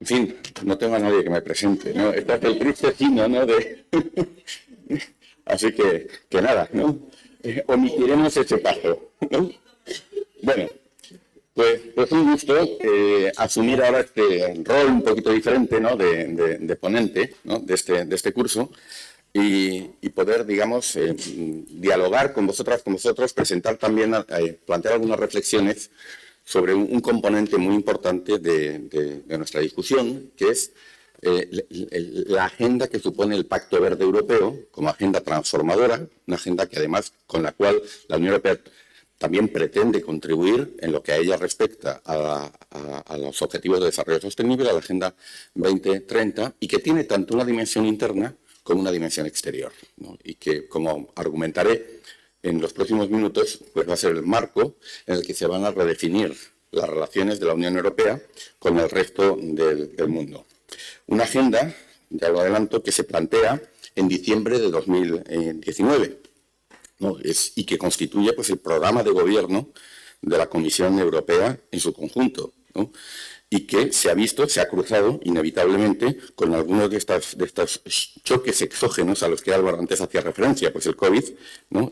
En fin, no tengo a nadie que me presente, ¿no? Este es el triste signo, ¿no? De... Así que, que nada, ¿no? Eh, omitiremos ese paso, ¿no? Bueno, pues, pues un gusto eh, asumir ahora este rol un poquito diferente, ¿no? De, ponente, ¿no? De este, de este curso y, poder, digamos, eh, dialogar con vosotras, con vosotros, presentar también, plantear algunas reflexiones sobre un, componente muy importante de, nuestra discusión, que es eh, la agenda que supone el Pacto Verde Europeo como agenda transformadora, una agenda que además con la cual la Unión Europea también pretende contribuir en lo que a ella respecta a, los objetivos de desarrollo sostenible, a la Agenda 2030, y que tiene tanto una dimensión interna como una dimensión exterior, y que, como argumentaré, en los próximos minutos pues va a ser el marco en el que se van a redefinir las relaciones de la Unión Europea con el resto del, mundo. Una agenda, ya lo adelanto, que se plantea en diciembre de 2019 y que constituye pues, el programa de gobierno de la Comisión Europea en su conjunto y que se ha visto, se ha cruzado inevitablemente con algunos de, estas, de estos choques exógenos a los que Álvaro antes hacía referencia, pues el COVID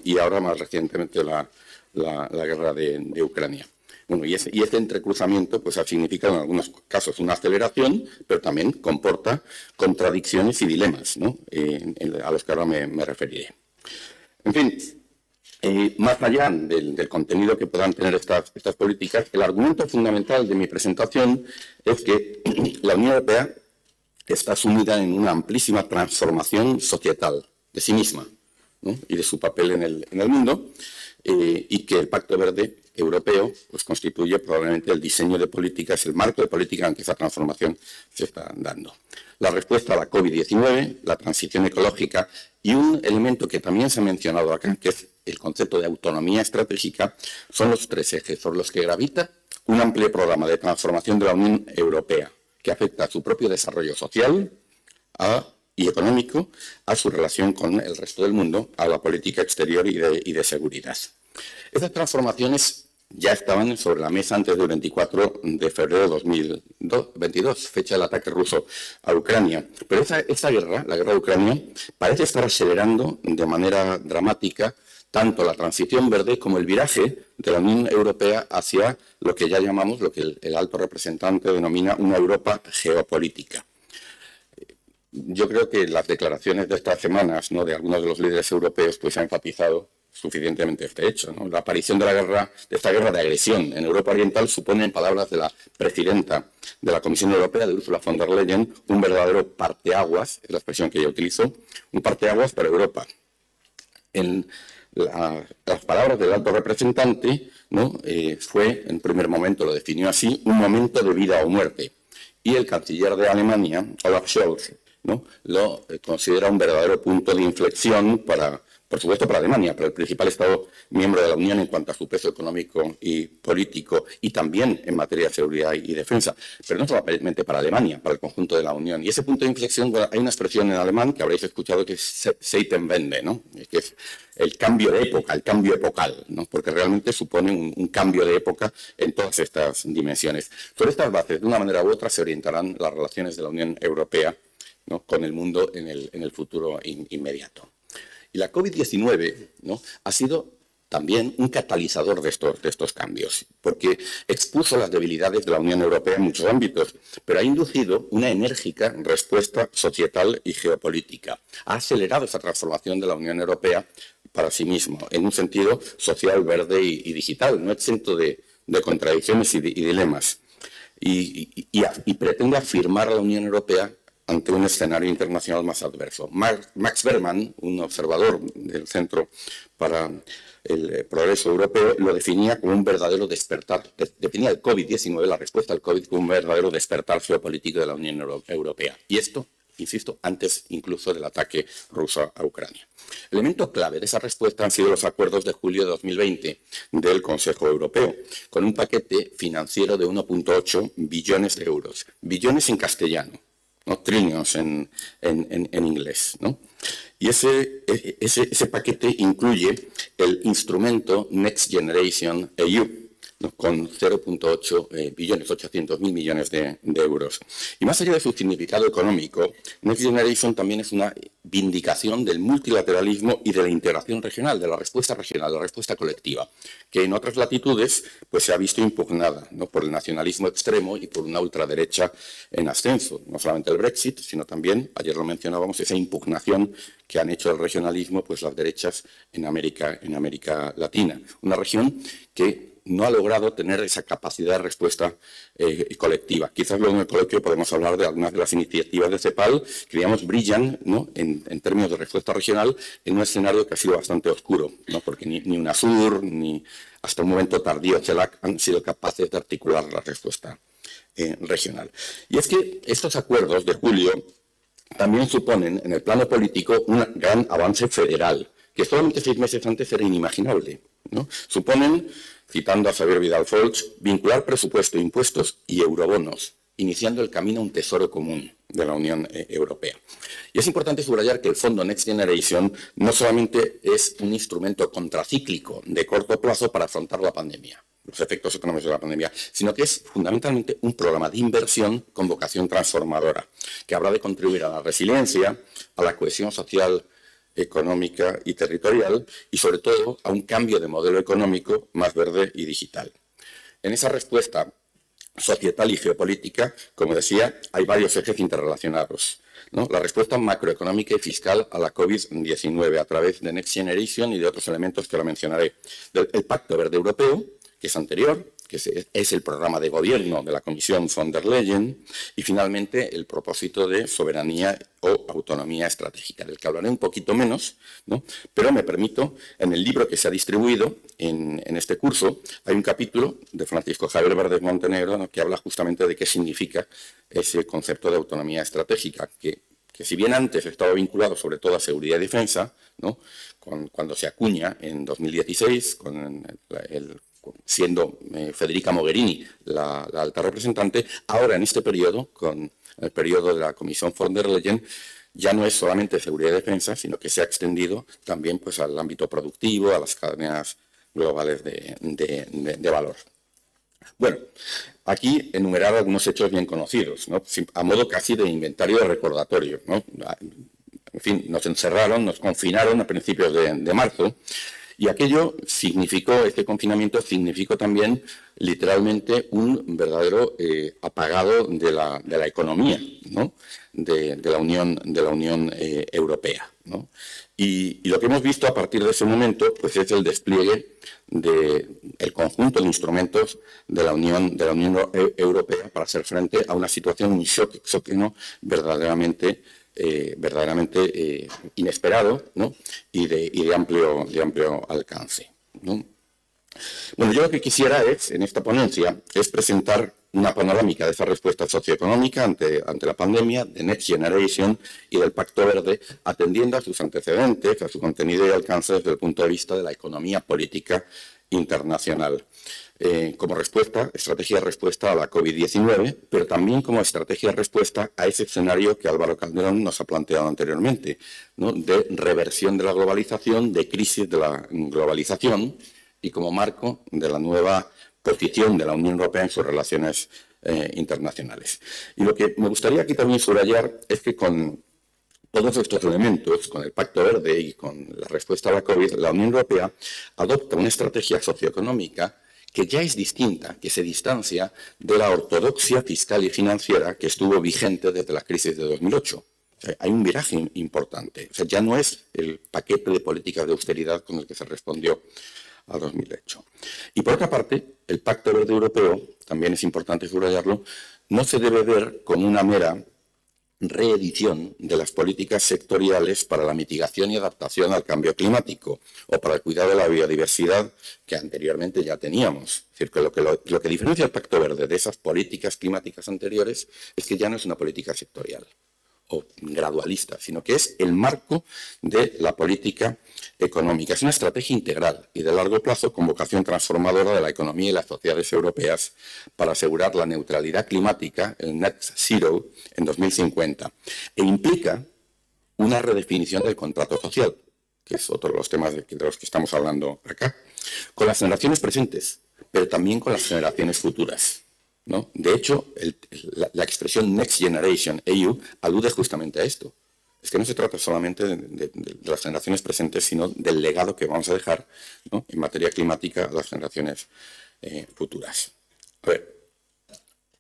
y ahora más recientemente la, guerra de, Ucrania. Bueno, y, este entrecruzamiento pues, ha significado en algunos casos una aceleración, pero también comporta contradicciones y dilemas eh, a los que ahora me referiré. En fin, eh, más allá del, contenido que puedan tener estas, políticas, el argumento fundamental de mi presentación es que la Unión Europea está sumida en una amplísima transformación societal de sí misma y de su papel en el, mundo, eh, y que el Pacto Verde Europeo pues, constituye probablemente el diseño de políticas, el marco de política en que esa transformación se está dando. La respuesta a la COVID-19, la transición ecológica y un elemento que también se ha mencionado acá, que es el concepto de autonomía estratégica, son los tres ejes sobre los que gravita un amplio programa de transformación de la Unión Europea, que afecta a su propio desarrollo social y económico, a su relación con el resto del mundo, a la política exterior y de, seguridad. Esas transformaciones ya estaban sobre la mesa antes del 24 de febrero de 2022, fecha del ataque ruso a Ucrania. Pero esa, guerra, la guerra de Ucrania, parece estar acelerando de manera dramática tanto la transición verde como el viraje de la Unión Europea hacia lo que ya llamamos, lo que el, alto representante denomina una Europa geopolítica. Yo creo que las declaraciones de estas semanas ¿no? de algunos de los líderes europeos pues, han enfatizado suficientemente este hecho. La aparición de, la guerra, de esta guerra de agresión en Europa Oriental supone, en palabras de la presidenta de la Comisión Europea, de Ursula von der Leyen, un verdadero parteaguas, es la expresión que ella utilizó, un parteaguas para Europa. En las palabras del alto representante. Eh, fue, en primer momento lo definió así, un momento de vida o muerte. Y el canciller de Alemania, Olaf Scholz, lo eh, considera un verdadero punto de inflexión para por supuesto para Alemania, pero el principal Estado miembro de la Unión en cuanto a su peso económico y político y también en materia de seguridad y defensa, pero no solamente para Alemania, para el conjunto de la Unión. Y ese punto de inflexión, hay una expresión en alemán que habréis escuchado que es Seitenwende, ¿no? que es el cambio de época, el cambio epocal, ¿no? porque realmente supone un, cambio de época en todas estas dimensiones. Sobre estas bases, de una manera u otra, se orientarán las relaciones de la Unión Europea con el mundo en el, futuro inmediato. Y la COVID-19 ¿no? ha sido también un catalizador de estos, cambios, porque expuso las debilidades de la Unión Europea en muchos ámbitos, pero ha inducido una enérgica respuesta societal y geopolítica. Ha acelerado esa transformación de la Unión Europea para sí mismo, en un sentido social, verde y, digital, no exento de, de contradicciones y, dilemas. Y, y, pretende afirmar a la Unión Europea ante un escenario internacional más adverso. Max Berman, un observador del Centro para el eh, Progreso Europeo, lo definía como un verdadero despertar, definía el COVID-19, la respuesta al COVID, como un verdadero despertar geopolítico de la Unión Europea. Y esto, insisto, antes incluso del ataque ruso a Ucrania. Elemento clave de esa respuesta han sido los acuerdos de julio de 2020 del Consejo Europeo, con un paquete financiero de 1.8 billones de euros, billones en castellano, ¿no? trillions en, inglés. Y ese, ese, paquete incluye el instrumento Next Generation EU, con 0.8 eh, billones, 800 mil millones de, euros. Y más allá de su significado económico, Next Generation también es una vindicación del multilateralismo y de la integración regional, de la respuesta regional, de la respuesta colectiva, que en otras latitudes pues, se ha visto impugnada por el nacionalismo extremo y por una ultraderecha en ascenso. No solamente el Brexit, sino también, ayer lo mencionábamos, esa impugnación que han hecho el regionalismo pues, las derechas en América, en América Latina. Una región que no ha logrado tener esa capacidad de respuesta eh, colectiva. Quizás luego en el coloquio podemos hablar de algunas de las iniciativas de CEPAL que, digamos, brillan en, términos de respuesta regional en un escenario que ha sido bastante oscuro, ¿no? porque ni, ni UNASUR ni hasta un momento tardío CELAC han sido capaces de articular la respuesta eh, regional. Y es que estos acuerdos de julio también suponen en el plano político un gran avance federal, que solamente seis meses antes era inimaginable. ¿no? Suponen citando a Xavier Vidal Folch, vincular presupuesto, impuestos y eurobonos, iniciando el camino a un tesoro común de la Unión eh, Europea. Y es importante subrayar que el Fondo Next Generation no solamente es un instrumento contracíclico de corto plazo para afrontar la pandemia, los efectos económicos de la pandemia, sino que es fundamentalmente un programa de inversión con vocación transformadora, que habrá de contribuir a la resiliencia, a la cohesión social económica y territorial y sobre todo a un cambio de modelo económico más verde y digital. En esa respuesta societal y geopolítica, como decía, hay varios ejes interrelacionados. La respuesta macroeconómica y fiscal a la COVID-19 a través de Next Generation y de otros elementos que lo mencionaré. El Pacto Verde Europeo, que es anterior, que es el programa de gobierno de la Comisión von der Leyen, y finalmente el propósito de soberanía o autonomía estratégica, del que hablaré un poquito menos, ¿no? pero me permito, en el libro que se ha distribuido en, este curso, hay un capítulo de Francisco Javier Verdes Montenegro que habla justamente de qué significa ese concepto de autonomía estratégica, que, que si bien antes estaba vinculado sobre todo a seguridad y defensa, ¿no? cuando se acuña en 2016 con el siendo eh, Federica Mogherini la, alta representante, ahora en este periodo, con el periodo de la Comisión von der Leyen, ya no es solamente seguridad y defensa, sino que se ha extendido también pues, al ámbito productivo, a las cadenas globales de, valor. Bueno, aquí enumerar algunos hechos bien conocidos, a modo casi de inventario recordatorio. En fin, nos encerraron, nos confinaron a principios de marzo y aquello significó, este confinamiento significó también literalmente un verdadero eh, apagado de la, economía de, la Unión, eh, Europea. Y, lo que hemos visto a partir de ese momento pues es el despliegue del conjunto de instrumentos de la Unión, de la Unión Europea para hacer frente a una situación, un shock exógeno verdaderamente eh, verdaderamente eh, inesperado y, de, amplio, de amplio alcance. Bueno, yo lo que quisiera es, en esta ponencia, es presentar una panorámica de esa respuesta socioeconómica ante la pandemia, de Next Generation y del Pacto Verde, atendiendo a sus antecedentes, a su contenido y alcance desde el punto de vista de la economía política internacional. Eh, como respuesta, estrategia de respuesta a la COVID-19, pero también como estrategia de respuesta a ese escenario que Álvaro Calderón nos ha planteado anteriormente, de reversión de la globalización, de crisis de la globalización y como marco de la nueva posición de la Unión Europea en sus relaciones eh, internacionales. Y lo que me gustaría aquí también subrayar es que con todos estos elementos, con el Pacto Verde y con la respuesta a la COVID, la Unión Europea adopta una estrategia socioeconómica que ya es distinta, que se distancia de la ortodoxia fiscal y financiera que estuvo vigente desde la crisis de 2008. hay un viraje importante. O sea, ya no es el paquete de políticas de austeridad con el que se respondió a 2008. Y por otra parte, el Pacto Verde Europeo, también es importante subrayarlo, no se debe ver como una mera reedición de las políticas sectoriales para la mitigación y adaptación al cambio climático o para el cuidado de la biodiversidad que anteriormente ya teníamos. Es decir, que lo que, lo que diferencia el Pacto Verde de esas políticas climáticas anteriores es que ya no es una política sectorial o gradualista, sino que es el marco de la política económica. Es una estrategia integral y de largo plazo con vocación transformadora de la economía y las sociedades europeas para asegurar la neutralidad climática, el net zero, en 2050. E implica una redefinición del contrato social, que es otro de los temas de los que estamos hablando acá, con las generaciones presentes, pero también con las generaciones futuras. ¿no? De hecho, la, expresión Next Generation EU alude justamente a esto. Es que no se trata solamente de, las generaciones presentes, sino del legado que vamos a dejar en materia climática a las generaciones eh, futuras. A ver,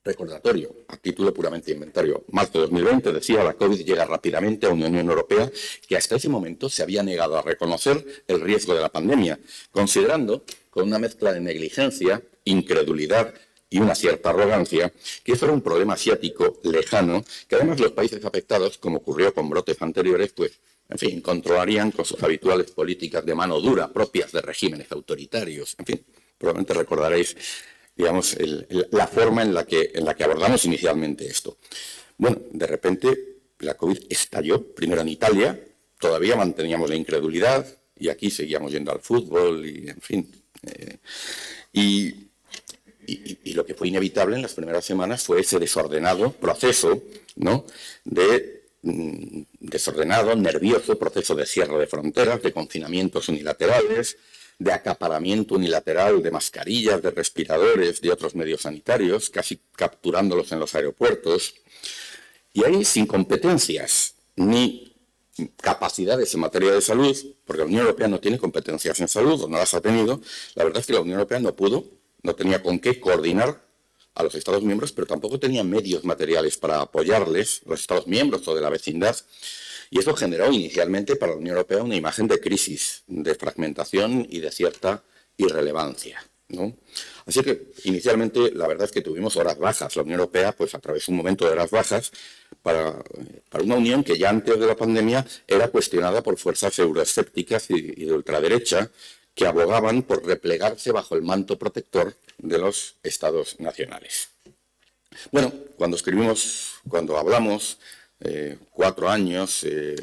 recordatorio, a título puramente inventario. Marzo de 2020 decía, la COVID llega rápidamente a una Unión Europea que hasta ese momento se había negado a reconocer el riesgo de la pandemia, considerando, con una mezcla de negligencia, incredulidad y una cierta arrogancia, que eso era un problema asiático lejano, que además los países afectados, como ocurrió con brotes anteriores, pues, en fin, controlarían con sus habituales políticas de mano dura propias de regímenes autoritarios. En fin, probablemente recordaréis digamos, la forma en la, que, en la que abordamos inicialmente esto. Bueno, de repente la COVID estalló, primero en Italia, todavía manteníamos la incredulidad y aquí seguíamos yendo al fútbol y, en fin. Eh, y, lo que fue inevitable en las primeras semanas fue ese desordenado proceso, ¿no? De mm, desordenado, nervioso proceso de cierre de fronteras, de confinamientos unilaterales, de acaparamiento unilateral de mascarillas, de respiradores, de otros medios sanitarios, casi capturándolos en los aeropuertos. Y ahí sin competencias ni capacidades en materia de salud, porque la Unión Europea no tiene competencias en salud, o no las ha tenido, la verdad es que la Unión Europea no pudo, no tenía con qué coordinar a los Estados miembros, pero tampoco tenía medios materiales para apoyarles, los Estados miembros o de la vecindad, y eso generó inicialmente para la Unión Europea una imagen de crisis, de fragmentación y de cierta irrelevancia. Así que inicialmente la verdad es que tuvimos horas bajas. La Unión Europea pues atravesó un momento de horas bajas para, una unión que ya antes de la pandemia era cuestionada por fuerzas euroescépticas y, de ultraderecha que abogaban por replegarse bajo el manto protector de los estados nacionales. Bueno, cuando escribimos, cuando hablamos eh, cuatro años, eh,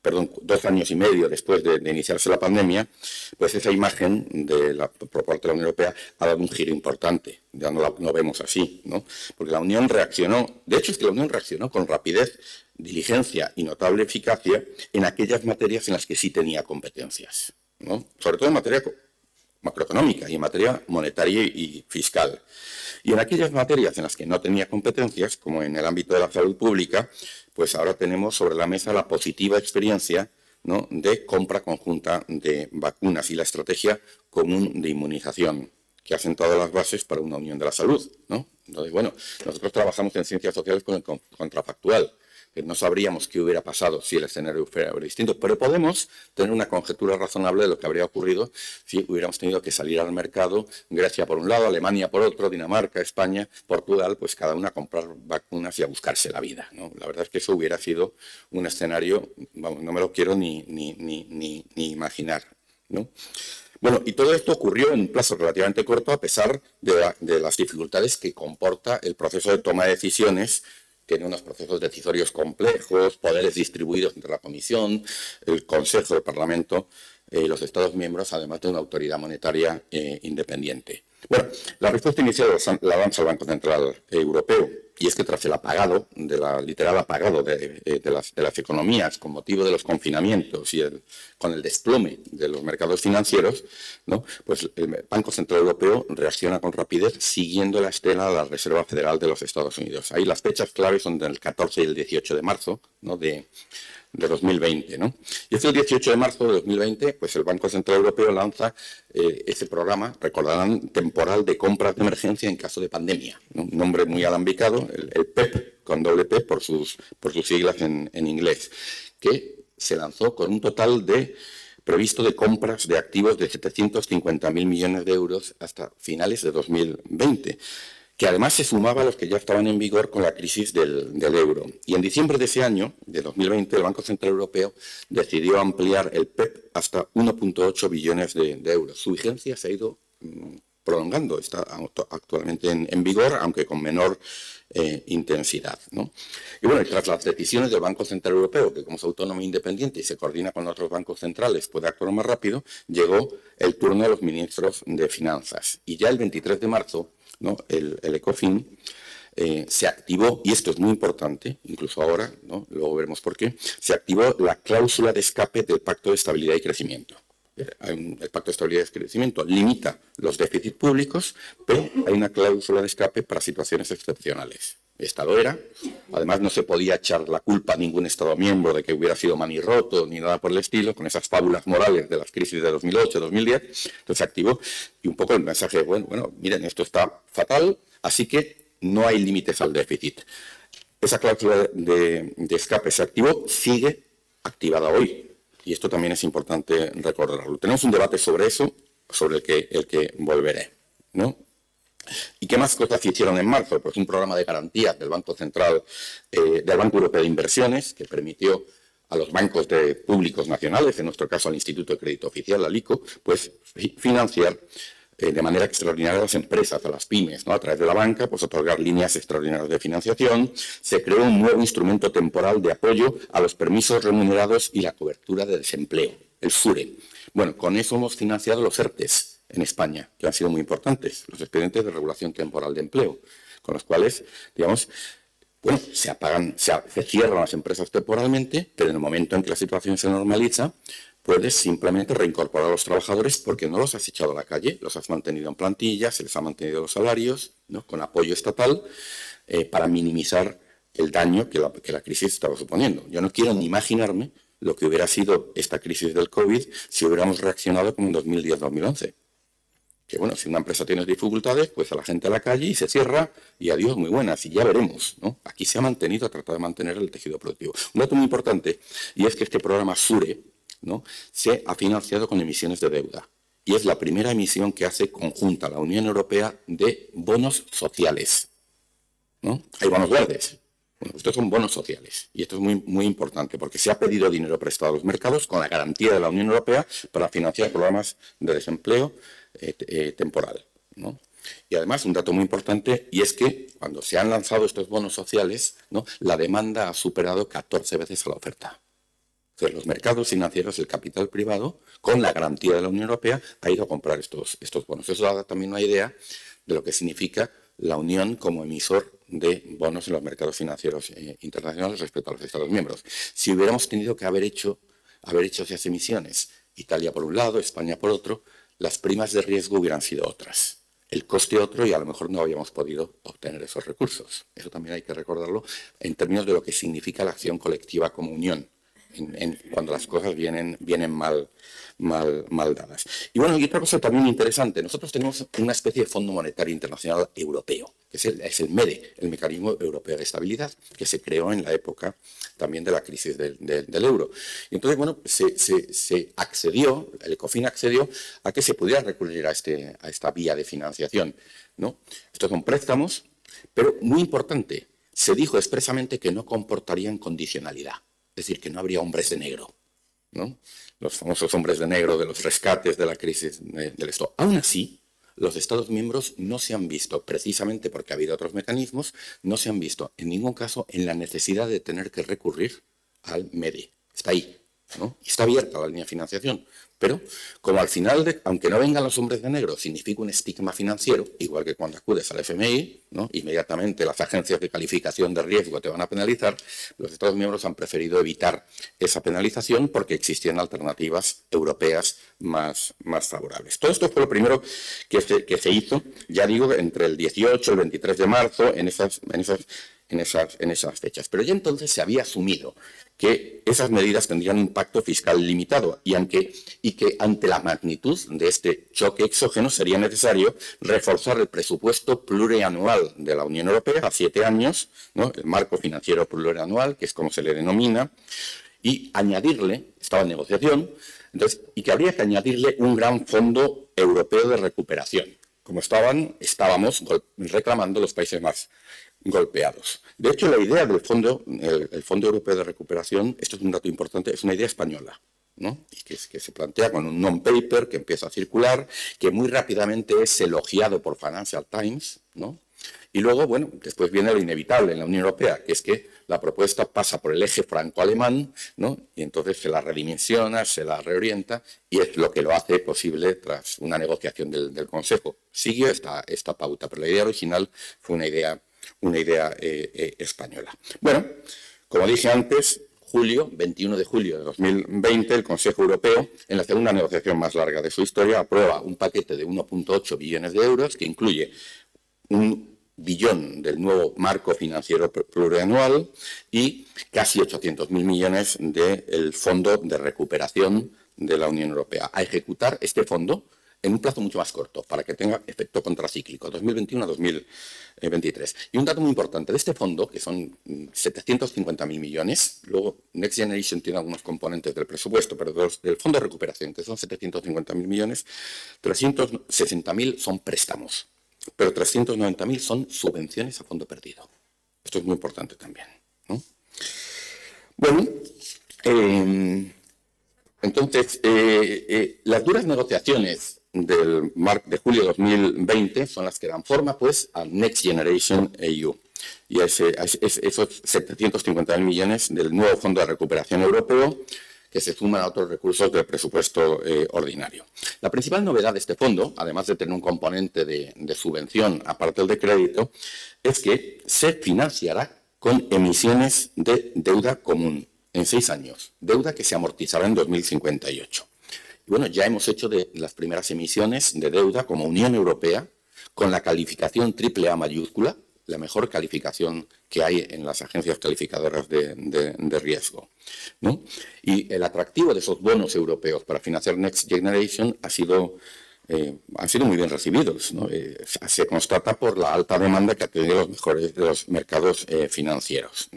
perdón, dos años y medio después de, iniciarse la pandemia, pues esa imagen de la, por parte de la Unión Europea ha dado un giro importante. Ya no la vemos así, ¿no? Porque la Unión reaccionó, de hecho es que la Unión reaccionó con rapidez, diligencia y notable eficacia en aquellas materias en las que sí tenía competencias, Sobre todo en materia macroeconómica y en materia monetaria y fiscal. Y en aquellas materias en las que no tenía competencias, como en el ámbito de la salud pública, pues ahora tenemos sobre la mesa la positiva experiencia de compra conjunta de vacunas y la estrategia común de inmunización, que ha sentado las bases para una unión de la salud. ¿no? Entonces, bueno, nosotros trabajamos en ciencias sociales con el contrafactual no sabríamos qué hubiera pasado si el escenario fuera distinto, pero podemos tener una conjetura razonable de lo que habría ocurrido si hubiéramos tenido que salir al mercado, Grecia por un lado, Alemania por otro, Dinamarca, España, Portugal, pues cada una a comprar vacunas y a buscarse la vida. La verdad es que eso hubiera sido un escenario, no me lo quiero ni, ni, imaginar. Bueno, y todo esto ocurrió en un plazo relativamente corto a pesar de, las dificultades que comporta el proceso de toma de decisiones tiene unos procesos decisorios complejos, poderes distribuidos entre la Comisión, el Consejo, el Parlamento y eh, los Estados miembros, además de una autoridad monetaria eh, independiente. Bueno, la respuesta inicial la danza al Banco Central Europeo y es que tras el apagado, de la, literal apagado de, eh, las, economías con motivo de los confinamientos y con el desplome de los mercados financieros, ¿no? pues el Banco Central Europeo reacciona con rapidez siguiendo la estela de la Reserva Federal de los Estados Unidos. Ahí las fechas claves son del 14 y el 18 de marzo ¿no? de, de 2020. ¿no? Y es el 18 de marzo de 2020, pues el Banco Central Europeo lanza eh, ese programa, recordarán, temporal de compras de emergencia en caso de pandemia. Un nombre muy alambicado, el, PEP, e con doble P por sus, por sus siglas en, en inglés, que se lanzó con un total de previsto de compras de activos de 750.000 millones de euros hasta finales de 2020 que además se sumaba a los que ya estaban en vigor con la crisis del, euro. Y en diciembre de ese año, de 2020, el Banco Central Europeo decidió ampliar el PEP e hasta 1.8 billones de, euros. Su vigencia se ha ido mm, prolongando, está actualmente en, vigor, aunque con menor eh, intensidad. Y bueno, tras las decisiones del Banco Central Europeo, que como es autónomo e independiente y se coordina con otros bancos centrales, puede actuar más rápido, llegó el turno de los ministros de Finanzas. Y ya el 23 de marzo, el, ECOFIN, eh, se activó, y esto es muy importante, incluso ahora, ¿no? luego veremos por qué, se activó la cláusula de escape del Pacto de Estabilidad y Crecimiento. El Pacto de Estabilidad y Crecimiento limita los déficits públicos, pero hay una cláusula de escape para situaciones excepcionales. Estado era. Además, no se podía echar la culpa a ningún Estado miembro de que hubiera sido manirroto ni nada por el estilo, con esas fábulas morales de las crisis de 2008, 2010. Entonces activó y un poco el mensaje, bueno, bueno, miren, esto está fatal, así que no hay límites al déficit. Esa cláusula de escape se activó, sigue activada hoy. Y esto también es importante recordarlo. Tenemos un debate sobre eso, sobre el que, el que volveré. ¿no? ¿Y qué más cosas hicieron en marzo? Pues un programa de garantías del Banco Central, eh, del Banco Europeo de Inversiones, que permitió a los bancos de públicos nacionales, en nuestro caso al Instituto de Crédito Oficial, la ICO, pues financiar eh, de manera extraordinaria a las empresas, a las pymes, ¿no? a través de la banca, pues otorgar líneas extraordinarias de financiación. Se creó un nuevo instrumento temporal de apoyo a los permisos remunerados y la cobertura de desempleo, el SURE. Bueno, con eso hemos financiado los ERTES, en España, que han sido muy importantes, los expedientes de regulación temporal de empleo, con los cuales, digamos, bueno, se apagan, se, cierran las empresas temporalmente, pero en el momento en que la situación se normaliza, puedes simplemente reincorporar a los trabajadores porque no los has echado a la calle, los has mantenido en plantilla, se les ha mantenido los salarios, con apoyo estatal, eh, para minimizar el daño que la, que crisis estaba suponiendo. Yo no quiero ni imaginarme lo que hubiera sido esta crisis del COVID si hubiéramos reaccionado como en 2010-2011 que bueno, si una empresa tiene dificultades, pues a la gente a la calle y se cierra y adiós, muy buenas, y ya veremos, ¿no? Aquí se ha mantenido, ha tratado de mantener el tejido productivo. Un dato muy importante, y es que este programa SURE, ¿no? Se ha financiado con emisiones de deuda. Y es la primera emisión que hace conjunta la Unión Europea de bonos sociales. ¿no? Hay bonos verdes. Bueno, estos son bonos sociales. Y esto es muy, muy importante porque se ha pedido dinero prestado a los mercados con la garantía de la Unión Europea para financiar programas de desempleo eh, eh, temporal. Y además, un dato muy importante, y es que cuando se han lanzado estos bonos sociales, ¿no? la demanda ha superado 14 veces a la oferta. Entonces, los mercados financieros, el capital privado, con la garantía de la Unión Europea, ha ido a comprar estos, bonos. Eso da también una idea de lo que significa la Unión como emisor de bonos en los mercados financieros eh, internacionales respecto a los Estados miembros. Si hubiéramos tenido que haber hecho esas emisiones, Italia por un lado, España por otro, las primas de riesgo hubieran sido otras, el coste otro y a lo mejor no habíamos podido obtener esos recursos. Eso también hay que recordarlo en términos de lo que significa la acción colectiva como unión, cuando las cosas vienen, vienen mal, mal, mal dadas. Y bueno, y otra cosa también interesante, nosotros tenemos una especie de Fondo Monetario Internacional Europeo, que es el, es el MEDE, el Mecanismo Europeo de Estabilidad, que se creó en la época también de la crisis del, euro. Y entonces, bueno, se, accedió, el ECOFIN accedió a que se pudiera recurrir a, este, a esta vía de financiación. ¿no? Estos son préstamos, pero muy importante, se dijo expresamente que no comportarían condicionalidad, es decir, que no habría hombres de negro. ¿no? los famosos hombres de negro de los rescates de la crisis del Estado. Aún así, los Estados miembros no se han visto, precisamente porque ha habido otros mecanismos, no se han visto en ningún caso en la necesidad de tener que recurrir al MEDI. Está ahí, ¿no? Está abierta la línea de financiación. Pero como al final, aunque no vengan los hombres de negro, significa un estigma financiero, igual que cuando acudes al FMI, ¿no? inmediatamente las agencias de calificación de riesgo te van a penalizar, los Estados miembros han preferido evitar esa penalización porque existían alternativas europeas más, más favorables. Todo esto fue lo primero que se, que se hizo, ya digo, entre el 18 y el 23 de marzo, en esas, en esas en esas, fechas. Pero ya entonces se había asumido que esas medidas tendrían un impacto fiscal limitado y, que ante la magnitud de este choque exógeno sería necesario reforzar el presupuesto plurianual de la Unión Europea a siete años, el marco financiero plurianual, que es como se le denomina, y añadirle, estaba en negociación, y que habría que añadirle un gran fondo europeo de recuperación, como estaban, estábamos reclamando los países más golpeados. De hecho, la idea del Fondo, el, Fondo Europeo de Recuperación, esto es un dato importante, es una idea española. ¿no? Y que, se plantea con un non-paper que empieza a circular, que muy rápidamente es elogiado por Financial Times, ¿no? Y luego, bueno, después viene lo inevitable en la Unión Europea, que es que la propuesta pasa por el eje franco-alemán, ¿no? Y entonces se la redimensiona, se la reorienta, y es lo que lo hace posible tras una negociación del, Consejo. Siguió esta, esta pauta, pero la idea original fue una idea una idea eh, eh, española. Bueno, como dije antes, julio, 21 de julio de 2020, el Consejo Europeo, en la segunda negociación más larga de su historia, aprueba un paquete de 1.8 billones de euros que incluye un billón del nuevo marco financiero plurianual y casi 800.000 millones del Fondo de Recuperación de la Unión Europea. A ejecutar este fondo en un plazo mucho más corto, para que tenga efecto contracíclico, 2021 a 2023. Y un dato muy importante de este fondo, que son 750.000 millones, luego Next Generation tiene algunos componentes del presupuesto, pero del fondo de recuperación, que son 750.000 millones, 360.000 son préstamos, pero 390.000 son subvenciones a fondo perdido. Esto es muy importante también. Bueno, eh, entonces, eh, eh, las duras negociaciones del de julio de 2020 son las que dan forma pues al Next Generation EU y a, ese, esos 750 millones del nuevo Fondo de Recuperación Europeo que se suman a otros recursos del presupuesto eh, ordinario. La principal novedad de este fondo, además de tener un componente de, de subvención aparte del de crédito, es que se financiará con emisiones de deuda común en seis años, deuda que se amortizará en 2058. Bueno, ya hemos hecho de las primeras emisiones de deuda como Unión Europea con la calificación triple A mayúscula, la mejor calificación que hay en las agencias calificadoras de, riesgo. Y el atractivo de esos bonos europeos para financiar Next Generation ha sido, eh, han sido muy bien recibidos. Eh, se constata por la alta demanda que ha tenido los mejores de los mercados eh, financieros.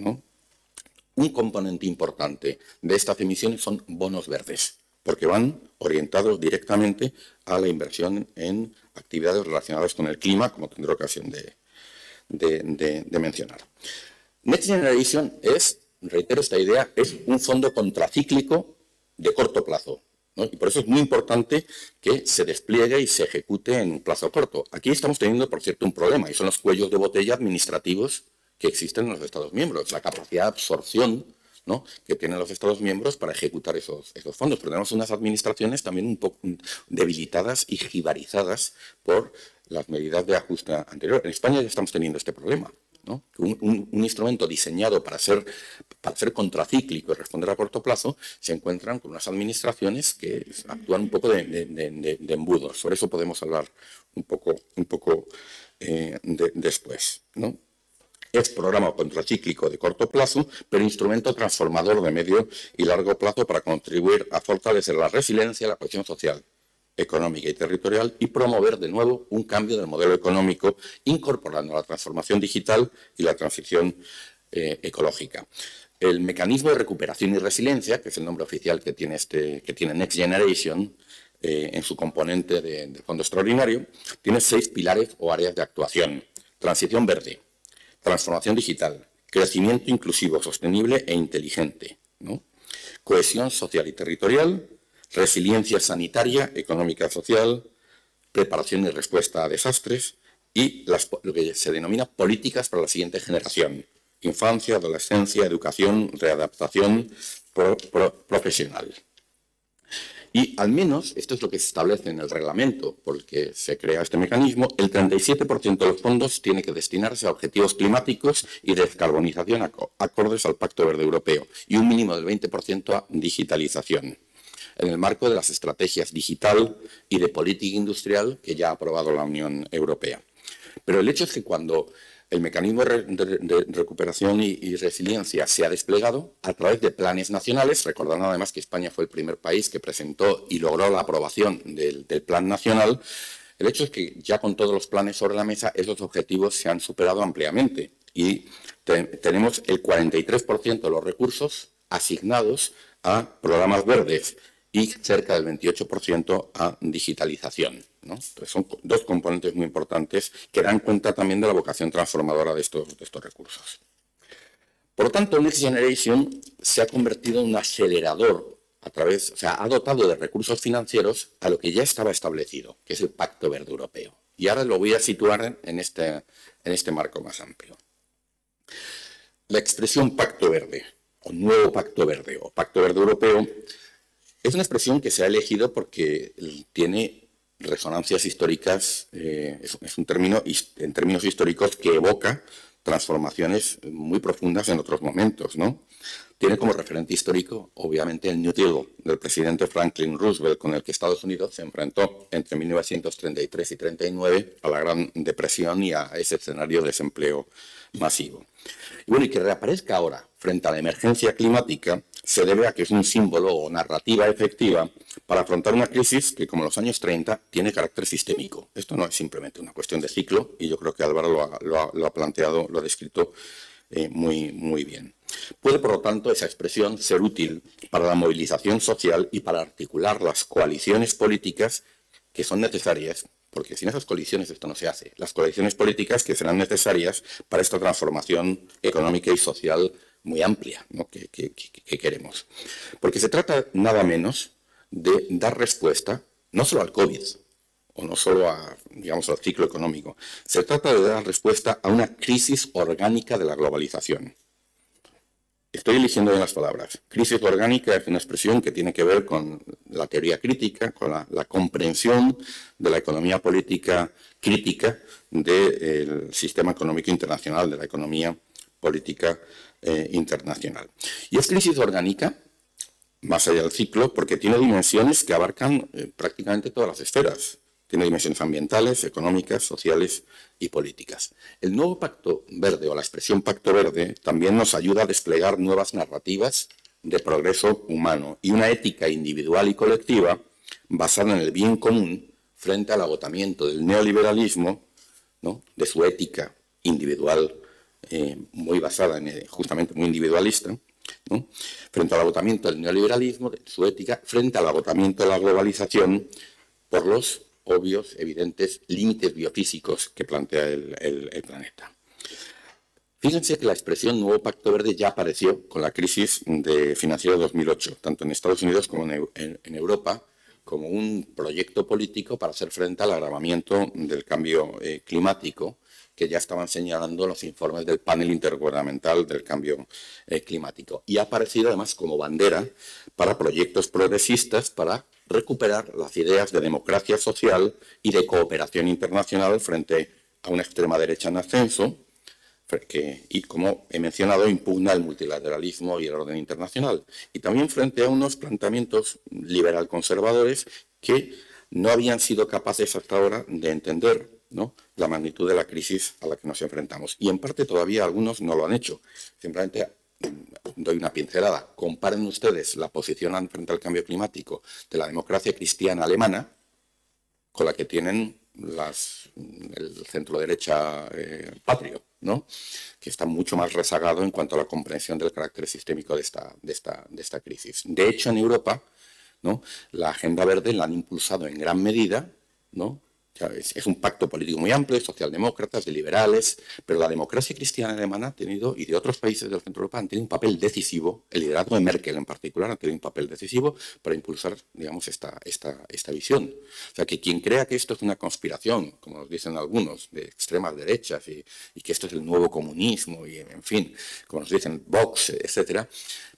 Un componente importante de estas emisiones son bonos verdes porque van orientados directamente a la inversión en actividades relacionadas con el clima, como tendré ocasión de, mencionar. Next Generation es, reitero esta idea, es un fondo contracíclico de corto plazo. Y por eso es muy importante que se despliegue y se ejecute en un plazo corto. Aquí estamos teniendo, por cierto, un problema, y son los cuellos de botella administrativos que existen en los Estados miembros, la capacidad de absorción que tienen los Estados miembros para ejecutar esos, fondos. Pero tenemos unas administraciones también un poco debilitadas y jibarizadas por las medidas de ajuste anterior. En España ya estamos teniendo este problema. Un, instrumento diseñado para ser, para ser contracíclico y responder a corto plazo, se encuentran con unas administraciones que actúan un poco de, embudos. Sobre eso podemos hablar un poco, un poco eh, después. ¿no? Es programa contracíclico de corto plazo, pero instrumento transformador de medio y largo plazo para contribuir a fortalecer la resiliencia, la cohesión social, económica y territorial y promover de nuevo un cambio del modelo económico, incorporando la transformación digital y la transición eh, ecológica. El mecanismo de recuperación y resiliencia, que es el nombre oficial que tiene, este, que tiene Next Generation, eh, en su componente de, de fondo extraordinario, tiene seis pilares o áreas de actuación. Transición verde, transformación digital, crecimiento inclusivo, sostenible e inteligente, cohesión social y territorial, resiliencia sanitaria, económica social, preparación y respuesta a desastres y lo que se denomina políticas para la siguiente generación, infancia, adolescencia, educación, readaptación profesional. Y al menos, esto es lo que se establece en el reglamento por el que se crea este mecanismo, el 37% de los fondos tiene que destinarse a objetivos climáticos y descarbonización acordes al Pacto Verde Europeo y un mínimo del 20% a digitalización en el marco de las estrategias digital y de política industrial que ya ha aprobado la Unión Europea. Pero el hecho es que cuando el mecanismo de, recuperación y, resiliencia se ha desplegado a través de planes nacionales, recordando además que España fue el primer país que presentó y logró la aprobación del, plan nacional. El hecho es que ya con todos los planes sobre la mesa, esos objetivos se han superado ampliamente y tenemos el 43% de los recursos asignados a programas verdes y cerca del 28% a digitalización. Son dos componentes muy importantes que dan cuenta también de la vocación transformadora de estos, estos recursos. Por lo tanto, Next Generation se ha convertido en un acelerador a través, o sea, ha dotado de recursos financieros a lo que ya estaba establecido, que es el Pacto Verde Europeo. Y ahora lo voy a situar en este, en este marco más amplio. La expresión Pacto Verde, o Nuevo Pacto Verde, o Pacto Verde Europeo, es una expresión que se ha elegido porque tiene resonancias históricas, eh, es, un término en términos históricos que evoca transformaciones muy profundas en otros momentos. ¿no? tiene como referente histórico, obviamente, el New Deal del presidente Franklin Roosevelt, con el que Estados Unidos se enfrentó entre 1933 y 39 a la Gran Depresión y a ese escenario de desempleo masivo. Y bueno, y que reaparezca ahora frente a la emergencia climática se debe a que es un símbolo o narrativa efectiva para afrontar una crisis que, como en los años 30, tiene carácter sistémico. Esto no es simplemente una cuestión de ciclo, y yo creo que Álvaro lo ha, planteado, lo ha descrito eh, muy, muy bien. Puede, por lo tanto, esa expresión ser útil para la movilización social y para articular las coaliciones políticas que son necesarias, porque sin esas coaliciones esto no se hace, las coaliciones políticas que serán necesarias para esta transformación económica y social muy amplia que, que queremos. Porque se trata nada menos de dar respuesta no solo al COVID, o no solo a, digamos, al ciclo económico, se trata de dar respuesta a una crisis orgánica de la globalización. Estoy eligiendo bien las palabras. Crisis orgánica es una expresión que tiene que ver con la teoría crítica, con la, comprensión de la economía política crítica del sistema económico internacional, de la economía política eh, internacional. Y es crisis orgánica, más allá del ciclo, porque tiene dimensiones que abarcan eh, prácticamente todas las esferas. Tiene dimensiones ambientales, económicas, sociales y políticas. El nuevo Pacto Verde o la expresión Pacto Verde también nos ayuda a desplegar nuevas narrativas de progreso humano y una ética individual y colectiva basada en el bien común frente al agotamiento del neoliberalismo, ¿no? de su ética individual eh, muy basada en eh, justamente muy individualista, frente al agotamiento del neoliberalismo, de su ética, frente al agotamiento de la globalización por los obvios, evidentes límites biofísicos que plantea el, planeta. Fíjense que la expresión Nuevo Pacto Verde ya apareció con la crisis de financiera de 2008, tanto en Estados Unidos como en, Europa, como un proyecto político para hacer frente al agravamiento del cambio eh, climático que ya estaban señalando los informes del panel intergubernamental del cambio eh, climático. Y ha aparecido además como bandera para proyectos progresistas para recuperar las ideas de democracia social y de cooperación internacional frente a una extrema derecha en ascenso, que, y como he mencionado, impugna el multilateralismo y el orden internacional. Y también frente a unos planteamientos liberal conservadores que no habían sido capaces hasta ahora de entender la magnitud de la crisis a la que nos enfrentamos. Y en parte todavía algunos no lo han hecho. Simplemente mm, doy una pincelada. Comparen ustedes la posición frente al cambio climático de la democracia cristiana alemana con la que tienen las, el centro derecha eh, patrio, ¿no? que está mucho más rezagado en cuanto a la comprensión del carácter sistémico de esta, de esta, de esta crisis. De hecho, en Europa, ¿no? la agenda verde la han impulsado en gran medida ¿no? Es, un pacto político muy amplio, de socialdemócratas, de liberales, pero la democracia cristiana alemana ha tenido, y de otros países del centro de Europa, han tenido un papel decisivo, el liderazgo de Merkel en particular ha tenido un papel decisivo para impulsar, digamos, esta, esta, esta visión. O sea, que quien crea que esto es una conspiración, como nos dicen algunos, de extremas derechas, y, y que esto es el nuevo comunismo, y en fin, como nos dicen Vox, etcétera,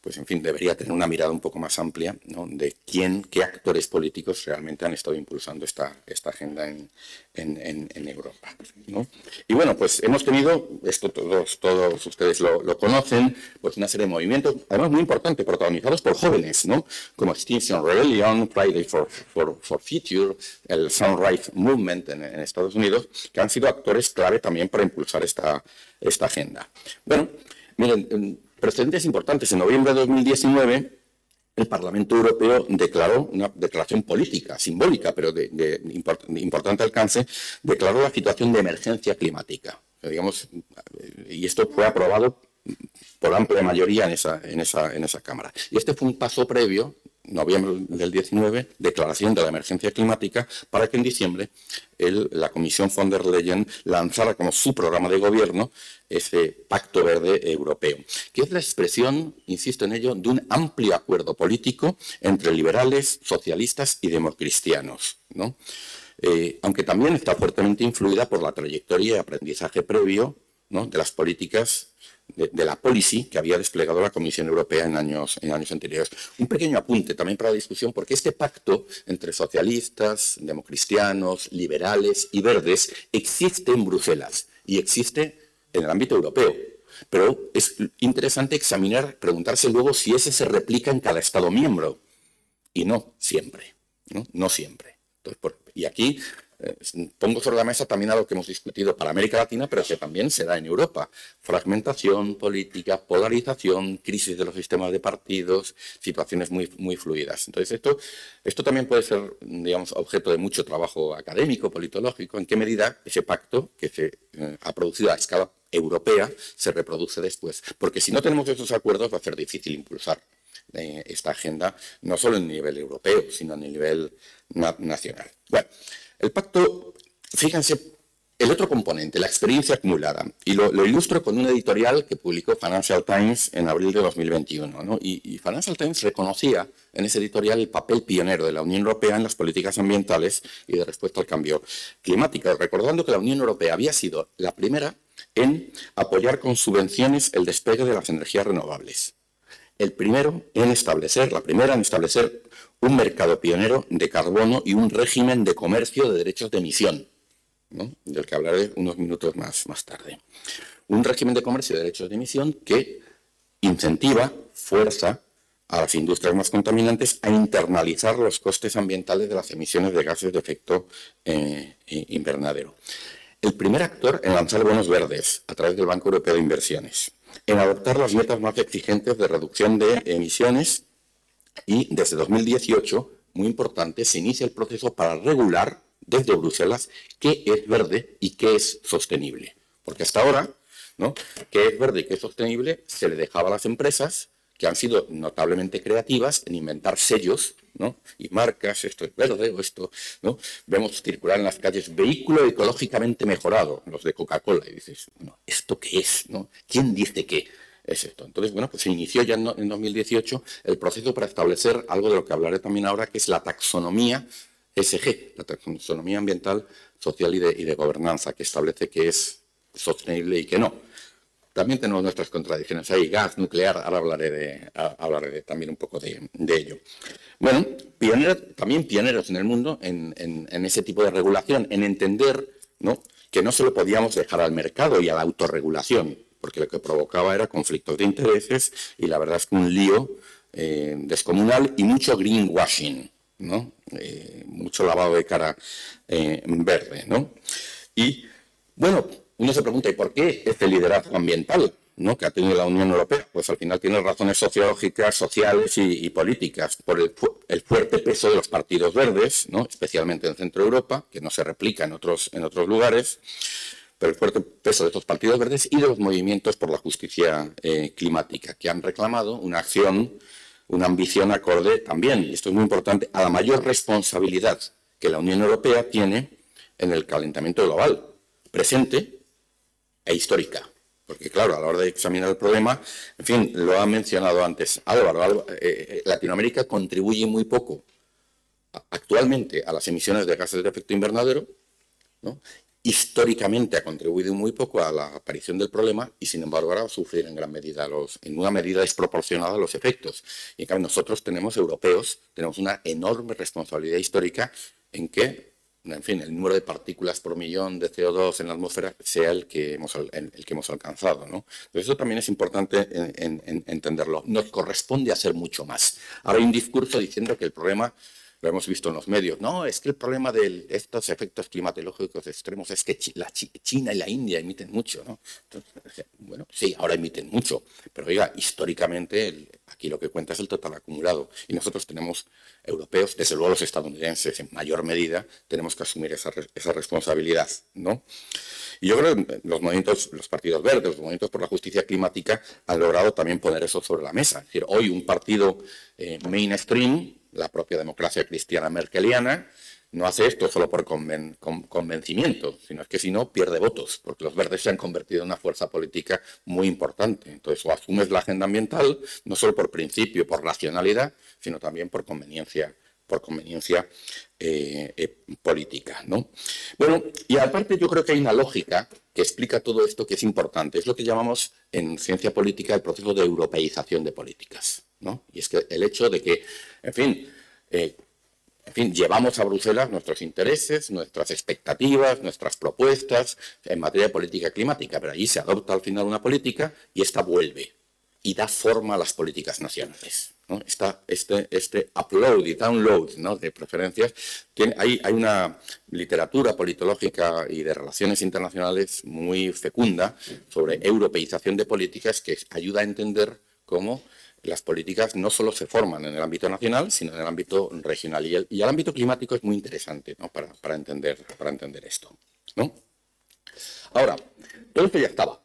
pues en fin, debería tener una mirada un poco más amplia de quién, qué actores políticos realmente han estado impulsando esta, agenda en, Europa. Y bueno, pues hemos tenido, esto todos, ustedes lo, conocen, pues una serie de movimientos, además muy importantes, protagonizados por jóvenes, ¿no? como Extinction Rebellion, Friday for, Future, el Sunrise Movement en, Estados Unidos, que han sido actores clave también para impulsar esta agenda. Bueno, miren, precedentes importantes. En noviembre de 2019, el Parlamento Europeo declaró una declaración política, simbólica, pero de, importante alcance, declaró la situación de emergencia climática. Digamos, y esto fue aprobado por amplia mayoría en esa, en, esa, en esa Cámara. Y este fue un paso previo noviembre del 19, declaración de la emergencia climática, para que en diciembre la Comisión von der Leyen lanzara como su programa de gobierno ese Pacto Verde Europeo, que es la expresión, insisto en ello, de un amplio acuerdo político entre liberales, socialistas y democristianos. Eh, aunque también está fuertemente influida por la trayectoria y aprendizaje previo de las políticas de, la policy que había desplegado la Comisión Europea en años, en años anteriores. Un pequeño apunte también para la discusión, porque este pacto entre socialistas, democristianos, liberales y verdes existe en Bruselas y existe en el ámbito europeo. pero es interesante examinar, preguntarse luego si ese se replica en cada Estado miembro. Y no siempre, no, no siempre. y aquí pongo sobre la mesa también algo que hemos discutido para América Latina, pero que también se da en Europa. Fragmentación política, polarización, crisis de los sistemas de partidos, situaciones muy, muy fluidas. Entonces, esto, esto también puede ser, digamos, objeto de mucho trabajo académico, politológico, en qué medida ese pacto que se eh, ha producido a escala europea se reproduce después. Porque si no tenemos esos acuerdos va a ser difícil impulsar eh, esta agenda, no solo en nivel europeo, sino a nivel nacional. Bueno, el pacto, fíjense, el otro componente, la experiencia acumulada, y lo, ilustro con un editorial que publicó Financial Times en abril de 2021. Y, Financial Times reconocía en ese editorial el papel pionero de la Unión Europea en las políticas ambientales y de respuesta al cambio climático, recordando que la Unión Europea había sido la primera en apoyar con subvenciones el despegue de las energías renovables. El primero en establecer, la primera en establecer un mercado pionero de carbono y un régimen de comercio de derechos de emisión, del que hablaré unos minutos más, más tarde. Un régimen de comercio de derechos de emisión que incentiva, fuerza a las industrias más contaminantes a internalizar los costes ambientales de las emisiones de gases de efecto eh, invernadero. El primer actor en lanzar bonos verdes a través del Banco Europeo de Inversiones, en adoptar las metas más exigentes de reducción de emisiones y desde 2018, muy importante, se inicia el proceso para regular desde Bruselas qué es verde y qué es sostenible. Porque hasta ahora, ¿no? qué es verde y qué es sostenible se le dejaba a las empresas que han sido notablemente creativas en inventar sellos ¿no? y marcas, esto es verde o esto, ¿no? Vemos circular en las calles vehículo ecológicamente mejorado, los de Coca-Cola, y dices, ¿esto qué es? ¿no? ¿Quién dice qué? Es esto. Entonces, bueno, pues se inició ya en, 2018 el proceso para establecer algo de lo que hablaré también ahora, que es la taxonomía SG, la taxonomía ambiental, social y de, gobernanza, que establece que es sostenible y que no. También tenemos nuestras contradicciones ahí, gas, nuclear, ahora hablaré, de, hablaré también un poco de, ello. Bueno, también pioneros en el mundo en, ese tipo de regulación, en entender que no se lo podíamos dejar al mercado y a la autorregulación, porque lo que provocaba era conflictos de intereses y la verdad es que un lío eh, descomunal y mucho greenwashing, ¿no? Eh, mucho lavado de cara eh, verde. ¿no? Y bueno, uno se pregunta, ¿y por qué este liderazgo ambiental? ¿no? que ha tenido la Unión Europea, pues al final tiene razones sociológicas, sociales y, políticas, por el, el, fuerte peso de los partidos verdes, ¿no? especialmente en Centro Europa, que no se replica en otros, en otros lugares, pero el fuerte peso de estos partidos verdes y de los movimientos por la justicia eh, climática, que han reclamado una acción, una ambición acorde también, y esto es muy importante, a la mayor responsabilidad que la Unión Europea tiene en el calentamiento global, presente e histórica. Porque claro, a la hora de examinar el problema, en fin, lo ha mencionado antes Álvaro, eh, eh, Latinoamérica contribuye muy poco actualmente a las emisiones de gases de efecto invernadero, ¿no? Históricamente ha contribuido muy poco a la aparición del problema y sin embargo ahora va a sufrir en gran medida los, en una medida desproporcionada los efectos. Y en cambio nosotros tenemos europeos, tenemos una enorme responsabilidad histórica en que, en fin, el número de partículas por millón de CO2 en la atmósfera sea el que hemos, el, que hemos alcanzado. ¿no? eso también es importante entenderlo. Nos corresponde hacer mucho más. Ahora hay un discurso diciendo que el problema lo hemos visto en los medios. No, es que el problema de estos efectos climatológicos extremos es que la China y la India emiten mucho, ¿no? bueno, sí, ahora emiten mucho, pero oiga, históricamente aquí lo que cuenta es el total acumulado. Y nosotros tenemos, europeos, desde luego los estadounidenses en mayor medida, tenemos que asumir esa, esa responsabilidad, ¿no? Y yo creo que los movimientos, los partidos verdes, los movimientos por la justicia climática han logrado también poner eso sobre la mesa. Es decir, hoy un partido eh, mainstream la propia democracia cristiana merkeliana, no hace esto solo por convencimiento, sino es que si no pierde votos, porque los verdes se han convertido en una fuerza política muy importante. Entonces, o asumes la agenda ambiental, no solo por principio, por racionalidad, sino también por conveniencia, por conveniencia eh, eh, política. ¿no? Bueno, y aparte yo creo que hay una lógica que explica todo esto que es importante. Es lo que llamamos en ciencia política el proceso de europeización de políticas. Y es que el hecho de que, en fin, eh, en fin, llevamos a Bruselas nuestros intereses, nuestras expectativas, nuestras propuestas en materia de política climática, pero allí se adopta al final una política y esta vuelve y da forma a las políticas nacionales. Este, este upload y download de preferencias. hay, hay, una literatura politológica y de relaciones internacionales muy fecunda sobre europeización de políticas que ayuda a entender cómo las políticas no solo se forman en el ámbito nacional, sino en el ámbito regional. Y el, ámbito climático es muy interesante para, entender, para entender esto. Ahora, todo esto ya estaba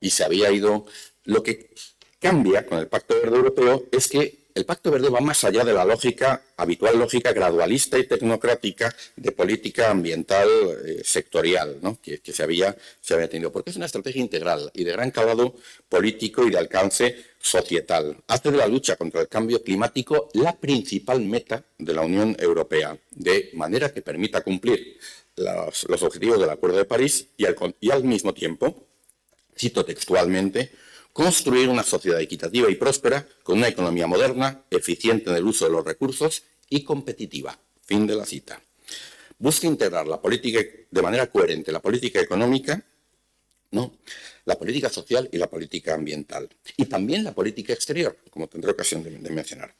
y se había ido. Lo que cambia con el Pacto Verde Europeo es que el Pacto Verde va más allá de la lógica, habitual lógica gradualista y tecnocrática de política ambiental eh, sectorial que, se, había, se había tenido, porque es una estrategia integral y de gran calado político y de alcance societal. Hace de la lucha contra el cambio climático la principal meta de la Unión Europea, de manera que permita cumplir los, objetivos del Acuerdo de París y al mismo tiempo, cito textualmente, construir una sociedad equitativa y próspera con una economía moderna, eficiente en el uso de los recursos y competitiva. Fin de la cita. Busca integrar la política de manera coherente la política económica, ¿no? la política social y la política ambiental. Y también la política exterior, como tendré ocasión de, de mencionar.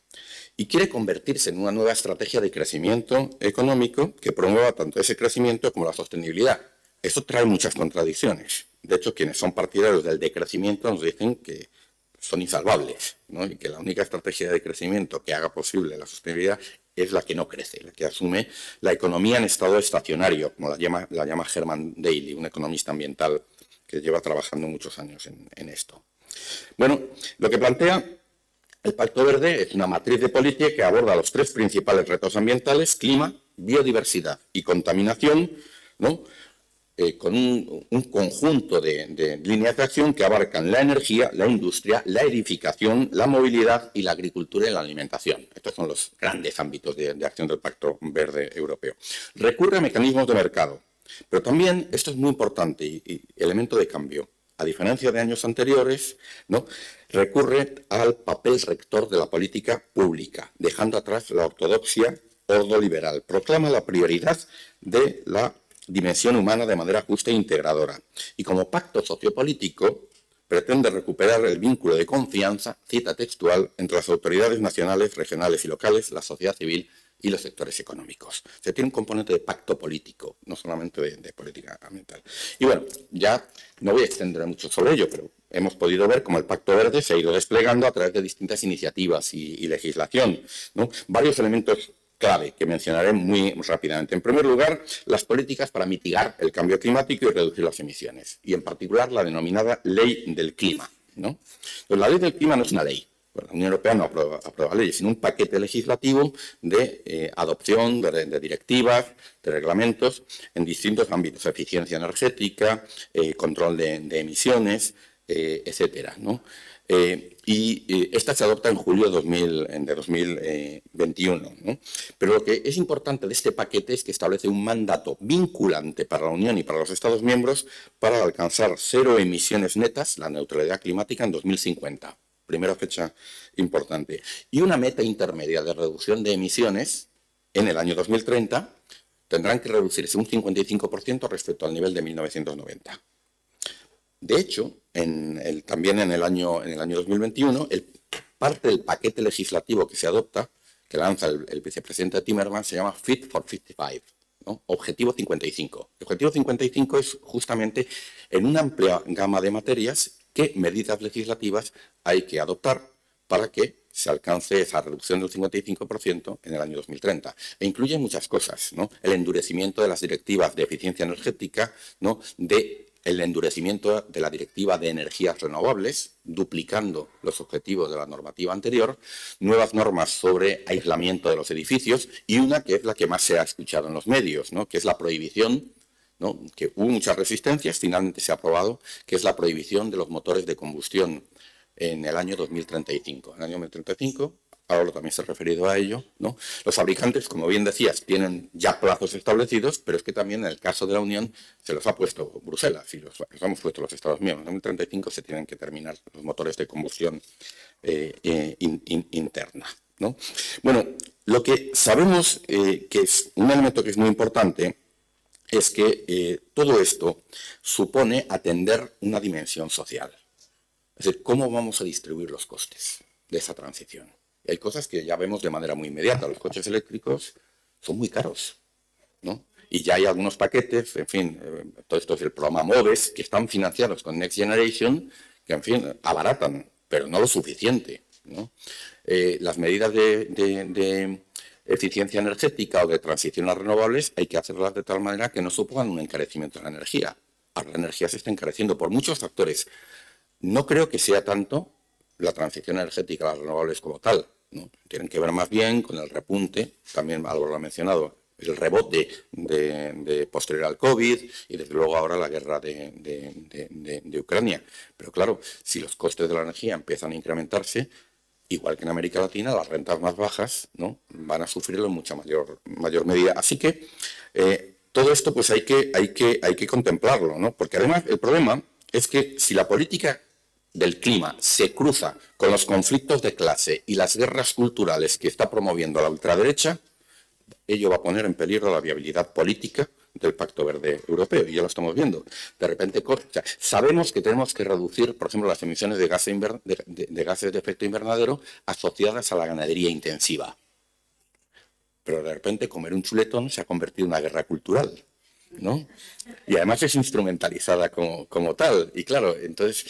Y quiere convertirse en una nueva estrategia de crecimiento económico que promueva tanto ese crecimiento como la sostenibilidad. Esto trae muchas contradicciones. De hecho, quienes son partidarios del decrecimiento nos dicen que son insalvables y que la única estrategia de crecimiento que haga posible la sostenibilidad es la que no crece, la que asume la economía en estado estacionario, como la llama, la Herman Daly, un economista ambiental que lleva trabajando muchos años en, esto. Bueno, lo que plantea el Pacto Verde es una matriz de política que aborda los tres principales retos ambientales, clima, biodiversidad y contaminación, ¿no? Eh, con un, conjunto de, líneas de acción que abarcan la energía, la industria, la edificación, la movilidad y la agricultura y la alimentación. Estos son los grandes ámbitos de, acción del Pacto Verde Europeo. Recurre a mecanismos de mercado, pero también, esto es muy importante y, elemento de cambio, a diferencia de años anteriores, ¿no? recurre al papel rector de la política pública, dejando atrás la ortodoxia ordoliberal. Proclama la prioridad de la dimensión humana de manera justa e integradora. Y como pacto sociopolítico, pretende recuperar el vínculo de confianza, cita textual, entre las autoridades nacionales, regionales y locales, la sociedad civil y los sectores económicos. Se tiene un componente de pacto político, no solamente de, política ambiental. Y bueno, ya no voy a extender mucho sobre ello, pero hemos podido ver cómo el Pacto Verde se ha ido desplegando a través de distintas iniciativas y, legislación. Varios elementos clave que mencionaré muy rápidamente. En primer lugar, las políticas para mitigar el cambio climático y reducir las emisiones, y en particular la denominada ley del clima. ¿no? La ley del clima no es una ley. la Unión Europea no aprueba, leyes, sino un paquete legislativo de eh, adopción de, directivas, de reglamentos en distintos ámbitos, eficiencia energética, eh, control de, emisiones, eh, etcétera. Eh, y esta se adopta en julio de 2021. Pero lo que es importante de este paquete es que establece un mandato vinculante para la Unión y para los Estados miembros para alcanzar cero emisiones netas, la neutralidad climática, en 2050. Primera fecha importante. Y una meta intermedia de reducción de emisiones en el año 2030 tendrán que reducirse un 55% respecto al nivel de 1990. De hecho, también en el, año, en el año 2021, el, parte del paquete legislativo que se adopta, que lanza el, vicepresidente Timmermans, se llama Fit for 55. Objetivo 55. El objetivo 55 es justamente en una amplia gama de materias qué medidas legislativas hay que adoptar para que se alcance esa reducción del 55% en el año 2030. E incluye muchas cosas, ¿no? El endurecimiento de las directivas de eficiencia energética, ¿no? De el endurecimiento de la Directiva de Energías Renovables, duplicando los objetivos de la normativa anterior, nuevas normas sobre aislamiento de los edificios y una que es la que más se ha escuchado en los medios, ¿no? que es la prohibición, que hubo muchas resistencias, finalmente se ha aprobado, que es la prohibición de los motores de combustión en el año 2035. En el año 2035 ahora también se ha referido a ello, ¿no? Los fabricantes, como bien decías, tienen ya plazos establecidos, pero es que también en el caso de la Unión se los ha puesto Bruselas y los, hemos puesto los Estados miembros. En 2035 se tienen que terminar los motores de combustión eh, eh, interna. ¿no? Bueno, lo que sabemos eh, que es un elemento que es muy importante es que todo esto supone atender una dimensión social. Es decir, ¿cómo vamos a distribuir los costes de esa transición? Hay cosas que ya vemos de manera muy inmediata. Los coches eléctricos son muy caros, ¿no? Y ya hay algunos paquetes, en fin, eh, todo esto es el programa MOVES, que están financiados con Next Generation, que, en fin, abaratan, pero no lo suficiente. Eh, las medidas de, eficiencia energética o de transición a renovables hay que hacerlas de tal manera que no supongan un encarecimiento de la energía. La energía se está encareciendo por muchos factores. No creo que sea tanto la transición energética a las renovables como tal. Tienen que ver más bien con el repunte, también algo lo ha mencionado, el rebote de, posterior al COVID y desde luego ahora la guerra de, Ucrania. Pero claro, si los costes de la energía empiezan a incrementarse, igual que en América Latina, las rentas más bajas van a sufrirlo en mucha mayor, mayor medida. Así que eh, todo esto pues hay que, hay, que, hay que contemplarlo, ¿no? porque además el problema es que si la política del clima se cruza con los conflictos de clase y las guerras culturales que está promoviendo la ultraderecha, ello va a poner en peligro la viabilidad política del Pacto Verde Europeo, y ya lo estamos viendo. De repente, sabemos que tenemos que reducir, por ejemplo, las emisiones de, de, gases de efecto invernadero asociadas a la ganadería intensiva. Pero de repente comer un chuletón se ha convertido en una guerra cultural. Y además es instrumentalizada como, como, tal. Y claro, entonces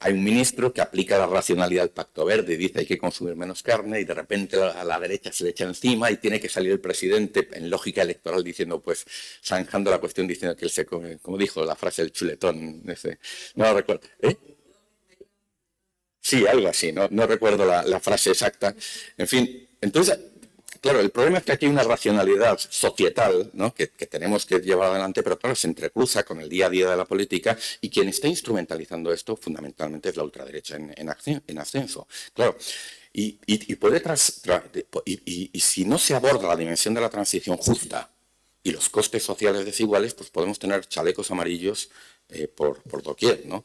hay un ministro que aplica la racionalidad del Pacto Verde y dice hay que consumir menos carne y de repente a la derecha se le echa encima y tiene que salir el presidente en lógica electoral diciendo, pues, zanjando la cuestión diciendo que él se come, como dijo la frase del chuletón, no lo recuerdo. ¿Eh? Sí, algo así, no, no recuerdo la frase exacta. En fin, entonces Claro, el problema es que aquí hay una racionalidad societal que, tenemos que llevar adelante, pero claro, se entrecruza con el día a día de la política y quien está instrumentalizando esto fundamentalmente es la ultraderecha en, ascenso. Claro, y, si no se aborda la dimensión de la transición justa y los costes sociales desiguales, pues podemos tener chalecos amarillos eh, por, por doquier, ¿no?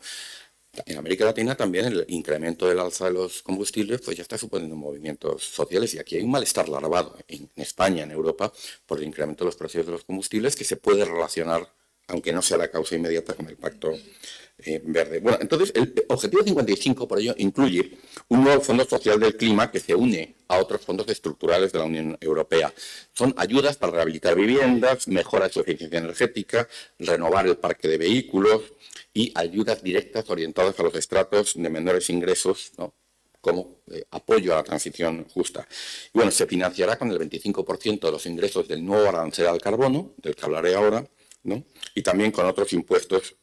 En América Latina también el incremento del alza de los combustibles pues ya está suponiendo movimientos sociales y aquí hay un malestar larvado en España, en Europa, por el incremento de los precios de los combustibles que se puede relacionar, aunque no sea la causa inmediata, con el pacto eh, verde. Bueno, entonces el objetivo 55 por ello incluye un nuevo fondo social del clima que se une a otros fondos estructurales de la Unión Europea. Son ayudas para rehabilitar viviendas, mejorar su eficiencia energética, renovar el parque de vehículos, y ayudas directas orientadas a los estratos de menores ingresos, como eh, apoyo a la transición justa. Y bueno, se financiará con el 25% de los ingresos del nuevo arancel al carbono, del que hablaré ahora, y también con otros impuestos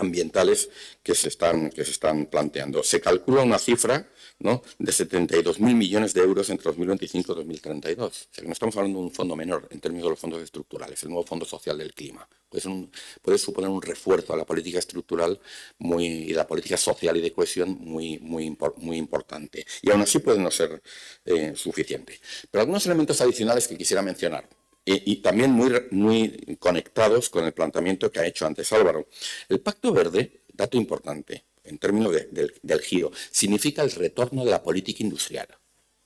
ambientales que se están, que se están planteando. Se calcula una cifra ¿no? de 72.000 millones de euros entre 2025 y 2032. O sea, no estamos hablando de un fondo menor en términos de los fondos estructurales, el nuevo Fondo Social del Clima. Puede, puede suponer un refuerzo a la política estructural muy, y la política social y de cohesión muy, muy, muy importante. Y aún así puede no ser eh, suficiente. Pero algunos elementos adicionales que quisiera mencionar. Y, también muy, muy conectados con el planteamiento que ha hecho antes Álvaro. El Pacto Verde, dato importante, en términos del giro, significa el retorno de la política industrial.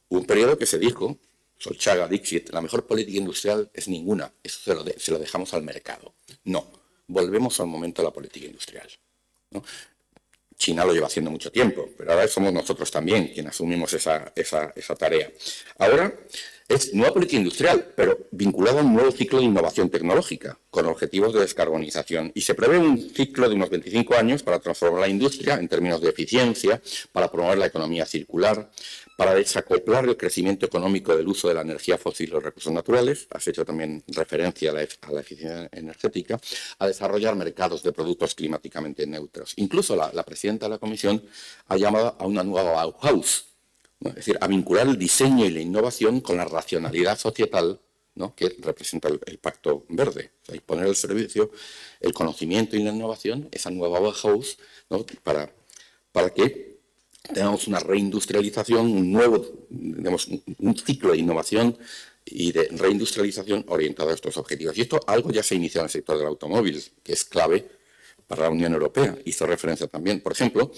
Un periodo que se dijo, Solchaga, Dixit, la mejor política industrial es ninguna, eso se lo, se lo dejamos al mercado. No, volvemos al momento de la política industrial. China lo lleva haciendo mucho tiempo, pero ahora somos nosotros también quienes asumimos esa, esa, esa tarea. Ahora es nueva política industrial, pero vinculada a un nuevo ciclo de innovación tecnológica, con objetivos de descarbonización. Y se prevé un ciclo de unos 25 años para transformar la industria en términos de eficiencia, para promover la economía circular, para desacoplar el crecimiento económico del uso de la energía fósil y los recursos naturales, has hecho también referencia a la, eficiencia energética, a desarrollar mercados de productos climáticamente neutros. Incluso la, la presidenta de la Comisión ha llamado a una nueva Bauhaus, es decir, a vincular el diseño y la innovación con la racionalidad societal que representa el, Pacto Verde. y poner al servicio el conocimiento y la innovación, esa nueva Bauhaus, para, para que tengamos una reindustrialización, un nuevo, un ciclo de innovación y de reindustrialización orientado a estos objetivos. Y esto algo ya se inició en el sector del automóvil, que es clave para la Unión Europea. Hizo referencia también, por ejemplo,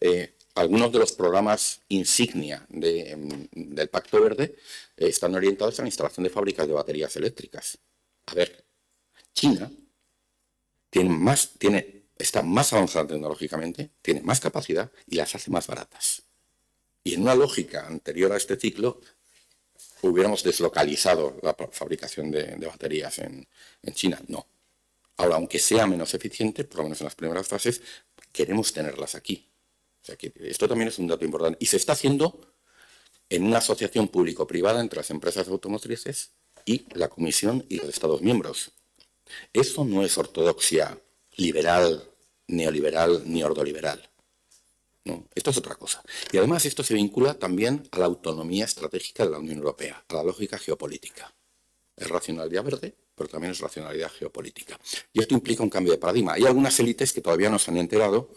eh, algunos de los programas insignia em, del Pacto Verde eh, están orientados a la instalación de fábricas de baterías eléctricas. A ver, China tiene más, tiene, está más avanzada tecnológicamente, tiene más capacidad y las hace más baratas. Y en una lógica anterior a este ciclo, hubiéramos deslocalizado la fabricación de, baterías en, en China. No. Ahora, aunque sea menos eficiente, por lo menos en las primeras fases, queremos tenerlas aquí. Esto también es un dato importante. Y se está haciendo en una asociación público-privada entre las empresas automotrices y la Comisión y los Estados miembros. Eso no es ortodoxia liberal, neoliberal ni ordoliberal. No, esto es otra cosa. Y además esto se vincula también a la autonomía estratégica de la Unión Europea, a la lógica geopolítica. Es racionalidad verde, pero también es racionalidad geopolítica. Y esto implica un cambio de paradigma. Hay algunas élites que todavía no se han enterado,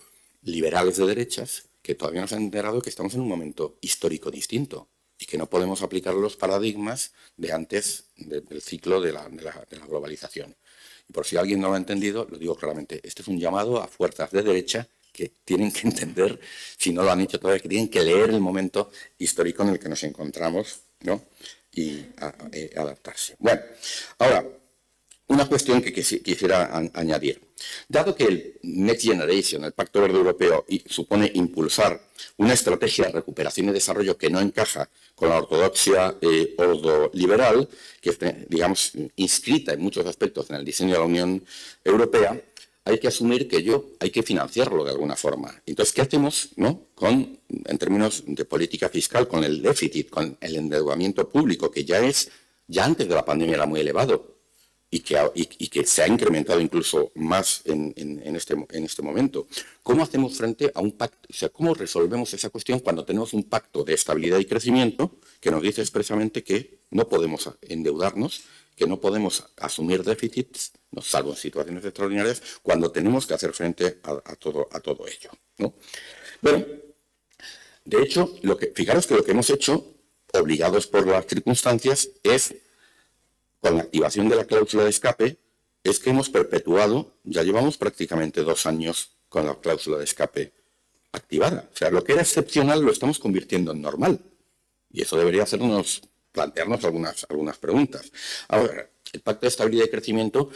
liberales de derechas, que todavía no han enterado que estamos en un momento histórico distinto y que no podemos aplicar los paradigmas de antes del ciclo de la, globalización. Y por si alguien no lo ha entendido, lo digo claramente, este es un llamado a fuerzas de derecha que tienen que entender, si no lo han hecho todavía, que tienen que leer el momento histórico en el que nos encontramos ¿no? y eh, adaptarse. Bueno, ahora, una cuestión que quisiera añadir. Dado que el Next Generation, el Pacto Verde Europeo, supone impulsar una estrategia de recuperación y desarrollo que no encaja con la ortodoxia eh, ordoliberal, que está, digamos, inscrita en muchos aspectos en el diseño de la Unión Europea, hay que asumir que ello hay que financiarlo de alguna forma. Entonces, ¿qué hacemos no? con, en términos de política fiscal, con el déficit, con el endeudamiento público, que ya es, ya antes de la pandemia era muy elevado? Y que, se ha incrementado incluso más este, en, este, momento. ¿Cómo hacemos frente a un pacto? O sea, ¿cómo resolvemos esa cuestión cuando tenemos un pacto de estabilidad y crecimiento que nos dice expresamente que no podemos endeudarnos, que no podemos asumir déficits, salvo en situaciones extraordinarias, cuando tenemos que hacer frente a, todo, a todo ello? Bueno, de hecho, lo que, fijaros que lo que hemos hecho, obligados por las circunstancias, es con la activación de la cláusula de escape es que hemos perpetuado, ya llevamos prácticamente dos años con la cláusula de escape activada. O sea, lo que era excepcional lo estamos convirtiendo en normal. Y eso debería hacernos plantearnos algunas, algunas preguntas. Ahora, el pacto de estabilidad y crecimiento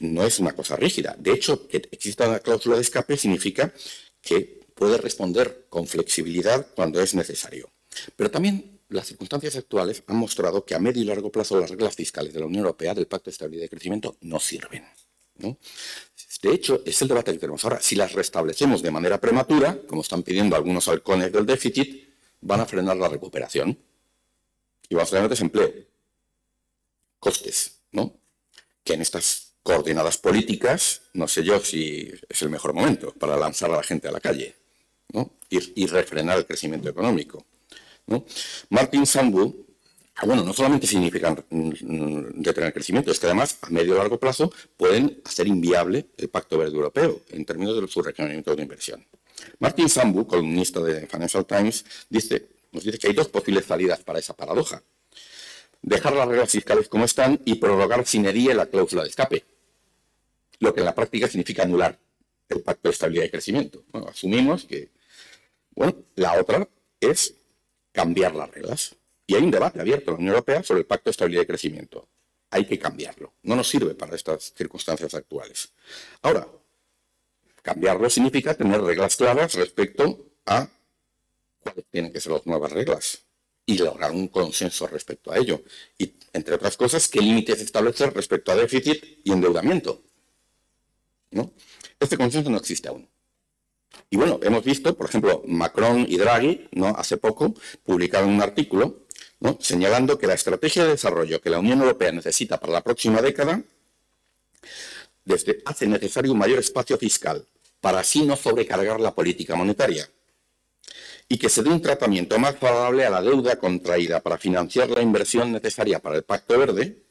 no es una cosa rígida. De hecho, que exista una cláusula de escape significa que puede responder con flexibilidad cuando es necesario. Pero también las circunstancias actuales han mostrado que a medio y largo plazo las reglas fiscales de la Unión Europea del Pacto de Estabilidad y Crecimiento no sirven. De hecho, es el debate que tenemos ahora. Si las restablecemos de manera prematura, como están pidiendo algunos halcones del déficit, van a frenar la recuperación y van a el desempleo. Costes, ¿no? Que en estas coordinadas políticas, no sé yo si es el mejor momento para lanzar a la gente a la calle ¿no? y refrenar el crecimiento económico. Martin Sambu, ah, bueno, no solamente significan mm, detener crecimiento, es que además a medio y largo plazo pueden hacer inviable el Pacto Verde Europeo en términos de su requerimiento de inversión. Martin Sambu, columnista de Financial Times, dice, nos dice que hay dos posibles salidas para esa paradoja. Dejar las reglas fiscales como están y prorrogar sin edie la cláusula de escape, lo que en la práctica significa anular el Pacto de Estabilidad y Crecimiento. asumimos que, bueno, la otra es cambiar las reglas. Y hay un debate abierto en la Unión Europea sobre el Pacto de Estabilidad y Crecimiento. Hay que cambiarlo. No nos sirve para estas circunstancias actuales. Ahora, cambiarlo significa tener reglas claras respecto a cuáles tienen que ser las nuevas reglas y lograr un consenso respecto a ello. Y, entre otras cosas, qué límites establecer respecto a déficit y endeudamiento. ¿No? Este consenso no existe aún. Y bueno, hemos visto, por ejemplo, Macron y Draghi, ¿no? hace poco, publicaron un artículo señalando que la estrategia de desarrollo que la Unión Europea necesita para la próxima década hace necesario un mayor espacio fiscal para así no sobrecargar la política monetaria y que se dé un tratamiento más favorable a la deuda contraída para financiar la inversión necesaria para el Pacto Verde,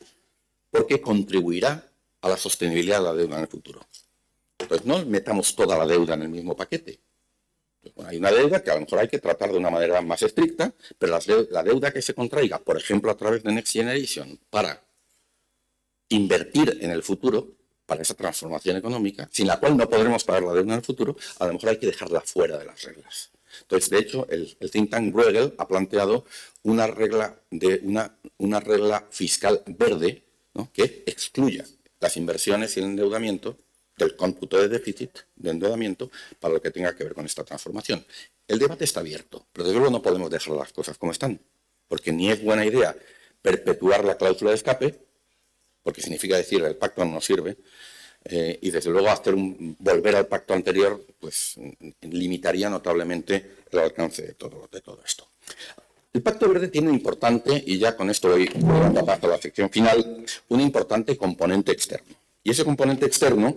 porque contribuirá a la sostenibilidad de la deuda en el futuro. Entonces no metamos toda la deuda en el mismo paquete. hay una deuda que a lo mejor hay que tratar de una manera más estricta, pero la deuda que se contraiga, por ejemplo, a través de Next Generation, para invertir en el futuro, para esa transformación económica, sin la cual no podremos pagar la deuda en el futuro, a lo mejor hay que dejarla fuera de las reglas. Entonces, de hecho, el, think tank Bruegel ha planteado una regla, de una, una regla fiscal verde que excluya las inversiones y el endeudamiento del cómputo de déficit, de endeudamiento, para lo que tenga que ver con esta transformación. El debate está abierto, pero desde luego no podemos dejar las cosas como están, porque ni es buena idea perpetuar la cláusula de escape, porque significa decir el pacto no nos sirve, eh, y desde luego hacer un, volver al pacto anterior, pues limitaría notablemente el alcance de todo, esto. El Pacto Verde tiene un importante, y ya con esto voy dando paso a la sección final, un importante componente externo. Y ese componente externo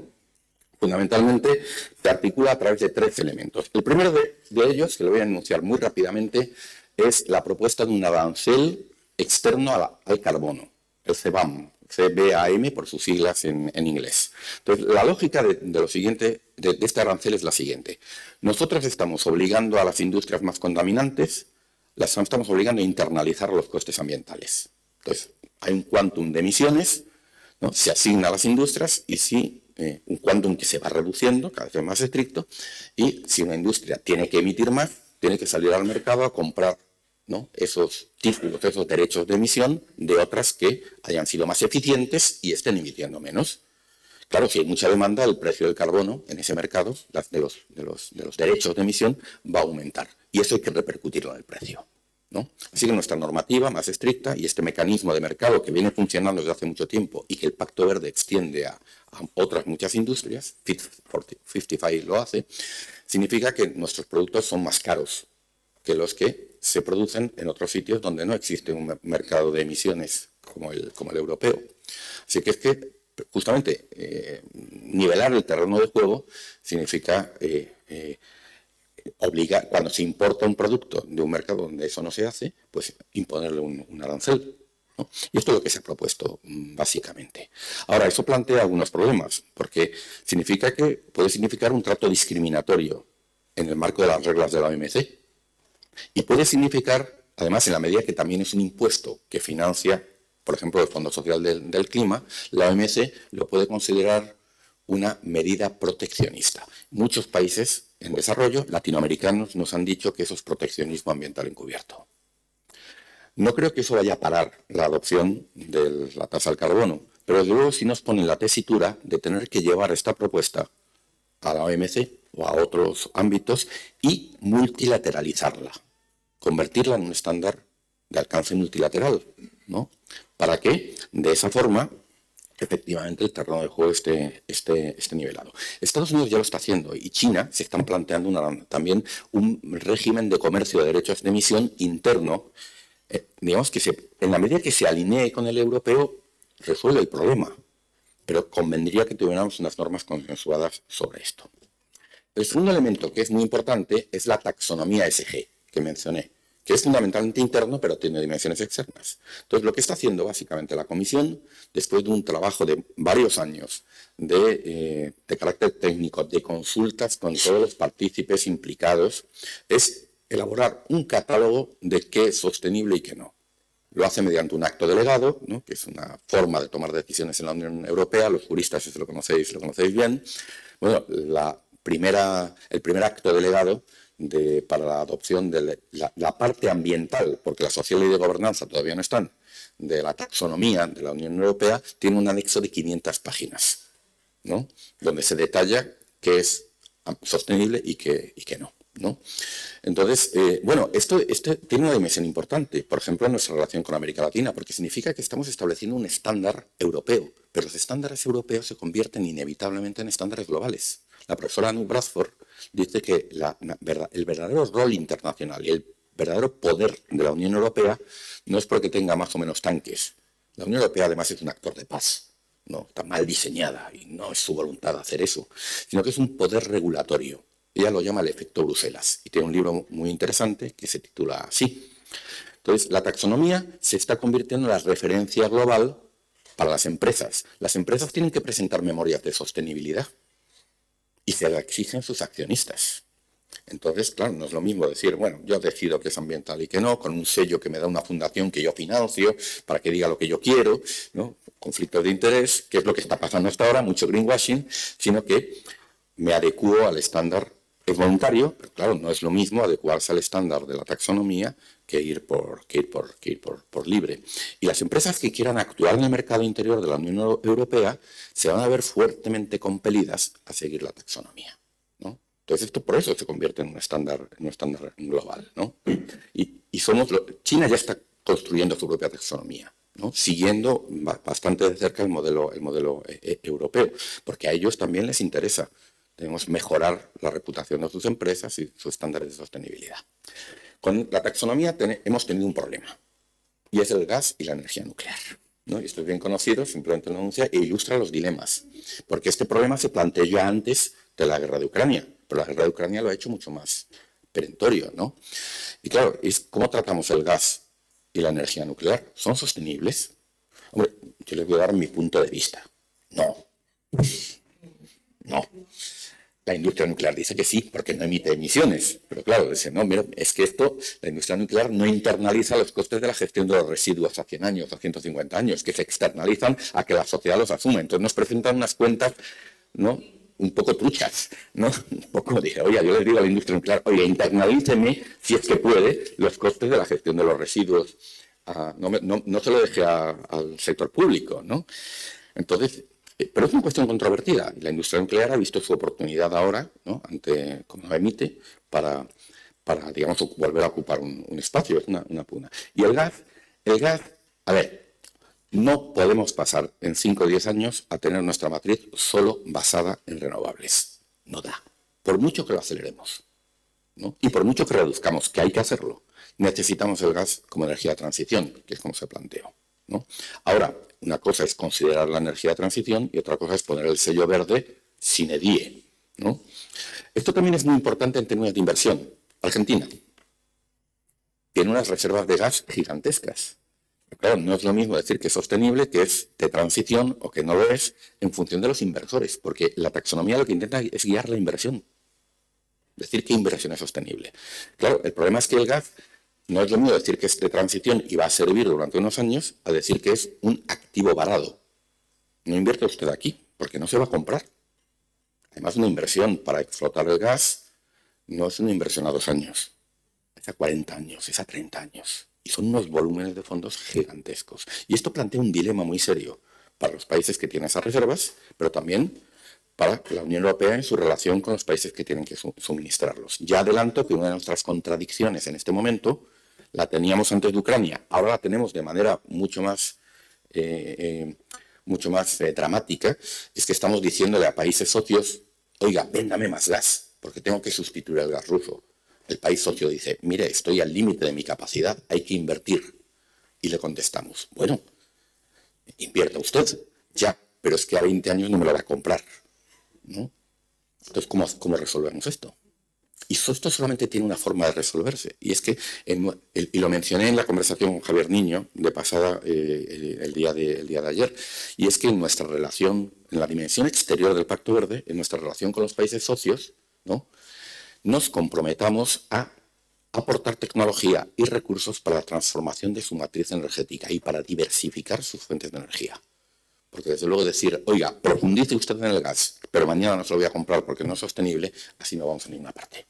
fundamentalmente se articula a través de tres elementos. El primero de, ellos, que lo voy a anunciar muy rápidamente, es la propuesta de un arancel externo al carbono, el CBAM, CBAM por sus siglas en, inglés. Entonces, la lógica de, lo siguiente, de, este arancel es la siguiente. Nosotros estamos obligando a las industrias más contaminantes, las estamos obligando a internalizar los costes ambientales. Entonces, hay un quantum de emisiones, se asigna a las industrias y si eh, un quantum que se va reduciendo, cada vez más estricto, y si una industria tiene que emitir más, tiene que salir al mercado a comprar esos títulos, esos derechos de emisión de otras que hayan sido más eficientes y estén emitiendo menos. Claro, si hay mucha demanda, el precio del carbono en ese mercado, de los, de los, de los derechos de emisión, va a aumentar. Y eso hay que repercutirlo en el precio. Así que nuestra normativa más estricta y este mecanismo de mercado que viene funcionando desde hace mucho tiempo y que el Pacto Verde extiende a, otras muchas industrias, Fit 55 lo hace, significa que nuestros productos son más caros que los que se producen en otros sitios donde no existe un mercado de emisiones como el, como el europeo. Así que es que justamente eh, nivelar el terreno de juego significa eh, eh, obligar, cuando se importa un producto de un mercado donde eso no se hace, pues imponerle un, arancel. Y esto es lo que se ha propuesto mm, básicamente. Ahora, eso plantea algunos problemas, porque significa que puede significar un trato discriminatorio en el marco de las reglas de la OMC. Y puede significar, además, en la medida que también es un impuesto que financia, por ejemplo, el Fondo Social del, del Clima, la OMC lo puede considerar una medida proteccionista. Muchos países en desarrollo latinoamericanos nos han dicho que eso es proteccionismo ambiental encubierto. No creo que eso vaya a parar la adopción de la tasa al carbono, pero desde luego sí nos pone la tesitura de tener que llevar esta propuesta a la OMC o a otros ámbitos y multilateralizarla, convertirla en un estándar de alcance multilateral, ¿no? Para que de esa forma efectivamente el terreno de juego esté, nivelado. Estados Unidos ya lo está haciendo y China se están planteando también un régimen de comercio de derechos de emisión interno, eh, digamos que en la medida que se alinee con el europeo resuelve el problema, pero convendría que tuviéramos unas normas consensuadas sobre esto. El segundo elemento que es muy importante es la taxonomía SG que mencioné que es fundamentalmente interno, pero tiene dimensiones externas. Entonces, lo que está haciendo básicamente la Comisión, después de un trabajo de varios años de, eh, de carácter técnico, de consultas con todos los partícipes implicados, es elaborar un catálogo de qué es sostenible y qué no. Lo hace mediante un acto delegado, ¿no? que es una forma de tomar decisiones en la Unión Europea. Los juristas, si lo conocéis, lo conocéis bien. Bueno, el primer acto delegado para la adopción de la, parte ambiental, porque la social y de gobernanza todavía no están, de la taxonomía de la Unión Europea, tiene un anexo de 500 páginas, ¿no? donde se detalla qué es sostenible y qué, y qué no. ¿no? Entonces, eh, bueno, esto, esto, tiene una dimensión importante, por ejemplo, en nuestra relación con América Latina, porque significa que estamos estableciendo un estándar europeo, pero los estándares europeos se convierten inevitablemente en estándares globales. La profesora Anu Bradford dice que el verdadero rol internacional y el verdadero poder de la Unión Europea no es porque tenga más o menos tanques. La Unión Europea además es un actor de paz, no está mal diseñada y no es su voluntad hacer eso, sino que es un poder regulatorio. Ella lo llama el efecto Bruselas y tiene un libro muy interesante que se titula así. Entonces, la taxonomía se está convirtiendo en la referencia global para las empresas. Las empresas tienen que presentar memorias de sostenibilidad y se la exigen sus accionistas. Entonces, claro, no es lo mismo decir, bueno, yo decido que es ambiental y que no, con un sello que me da una fundación que yo financio para que diga lo que yo quiero, ¿no? conflictos de interés, que es lo que está pasando hasta ahora, mucho greenwashing, sino que me adecuo al estándar es voluntario, pero claro, no es lo mismo adecuarse al estándar de la taxonomía que ir por, que ir por, que ir por, por, libre. Y las empresas que quieran actuar en el mercado interior de la Unión Europea se van a ver fuertemente compelidas a seguir la taxonomía. ¿no? Entonces, esto por eso se convierte en un estándar, en un estándar global. ¿no? Y, y somos China ya está construyendo su propia taxonomía. ¿no? siguiendo bastante de cerca el modelo, el modelo eh, eh, europeo, porque a ellos también les interesa Debemos mejorar la reputación de sus empresas y sus estándares de sostenibilidad. Con la taxonomía hemos tenido un problema, y es el gas y la energía nuclear. Y esto es bien conocido, simplemente lo anuncia e ilustra los dilemas, porque este problema se planteó ya antes de la guerra de Ucrania, pero la guerra de Ucrania lo ha hecho mucho más perentorio. ¿no? Y claro, ¿cómo tratamos el gas y la energía nuclear? ¿Son sostenibles? Hombre, yo les voy a dar mi punto de vista. No. No. La industria nuclear dice que sí, porque no emite emisiones. Pero claro, dice, no, mira, es que esto, la industria nuclear no internaliza los costes de la gestión de los residuos a 100 años, a 150 años, que se externalizan a que la sociedad los asume. Entonces nos presentan unas cuentas, ¿no? Un poco truchas, ¿no? Un poco, dije, oye, yo les digo a la industria nuclear, oye, internalíceme, si es que puede, los costes de la gestión de los residuos. no, no, se lo deje al sector público, ¿no? Entonces, pero es una cuestión controvertida. La industria nuclear ha visto su oportunidad ahora, ¿no? ante como emite, para, para digamos, volver a ocupar un, espacio. Es una, una, puna. Y el gas, el gas, a ver, no podemos pasar en 5 o 10 años a tener nuestra matriz solo basada en renovables. No da. Por mucho que lo aceleremos. ¿no? Y por mucho que reduzcamos, que hay que hacerlo, necesitamos el gas como energía de transición, que es como se planteó. Ahora, una cosa es considerar la energía de transición y otra cosa es poner el sello verde sin edie. ¿no? Esto también es muy importante en términos de inversión. Argentina tiene unas reservas de gas gigantescas. Claro, no es lo mismo decir que es sostenible, que es de transición o que no lo es, en función de los inversores, porque la taxonomía lo que intenta es guiar la inversión. Decir qué inversión es sostenible. Claro, el problema es que el gas no es lo mismo decir que es de transición y va a servir durante unos años a decir que es un activo varado. No invierte usted aquí, porque no se va a comprar. Además, una inversión para explotar el gas no es una inversión a dos años, es a 40 años, es a 30 años. Y son unos volúmenes de fondos gigantescos. Y esto plantea un dilema muy serio para los países que tienen esas reservas, pero también para la Unión Europea en su relación con los países que tienen que suministrarlos. Ya adelanto que una de nuestras contradicciones en este momento la teníamos antes de Ucrania, ahora la tenemos de manera mucho más, eh, eh, mucho más eh, dramática, es que estamos diciéndole a países socios, oiga, véndame más gas, porque tengo que sustituir el gas ruso. El país socio dice, mire, estoy al límite de mi capacidad, hay que invertir. Y le contestamos, bueno, invierta usted, ya, pero es que a 20 años no me lo va a comprar. Entonces, ¿cómo, ¿cómo resolvemos esto? Y esto solamente tiene una forma de resolverse. Y es que, y lo mencioné en la conversación con Javier Niño, de pasada eh, el, día de, día de ayer, y es que en nuestra relación, en la dimensión exterior del Pacto Verde, en nuestra relación con los países socios, ¿no? nos comprometamos a aportar tecnología y recursos para la transformación de su matriz energética y para diversificar sus fuentes de energía. Porque desde luego decir, oiga, profundice usted en el gas, pero mañana no se lo voy a comprar porque no es sostenible, así no vamos a ninguna parte.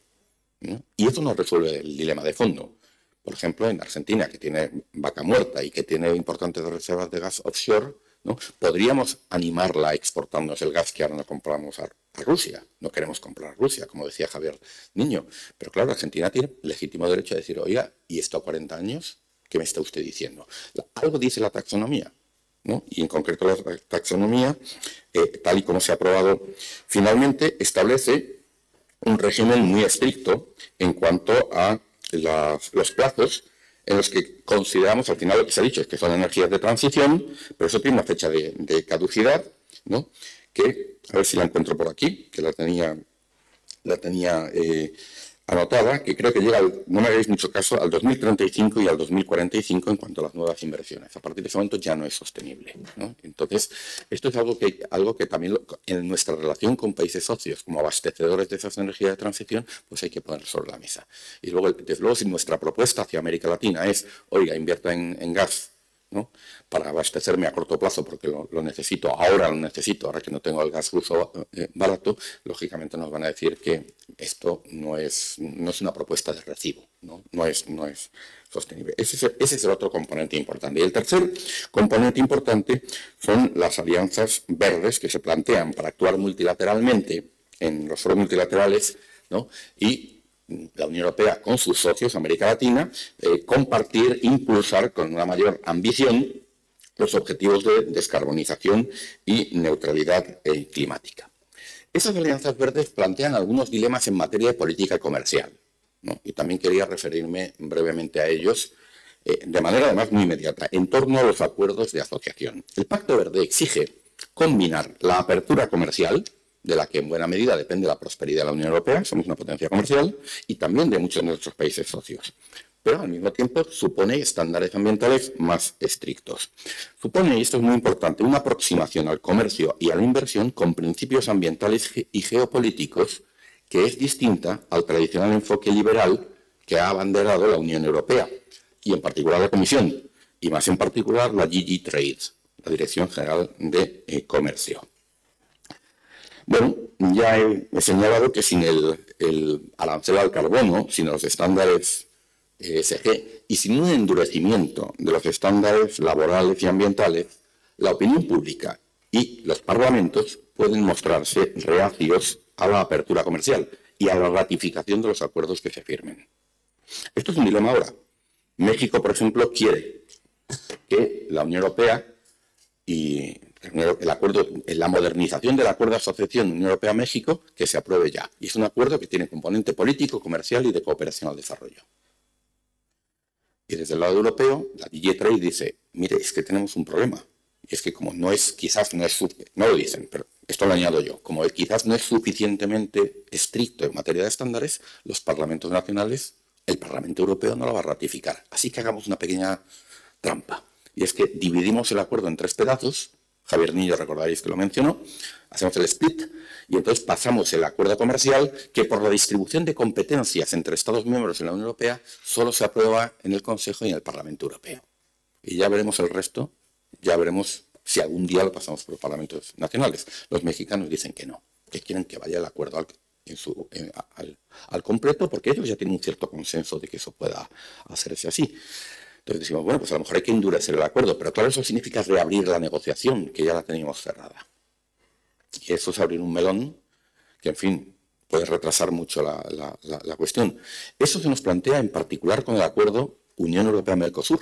Y esto no resuelve el dilema de fondo. Por ejemplo, en Argentina, que tiene vaca muerta y que tiene importantes reservas de gas offshore, ¿no? podríamos animarla exportarnos el gas que ahora no compramos a, Rusia. No queremos comprar a Rusia, como decía Javier Niño. Pero claro, Argentina tiene legítimo derecho a decir, oiga, ¿y esto a 40 años? ¿Qué me está usted diciendo? Algo dice la taxonomía. ¿no? Y en concreto la taxonomía, eh, tal y como se ha aprobado, finalmente establece un régimen muy estricto en cuanto a los plazos en los que consideramos, al final lo que se ha dicho es que son energías de transición, pero eso tiene una fecha de, caducidad, ¿no? que, a ver si la encuentro por aquí, que la tenía, la tenía eh, anotada, que creo que llega, no me hagáis mucho caso, al 2035 y al 2045 en cuanto a las nuevas inversiones. A partir de ese momento ya no es sostenible. Entonces, esto es algo que, algo que también en nuestra relación con países socios, como abastecedores de esas energías de transición, pues hay que poner sobre la mesa. Y luego, desde luego, si nuestra propuesta hacia América Latina es, oiga, invierta en, gas, para abastecerme a corto plazo porque lo, necesito, ahora lo necesito, ahora que no tengo el gas ruso eh, barato, lógicamente nos van a decir que esto no es, no es una propuesta de recibo, no, no, es, no es sostenible. Ese es, el otro componente importante. Y el tercer componente importante son las alianzas verdes que se plantean para actuar multilateralmente en los foros multilaterales ¿no? y la Unión Europea con sus socios, América Latina, compartir, impulsar con una mayor ambición los objetivos de descarbonización y neutralidad eh, climática. Esas alianzas verdes plantean algunos dilemas en materia de política comercial, y también quería referirme brevemente a ellos eh, de manera además muy inmediata, en torno a los acuerdos de asociación. El Pacto Verde exige combinar la apertura comercial, de la que en buena medida depende la prosperidad de la Unión Europea, somos una potencia comercial, y también de muchos de nuestros países socios. Pero al mismo tiempo supone estándares ambientales más estrictos. Supone, y esto es muy importante, una aproximación al comercio y a la inversión con principios ambientales y geopolíticos que es distinta al tradicional enfoque liberal que ha abanderado la Unión Europea, y en particular la Comisión, y más en particular la GG Trade, la Dirección General de eh, Comercio. Bueno, ya he, señalado que sin el, arancel al carbono, sin los estándares ESG y sin un endurecimiento de los estándares laborales y ambientales, la opinión pública y los parlamentos pueden mostrarse reacios a la apertura comercial y a la ratificación de los acuerdos que se firmen. Esto es un dilema ahora. México, por ejemplo, quiere que la Unión Europea y el acuerdo, la modernización del acuerdo de asociación Unión Europea-México que se apruebe ya. Y es un acuerdo que tiene componente político, comercial y de cooperación al desarrollo. Y desde el lado europeo, la DJ Trade dice, mire, es que tenemos un problema. Es que como no es, quizás no es, no lo dicen, pero esto lo añado yo, como quizás no es suficientemente estricto en materia de estándares, los parlamentos nacionales, el Parlamento Europeo no lo va a ratificar. Así que hagamos una pequeña trampa. Y es que dividimos el acuerdo en tres pedazos Javier Niño, recordaréis que lo mencionó, hacemos el split y entonces pasamos el acuerdo comercial que por la distribución de competencias entre Estados miembros de la Unión Europea solo se aprueba en el Consejo y en el Parlamento Europeo. Y ya veremos el resto, ya veremos si algún día lo pasamos por los parlamentos nacionales. Los mexicanos dicen que no, que quieren que vaya el acuerdo al, al completo porque ellos ya tienen un cierto consenso de que eso pueda hacerse así. Entonces decimos, bueno, pues a lo mejor hay que endurecer el acuerdo, pero claro, eso significa reabrir la negociación, que ya la teníamos cerrada. Y eso es abrir un melón que, en fin, puede retrasar mucho la, cuestión. Eso se nos plantea en particular con el acuerdo Unión Europea-Mercosur.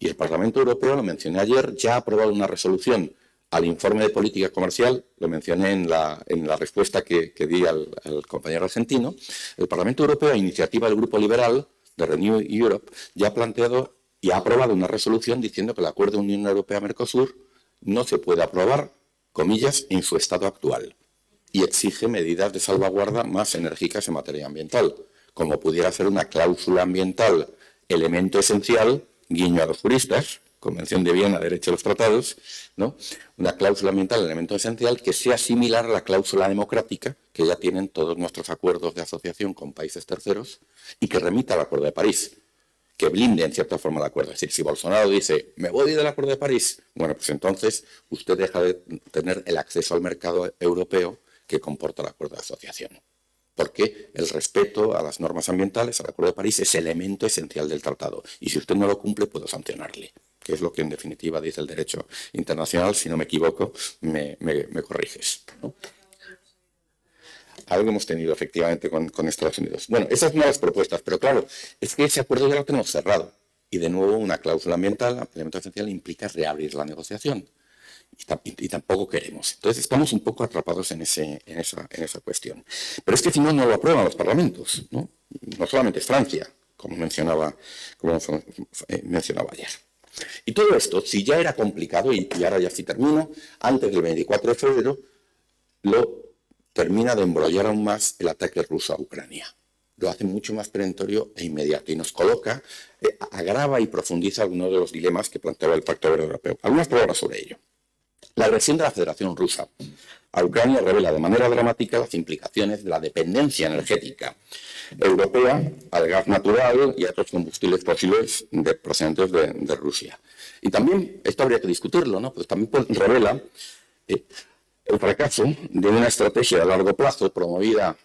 Y el Parlamento Europeo, lo mencioné ayer, ya ha aprobado una resolución al informe de política comercial, lo mencioné en la, respuesta que, di al, al, compañero argentino, el Parlamento Europeo, a iniciativa del Grupo Liberal, de Renew Europe ya ha planteado y ha aprobado una resolución diciendo que el acuerdo Unión Europea-Mercosur no se puede aprobar, comillas, en su estado actual y exige medidas de salvaguarda más enérgicas en materia ambiental, como pudiera ser una cláusula ambiental, elemento esencial, guiño a los juristas, Convención de Viena, Derecho de los Tratados, ¿no? una cláusula ambiental, elemento esencial, que sea similar a la cláusula democrática que ya tienen todos nuestros acuerdos de asociación con países terceros y que remita al Acuerdo de París, que blinde en cierta forma el acuerdo. Es decir, si Bolsonaro dice, me voy del Acuerdo de París, bueno, pues entonces usted deja de tener el acceso al mercado europeo que comporta el Acuerdo de Asociación. Porque el respeto a las normas ambientales, al Acuerdo de París, es elemento esencial del tratado. Y si usted no lo cumple, puedo sancionarle que es lo que en definitiva dice el derecho internacional, si no me equivoco, me, corriges. Algo hemos tenido efectivamente con, Estados Unidos. Bueno, esas las propuestas, pero claro, es que ese acuerdo ya lo tenemos cerrado. Y de nuevo, una cláusula ambiental, elemento esencial, implica reabrir la negociación. Y, tampoco queremos. Entonces estamos un poco atrapados en, ese, en, esa, en esa cuestión. Pero es que si no, no lo aprueban los parlamentos. No, no solamente es Francia, como mencionaba, como mencionaba ayer. Y todo esto, si ya era complicado, y, ahora ya sí termino, antes del 24 de febrero, lo termina de embrollar aún más el ataque ruso a Ucrania. Lo hace mucho más perentorio e inmediato y nos coloca, eh, agrava y profundiza algunos de los dilemas que planteaba el Pacto Verde Europeo. Algunas palabras sobre ello. La agresión de la Federación Rusa a Ucrania revela de manera dramática las implicaciones de la dependencia energética europea al gas natural y a otros combustibles fósiles de, procedentes de, Rusia. Y también, esto habría que discutirlo, ¿no? Pues también revela eh, el fracaso de una estrategia a largo plazo promovida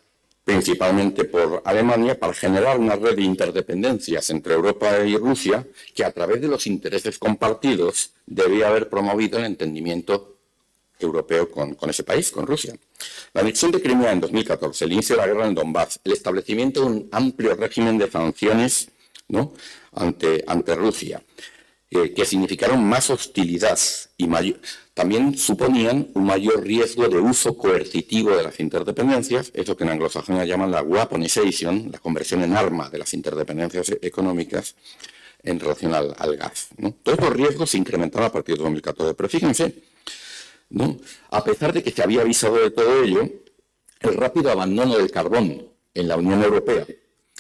principalmente por Alemania, para generar una red de interdependencias entre Europa y Rusia que a través de los intereses compartidos debía haber promovido el entendimiento europeo con, ese país, con Rusia. La anexión de Crimea en 2014, el inicio de la guerra en Donbass, el establecimiento de un amplio régimen de sanciones ante Rusia, eh, que significaron más hostilidad y mayor, también suponían un mayor riesgo de uso coercitivo de las interdependencias, eso que en anglosajones llaman la weaponization, la conversión en arma de las interdependencias económicas en relación al, gas. Todos los riesgos se incrementaron a partir de 2014, pero fíjense, a pesar de que se había avisado de todo ello, el rápido abandono del carbón en la Unión Europea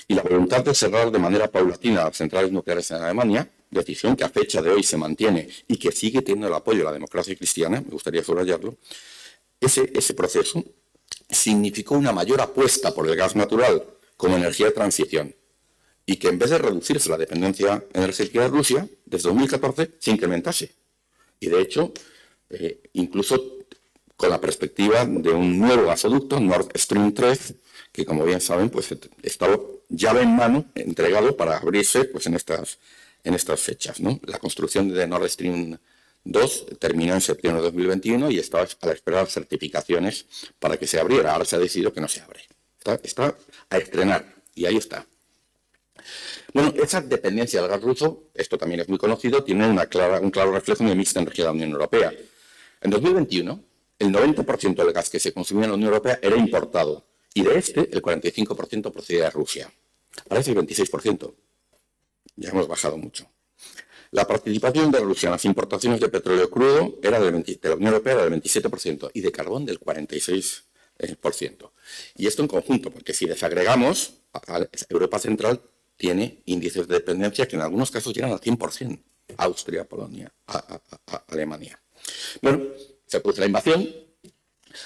y la voluntad de cerrar de manera paulatina las centrales nucleares en Alemania decisión que a fecha de hoy se mantiene y que sigue teniendo el apoyo de la democracia cristiana, me gustaría subrayarlo, ese, proceso significó una mayor apuesta por el gas natural como energía de transición y que en vez de reducirse la dependencia energética de Rusia, desde 2014 se incrementase. Y de hecho, eh, incluso con la perspectiva de un nuevo gasoducto, Nord Stream 3, que como bien saben, pues estaba llave en mano, entregado para abrirse pues, en estas en estas fechas. ¿no? La construcción de Nord Stream 2 terminó en septiembre de 2021 y estaba a la espera de certificaciones para que se abriera. Ahora se ha decidido que no se abre. Está, a estrenar y ahí está. Bueno, esa dependencia del gas ruso, esto también es muy conocido, tiene una clara, un claro reflejo en el mix de energía de la Unión Europea. En 2021, el 90% del gas que se consumía en la Unión Europea era importado y de este el 45% procedía de Rusia. Ahora es el 26% ya hemos bajado mucho. La participación de Rusia en las importaciones de petróleo crudo era de la Unión Europea era del 27% y de carbón del 46%. Y esto en conjunto, porque si desagregamos, Europa Central tiene índices de dependencia que en algunos casos llegan al 100%. Austria, Polonia, Alemania. Bueno, se produce la invasión.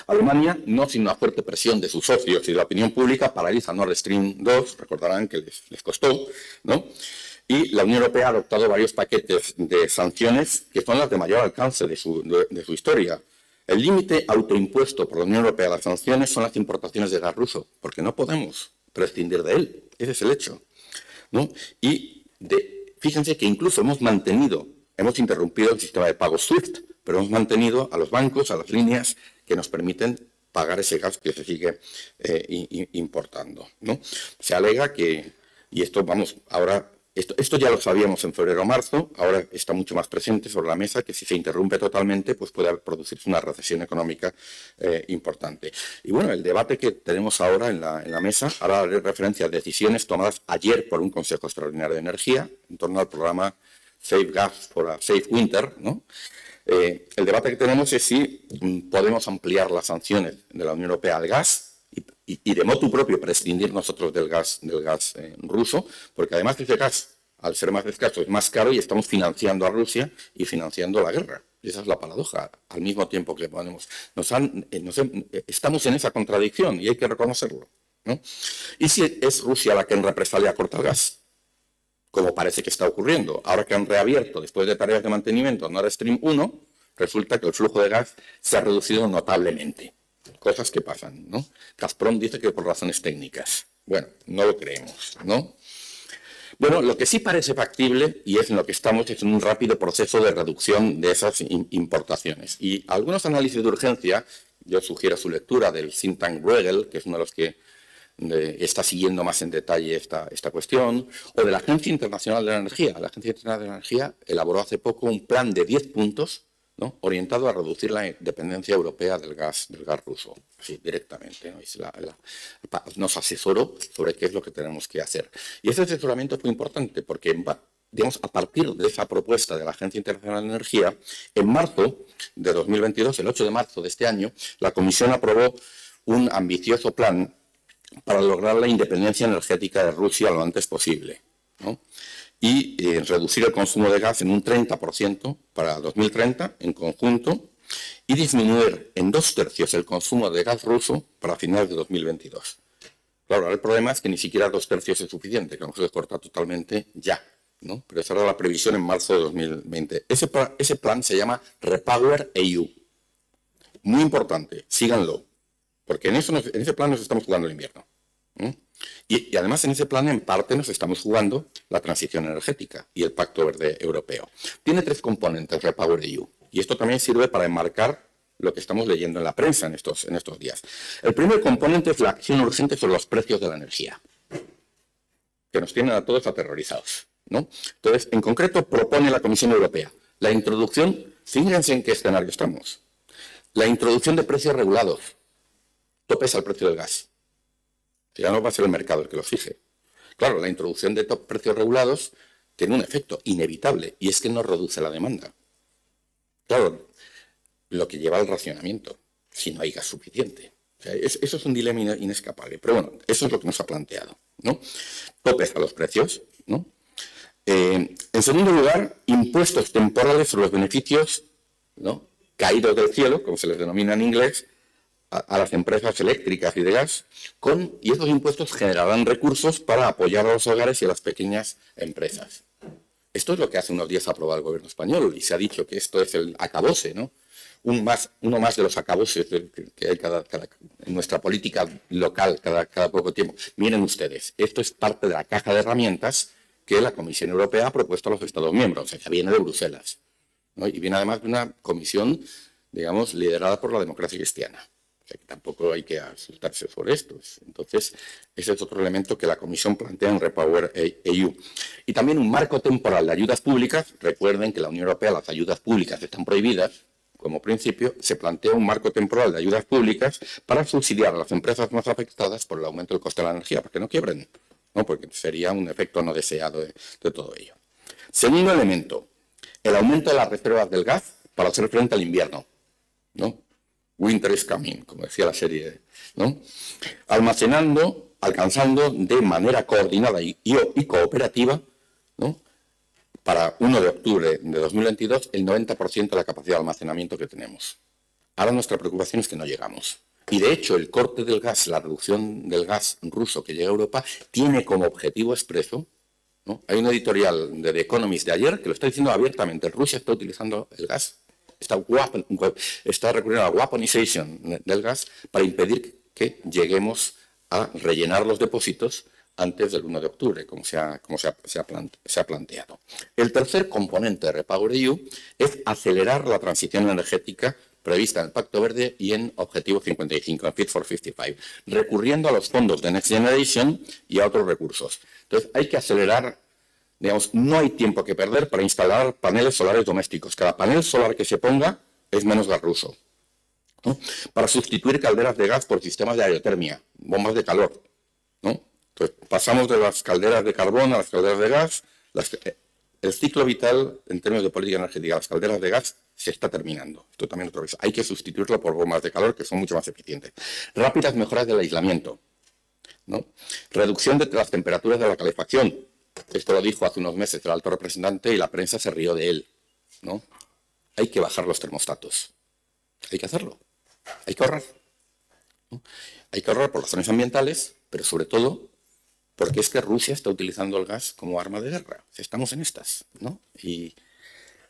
Alemania, no sin una fuerte presión de sus socios y de la opinión pública, paraliza Nord Stream 2, recordarán que les, les costó, ¿no? Y la Unión Europea ha adoptado varios paquetes de sanciones que son las de mayor alcance de su, historia. El límite autoimpuesto por la Unión Europea a las sanciones son las importaciones de gas ruso, porque no podemos prescindir de él. Ese es el hecho. Y fíjense que incluso hemos mantenido, hemos interrumpido el sistema de pago SWIFT, pero hemos mantenido a los bancos, a las líneas que nos permiten pagar ese gas que se sigue eh, importando. Se alega que, y esto vamos, ahora esto, ya lo sabíamos en febrero o marzo, ahora está mucho más presente sobre la mesa que si se interrumpe totalmente, pues puede producirse una recesión económica eh, importante. Y bueno, el debate que tenemos ahora en la, mesa, ahora haré referencia a decisiones tomadas ayer por un Consejo Extraordinario de Energía en torno al programa Safe Gas for a Safe Winter. Eh, el debate que tenemos es si mm, podemos ampliar las sanciones de la Unión Europea al gas y, de motu propio prescindir nosotros del gas, del gas eh, ruso, porque además ese gas, al ser más escaso, es más caro y estamos financiando a Rusia y financiando la guerra. Y esa es la paradoja, al mismo tiempo que ponemos. Nos han, eh, eh, estamos en esa contradicción y hay que reconocerlo. ¿Y si es Rusia la que en represalia corta el gas? Como parece que está ocurriendo. Ahora que han reabierto, después de tareas de mantenimiento, Nord Stream 1, resulta que el flujo de gas se ha reducido notablemente cosas que pasan, ¿no? Gazprom dice que por razones técnicas. Bueno, no lo creemos, ¿no? Bueno, lo que sí parece factible, y es en lo que estamos, es un rápido proceso de reducción de esas importaciones. Y algunos análisis de urgencia, yo sugiero su lectura del think tank Bruegel, que es uno de los que está siguiendo más en detalle esta, esta cuestión, o de la Agencia Internacional de la Energía. La Agencia Internacional de la Energía elaboró hace poco un plan de 10 puntos orientado a reducir la dependencia europea del gas, del gas ruso, así directamente. nos asesoró sobre qué es lo que tenemos que hacer. Y ese asesoramiento es muy importante porque, digamos, a partir de esa propuesta de la Agencia Internacional de Energía, en marzo de 2022, el 8 de marzo de este año, la Comisión aprobó un ambicioso plan para lograr la independencia energética de Rusia lo antes posible. ¿no? Y eh, reducir el consumo de gas en un 30% para 2030 en conjunto y disminuir en dos tercios el consumo de gas ruso para finales de 2022. Claro, el problema es que ni siquiera dos tercios es suficiente, que vamos a cortar totalmente ya. ¿no? Pero esa era la previsión en marzo de 2020. Ese, ese plan se llama Repower EU. Muy importante, síganlo, porque en, eso en ese plan nos estamos jugando el invierno. Y, además en ese plan en parte nos estamos jugando la transición energética y el Pacto Verde Europeo. Tiene tres componentes Repower EU. Y esto también sirve para enmarcar lo que estamos leyendo en la prensa en estos, en estos días. El primer componente es la acción urgente sobre los precios de la energía, que nos tienen a todos aterrorizados. ¿no? Entonces, en concreto, propone la Comisión Europea la introducción, fíjense en qué escenario estamos, la introducción de precios regulados, topes al precio del gas. Ya no va a ser el mercado el que lo fije. Claro, la introducción de precios regulados tiene un efecto inevitable y es que no reduce la demanda. Claro, lo que lleva al racionamiento, si no hay gas suficiente. eso es un dilema inescapable. Pero bueno, eso es lo que nos ha planteado. ¿no? Topes a los precios. ¿no? Eh, en segundo lugar, impuestos temporales sobre los beneficios ¿no? caídos del cielo, como se les denomina en inglés, a, las empresas eléctricas y de gas, con, y esos impuestos generarán recursos para apoyar a los hogares y a las pequeñas empresas. Esto es lo que hace unos días aprobó el gobierno español y se ha dicho que esto es el acabose, ¿no? Un más, uno más de los acaboses que hay cada, en nuestra política local cada, cada poco tiempo. Miren ustedes, esto es parte de la caja de herramientas que la Comisión Europea ha propuesto a los Estados miembros, o sea, viene de Bruselas. ¿no? Y viene además de una comisión, digamos, liderada por la democracia cristiana que tampoco hay que asustarse por esto. Entonces, ese es otro elemento que la Comisión plantea en Repower EU. Y también un marco temporal de ayudas públicas. Recuerden que la Unión Europea las ayudas públicas están prohibidas. Como principio, se plantea un marco temporal de ayudas públicas para subsidiar a las empresas más afectadas por el aumento del coste de la energía, para que no quiebren, ¿no? porque sería un efecto no deseado de, de todo ello. Segundo elemento, el aumento de las reservas del gas para hacer frente al invierno. ¿no? Winter is coming, como decía la serie, ¿no? Almacenando, alcanzando de manera coordinada y, cooperativa. Para 1 de octubre de 2022, el 90% de la capacidad de almacenamiento que tenemos. Ahora nuestra preocupación es que no llegamos. Y de hecho, el corte del gas, la reducción del gas ruso que llega a Europa, tiene como objetivo expreso. Hay un editorial de The Economist de ayer que lo está diciendo abiertamente. Rusia está utilizando el gas está, recurriendo a la weaponization del gas para impedir que lleguemos a rellenar los depósitos antes del 1 de octubre, como, se ha, como se, ha, se, ha planteado. El tercer componente de Repower EU es acelerar la transición energética prevista en el Pacto Verde y en Objetivo 55, en Fit for 55, recurriendo a los fondos de Next Generation y a otros recursos. Entonces, hay que acelerar Digamos, no hay tiempo que perder para instalar paneles solares domésticos. Cada panel solar que se ponga es menos gas ruso. Para sustituir calderas de gas por sistemas de aerotermia, bombas de calor. ¿no? Entonces, pasamos de las calderas de carbón a las calderas de gas. Eh, el ciclo vital en términos de política energética, las calderas de gas se está terminando. Esto también otra vez. Hay que sustituirlo por bombas de calor que son mucho más eficientes. Rápidas mejoras del aislamiento. ¿no? Reducción de las temperaturas de la calefacción. Esto lo dijo hace unos meses el alto representante y la prensa se rió de él. ¿no? Hay que bajar los termostatos. Hay que hacerlo. Hay que ahorrar. Hay que ahorrar por razones ambientales, pero sobre todo porque es que Rusia está utilizando el gas como arma de guerra. Estamos en estas. ¿no? Y,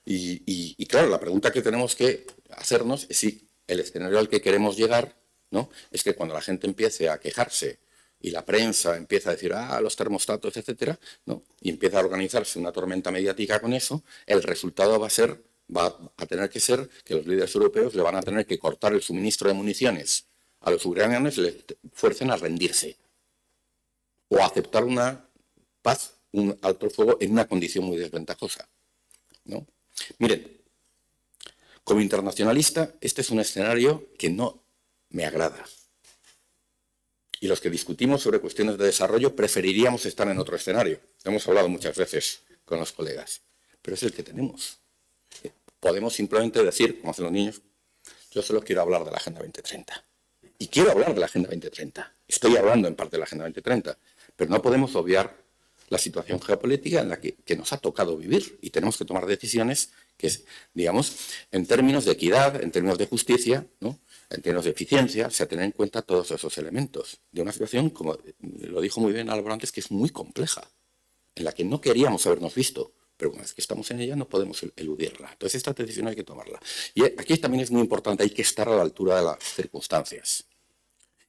y, claro, la pregunta que tenemos que hacernos es si el escenario al que queremos llegar ¿no? es que cuando la gente empiece a quejarse y la prensa empieza a decir, ah, los termostatos, etcétera, ¿no? y empieza a organizarse una tormenta mediática con eso, el resultado va a ser, va a tener que ser que los líderes europeos le van a tener que cortar el suministro de municiones a los ucranianos y les fuercen a rendirse o a aceptar una paz, un alto fuego en una condición muy desventajosa. ¿no? Miren, como internacionalista, este es un escenario que no me agrada y los que discutimos sobre cuestiones de desarrollo preferiríamos estar en otro escenario. Hemos hablado muchas veces con los colegas, pero es el que tenemos. Podemos simplemente decir, como hacen los niños, yo solo quiero hablar de la Agenda 2030. Y quiero hablar de la Agenda 2030. Estoy hablando en parte de la Agenda 2030, pero no podemos obviar la situación geopolítica en la que, que nos ha tocado vivir y tenemos que tomar decisiones que digamos, en términos de equidad, en términos de justicia, ¿no? En términos de eficiencia, se tener en cuenta todos esos elementos de una situación, como lo dijo muy bien Álvaro antes, que es muy compleja, en la que no queríamos habernos visto, pero una vez que estamos en ella no podemos eludirla. Entonces esta decisión hay que tomarla. Y aquí también es muy importante, hay que estar a la altura de las circunstancias.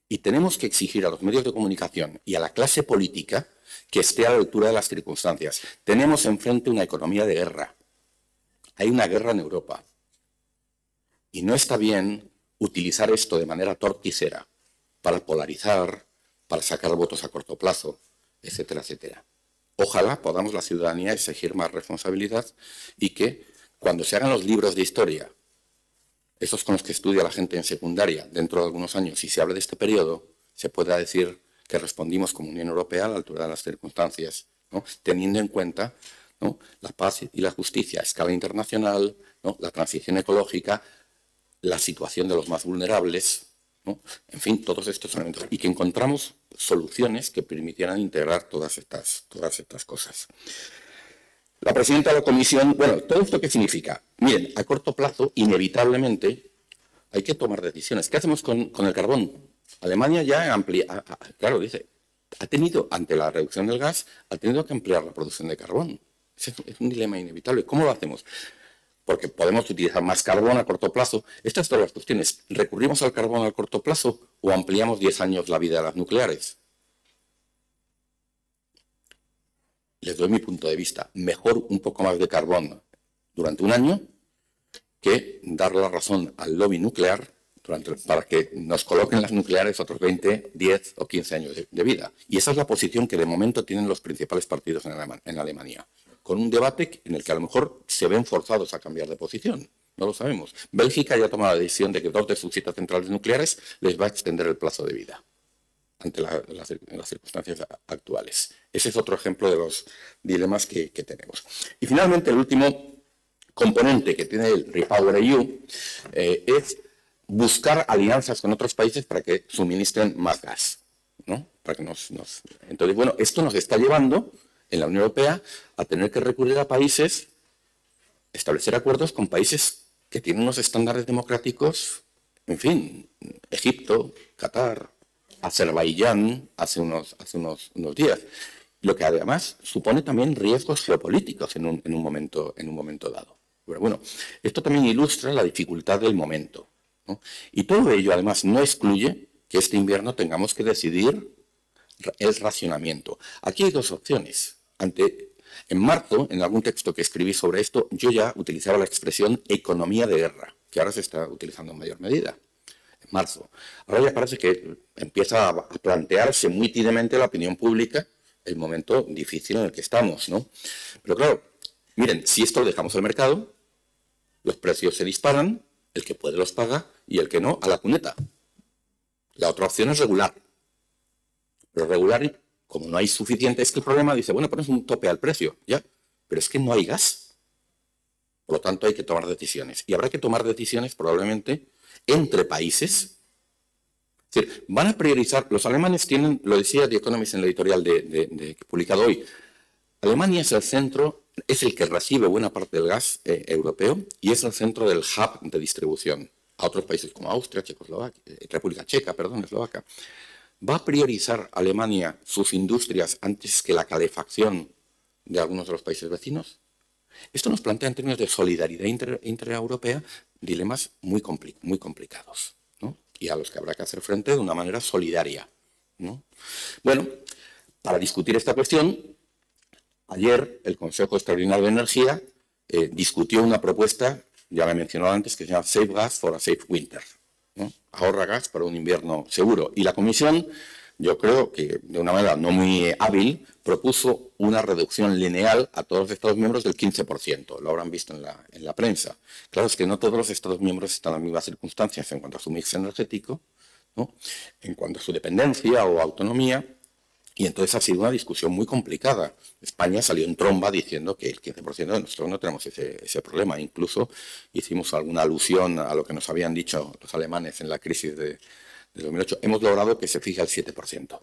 Y tenemos que exigir a los medios de comunicación y a la clase política que esté a la altura de las circunstancias. Tenemos enfrente una economía de guerra. Hay una guerra en Europa. Y no está bien utilizar esto de manera torticera para polarizar, para sacar votos a corto plazo, etcétera, etcétera. Ojalá podamos la ciudadanía exigir más responsabilidad y que cuando se hagan los libros de historia, esos con los que estudia la gente en secundaria dentro de algunos años, y se hable de este periodo, se pueda decir que respondimos como Unión Europea a la altura de las circunstancias, teniendo en cuenta la paz y la justicia a escala internacional, la transición ecológica, la situación de los más vulnerables, en fin, todos estos elementos, y que encontramos soluciones que permitieran integrar todas estas, todas estas cosas. La presidenta de la comisión, bueno, ¿todo esto qué significa? Miren, a corto plazo, inevitablemente, hay que tomar decisiones. ¿Qué hacemos con, el carbón? Alemania ya amplía, claro, dice, ha tenido, ante la reducción del gas, ha tenido que ampliar la producción de carbón. Es un dilema inevitable. ¿Cómo lo hacemos? Porque podemos utilizar más carbón a corto plazo. Estas son las cuestiones. ¿Recurrimos al carbón a corto plazo o ampliamos 10 años la vida de las nucleares? Les doy mi punto de vista. Mejor un poco más de carbón durante un año que dar la razón al lobby nuclear para que nos coloquen las nucleares otros 20, 10 o 15 años de, vida. Y esa es la posición que de momento tienen los principales partidos en Alemania con un debate en el que a lo mejor se ven forzados a cambiar de posición. No lo sabemos. Bélgica ya ha tomado la decisión de que dos de sus citas centrales nucleares les va a extender el plazo de vida ante las circunstancias actuales. Ese es otro ejemplo de los dilemas que, tenemos. Y finalmente, el último componente que tiene el Repower EU eh, es buscar alianzas con otros países para que suministren más gas. ¿no? Para que nos... Entonces, bueno, esto nos está llevando en la Unión Europea a tener que recurrir a países, establecer acuerdos con países que tienen unos estándares democráticos, en fin, Egipto, Qatar, Azerbaiyán, hace unos, días. Lo que además supone también riesgos geopolíticos en un, momento, en un momento dado. Pero bueno, esto también ilustra la dificultad del momento. Y todo ello además no excluye que este invierno tengamos que decidir el racionamiento. Aquí hay dos opciones en marzo, en algún texto que escribí sobre esto, yo ya utilizaba la expresión economía de guerra, que ahora se está utilizando en mayor medida. En marzo. Ahora ya parece que empieza a plantearse muy tímidamente la opinión pública el momento difícil en el que estamos, ¿no? Pero claro, miren, si esto lo dejamos al mercado, los precios se disparan, el que puede los paga y el que no, a la cuneta. La otra opción es regular. Pero regular como no hay suficiente, es que el problema dice, bueno, pones un tope al precio, ya, pero es que no hay gas. Por lo tanto, hay que tomar decisiones. Y habrá que tomar decisiones probablemente entre países. Van a priorizar, los alemanes tienen, lo decía The Economist en la editorial de, publicado hoy, Alemania es el centro, es el que recibe buena parte del gas eh, europeo y es el centro del hub de distribución a otros países como Austria, Checoslovaquia, eh, República Checa, perdón, Eslovaquia. ¿Va a priorizar Alemania sus industrias antes que la calefacción de algunos de los países vecinos? Esto nos plantea en términos de solidaridad intraeuropea dilemas muy, complicados y a los que habrá que hacer frente de una manera solidaria. Bueno, para discutir esta cuestión, ayer el Consejo Extraordinario de Energía eh, discutió una propuesta, ya me he mencionado antes, que se llama Safe Gas for a Safe Winter ahorra gas para un invierno seguro. Y la Comisión, yo creo que de una manera no muy hábil, propuso una reducción lineal a todos los Estados miembros del 15%. Lo habrán visto en la, en la prensa. Claro, es que no todos los Estados miembros están en las mismas circunstancias en cuanto a su mix energético, en cuanto a su dependencia o autonomía, y entonces ha sido una discusión muy complicada. España salió en tromba diciendo que el 15% de nosotros no tenemos ese, problema. Incluso hicimos alguna alusión a lo que nos habían dicho los alemanes en la crisis de, 2008. Hemos logrado que se fije al 7%.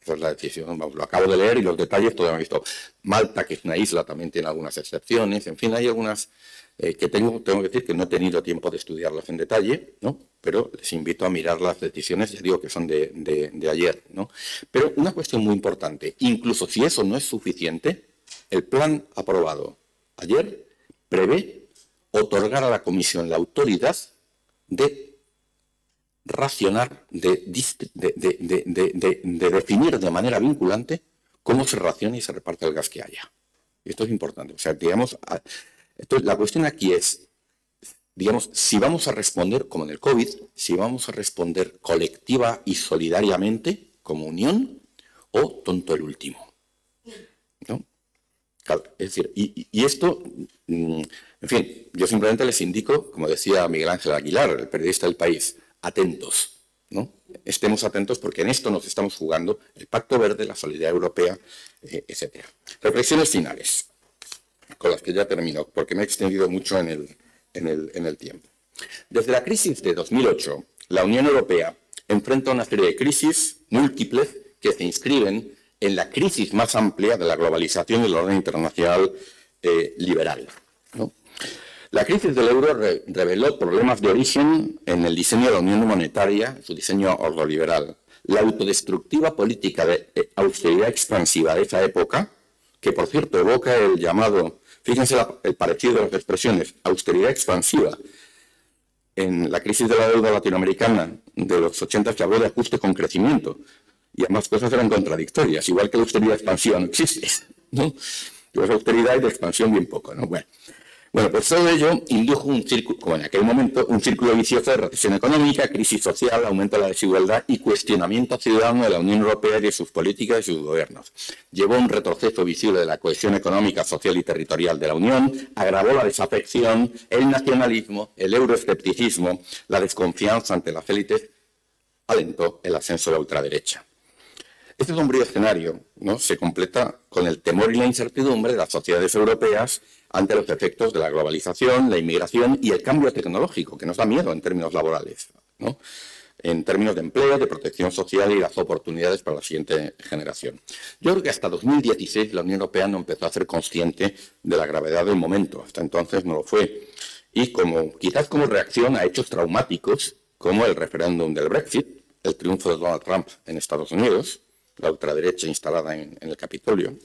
Esa es la decisión. lo acabo de leer y los detalles todavía han visto. Malta, que es una isla, también tiene algunas excepciones. En fin, hay algunas eh, que tengo, tengo que decir que no he tenido tiempo de estudiarlas en detalle, ¿no? pero les invito a mirar las decisiones, ya digo que son de, de ayer. ¿no? Pero una cuestión muy importante, incluso si eso no es suficiente, el plan aprobado ayer prevé otorgar a la Comisión la autoridad de racionar, de, definir de manera vinculante cómo se raciona y se reparte el gas que haya. Esto es importante. O sea, digamos, la cuestión aquí es, digamos, si vamos a responder, como en el COVID, si vamos a responder colectiva y solidariamente, como unión, o tonto el último. ¿No? es decir, y, esto, mm, en fin, yo simplemente les indico, como decía Miguel Ángel Aguilar, el periodista del país, atentos, ¿no? Estemos atentos porque en esto nos estamos jugando el Pacto Verde, la solidaridad europea, eh, etc. Reflexiones finales, con las que ya termino, porque me he extendido mucho en el, en el tiempo. Desde la crisis de 2008, la Unión Europea enfrenta una serie de crisis múltiples que se inscriben en la crisis más amplia de la globalización y el orden internacional eh, liberal. La crisis del euro reveló problemas de origen en el diseño de la unión monetaria, su diseño ordoliberal. La autodestructiva política de eh, austeridad expansiva de esa época, que por cierto evoca el llamado, fíjense el parecido de las expresiones, austeridad expansiva, en la crisis de la deuda latinoamericana de los 80 se habló de ajuste con crecimiento y ambas cosas eran contradictorias, igual que la austeridad expansiva no existe, ¿no? Austeridad y de expansión bien poco, ¿no? Bueno, bueno, pues todo ello indujo un círculo, como en aquel momento, un círculo vicioso de recesión económica, crisis social, aumento de la desigualdad y cuestionamiento ciudadano de la Unión Europea y de sus políticas y sus gobiernos. Llevó un retroceso visible de la cohesión económica, social y territorial de la Unión, agravó la desafección, el nacionalismo, el euroescepticismo, la desconfianza ante las élites, alentó el ascenso de la ultraderecha. Este sombrío escenario se completa con el temor y la incertidumbre de las sociedades europeas ante los efectos de la globalización, la inmigración y el cambio tecnológico, que nos da miedo en términos laborales, ¿no? en términos de empleo, de protección social y las oportunidades para la siguiente generación. Yo creo que hasta 2016 la Unión Europea no empezó a ser consciente de la gravedad del momento, hasta entonces no lo fue. Y como, quizás como reacción a hechos traumáticos, como el referéndum del Brexit, el triunfo de Donald Trump en Estados Unidos, la ultraderecha instalada en, el Capitolio,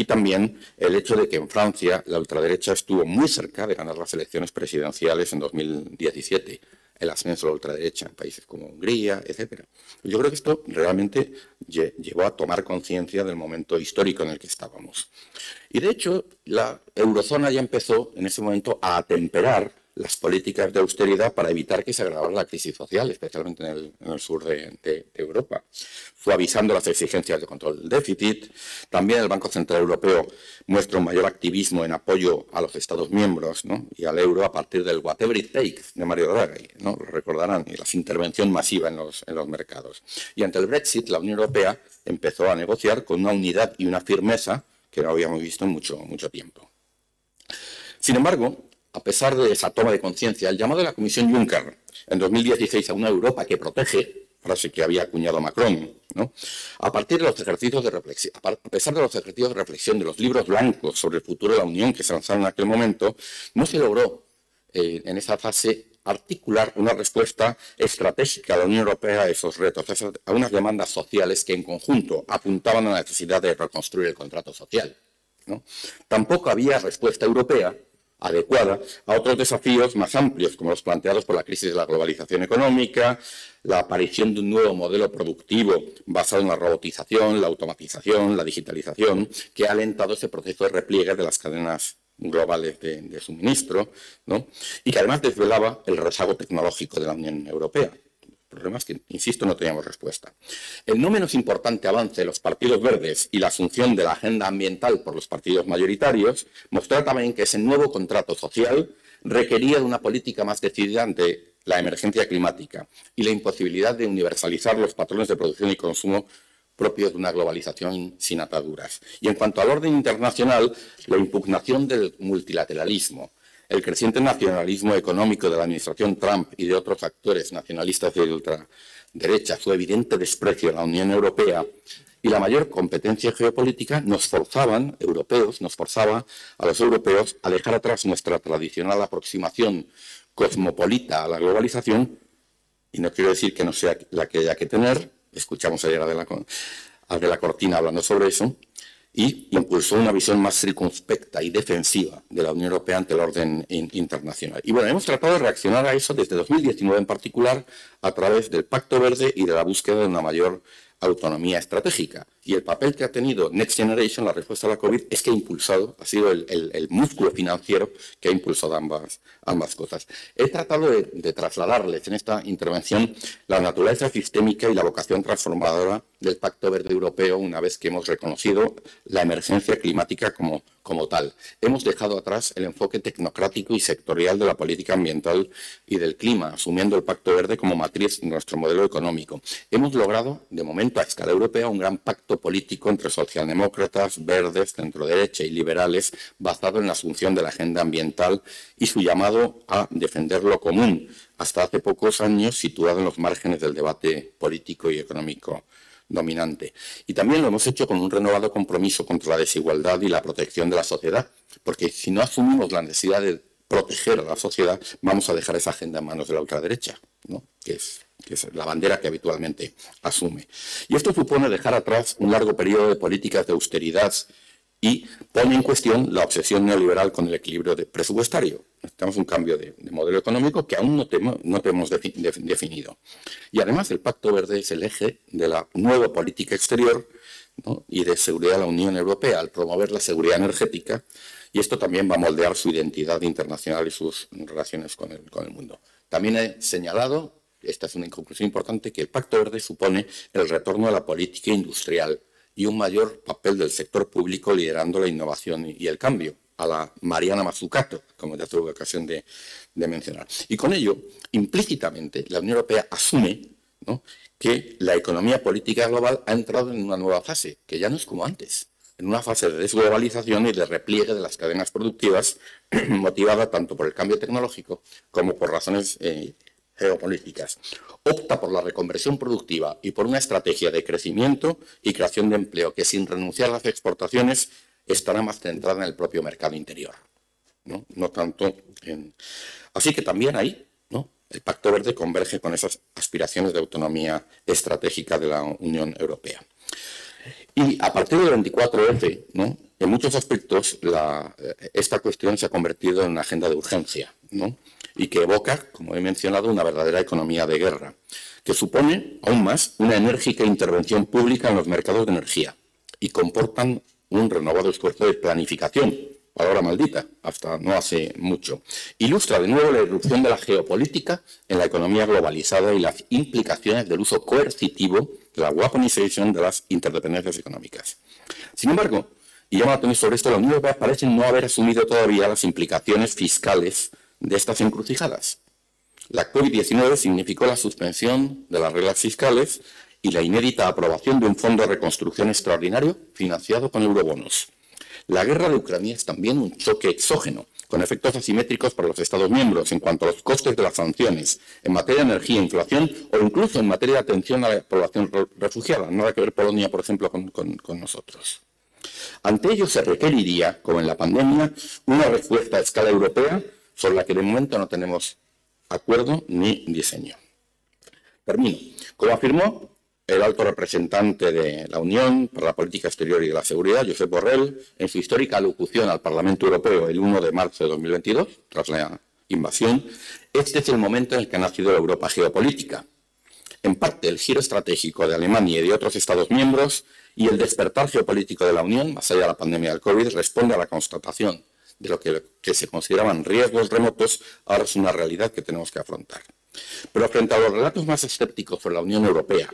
y también el hecho de que en Francia la ultraderecha estuvo muy cerca de ganar las elecciones presidenciales en 2017, el ascenso de la ultraderecha en países como Hungría, etc. Yo creo que esto realmente llevó a tomar conciencia del momento histórico en el que estábamos. Y de hecho, la eurozona ya empezó en ese momento a atemperar las políticas de austeridad para evitar que se agravara la crisis social, especialmente en el, sur de, Europa. Fue avisando las exigencias de control del déficit. También el Banco Central Europeo muestra un mayor activismo en apoyo a los Estados miembros y al euro a partir del whatever it takes de Mario Draghi, ¿no? lo recordarán, y la intervención masiva en los, en los mercados. Y ante el Brexit, la Unión Europea empezó a negociar con una unidad y una firmeza que no habíamos visto en mucho, mucho tiempo. Sin embargo, a pesar de esa toma de conciencia, el llamado de la Comisión Juncker en 2016 a una Europa que protege, frase que había acuñado Macron, a partir de los ejercicios de reflexión, a pesar de los ejercicios de reflexión de los libros blancos sobre el futuro de la Unión que se lanzaron en aquel momento, no se logró eh, en esa fase articular una respuesta estratégica a la Unión Europea a esos retos, a unas demandas sociales que en conjunto apuntaban a la necesidad de reconstruir el contrato social. Tampoco había respuesta europea adecuada a otros desafíos más amplios, como los planteados por la crisis de la globalización económica, la aparición de un nuevo modelo productivo basado en la robotización, la automatización, la digitalización, que ha alentado ese proceso de repliegue de las cadenas globales de, suministro, y que además desvelaba el rezago tecnológico de la Unión Europea problemas que, insisto, no teníamos respuesta. El no menos importante avance de los partidos verdes y la asunción de la agenda ambiental por los partidos mayoritarios mostró también que ese nuevo contrato social requería de una política más decidida ante la emergencia climática y la imposibilidad de universalizar los patrones de producción y consumo propios de una globalización sin ataduras. Y en cuanto al orden internacional, la impugnación del multilateralismo, el creciente nacionalismo económico de la administración Trump y de otros actores nacionalistas de ultraderecha, su evidente desprecio a la Unión Europea y la mayor competencia geopolítica nos forzaban, europeos, nos forzaba a los europeos a dejar atrás nuestra tradicional aproximación cosmopolita a la globalización, y no quiero decir que no sea la que haya que tener, escuchamos ayer a de la, a de la Cortina hablando sobre eso, y impulsó una visión más circunspecta y defensiva de la Unión Europea ante el orden internacional. Y bueno, hemos tratado de reaccionar a eso desde 2019 en particular a través del Pacto Verde y de la búsqueda de una mayor autonomía estratégica. Y el papel que ha tenido Next Generation, la respuesta a la COVID, es que ha impulsado, ha sido el, músculo financiero que ha impulsado ambas, ambas cosas. He tratado de, de, trasladarles en esta intervención la naturaleza sistémica y la vocación transformadora del Pacto Verde Europeo una vez que hemos reconocido la emergencia climática como, tal. Hemos dejado atrás el enfoque tecnocrático y sectorial de la política ambiental y del clima, asumiendo el Pacto Verde como matriz de nuestro modelo económico. Hemos logrado, de momento a escala europea, un gran pacto político entre socialdemócratas, verdes, centroderecha y liberales, basado en la asunción de la agenda ambiental y su llamado a defender lo común, hasta hace pocos años situado en los márgenes del debate político y económico dominante. Y también lo hemos hecho con un renovado compromiso contra la desigualdad y la protección de la sociedad, porque si no asumimos la necesidad de proteger a la sociedad, vamos a dejar esa agenda en manos de la ultraderecha, ¿no? que, es, que es la bandera que habitualmente asume. Y esto supone dejar atrás un largo periodo de políticas de austeridad y pone en cuestión la obsesión neoliberal con el equilibrio presupuestario. Necesitamos un cambio de, modelo económico que aún no, tenemos definido. Y además el Pacto Verde es el eje de la nueva política exterior y de seguridad de la Unión Europea al promover la seguridad energética y esto también va a moldear su identidad internacional y sus relaciones con el, con el mundo. También he señalado, esta es una conclusión importante, que el Pacto Verde supone el retorno a la política industrial y un mayor papel del sector público liderando la innovación y el cambio, a la Mariana Mazzucato, como ya tuve ocasión de, mencionar. Y con ello, implícitamente, la Unión Europea asume que la economía política global ha entrado en una nueva fase, que ya no es como antes, en una fase de desglobalización y de repliegue de las cadenas productivas, motivada tanto por el cambio tecnológico como por razones eh, geopolíticas. Opta por la reconversión productiva y por una estrategia de crecimiento y creación de empleo que sin renunciar a las exportaciones estará más centrada en el propio mercado interior. No, tanto en... Así que también ahí ¿no? el Pacto Verde converge con esas aspiraciones de autonomía estratégica de la Unión Europea. Y a partir del 24F, ¿no? en muchos aspectos, esta cuestión se ha convertido en una agenda de urgencia. ¿no? Y que evoca, como he mencionado, una verdadera economía de guerra, que supone, aún más, una enérgica intervención pública en los mercados de energía y comportan un renovado esfuerzo de planificación, palabra maldita, hasta no hace mucho. Ilustra de nuevo la irrupción de la geopolítica en la economía globalizada y las implicaciones del uso coercitivo de la weaponization de las interdependencias económicas. Sin embargo, y llama la atención sobre esto, la Unión Europea parece no haber asumido todavía las implicaciones fiscales de estas encrucijadas. La COVID-19 significó la suspensión de las reglas fiscales y la inédita aprobación de un fondo de reconstrucción extraordinario financiado con eurobonos. La guerra de Ucrania es también un choque exógeno, con efectos asimétricos para los Estados miembros en cuanto a los costes de las sanciones, en materia de energía e inflación o incluso en materia de atención a la población refugiada. Nada que ver Polonia, por ejemplo, con, con nosotros. Ante ello se requeriría, como en la pandemia, una respuesta a escala europea sobre la que de momento no tenemos acuerdo ni diseño. Termino. Como afirmó el alto representante de la Unión para la Política Exterior y de la Seguridad, Josep Borrell, en su histórica alocución al Parlamento Europeo el 1 de marzo de 2022, tras la invasión, este es el momento en el que ha nacido la Europa geopolítica. En parte, el giro estratégico de Alemania y de otros Estados miembros y el despertar geopolítico de la Unión, más allá de la pandemia del COVID, responde a la constatación de lo que, se consideraban riesgos remotos, ahora es una realidad que tenemos que afrontar. Pero frente a los relatos más escépticos sobre la Unión Europea,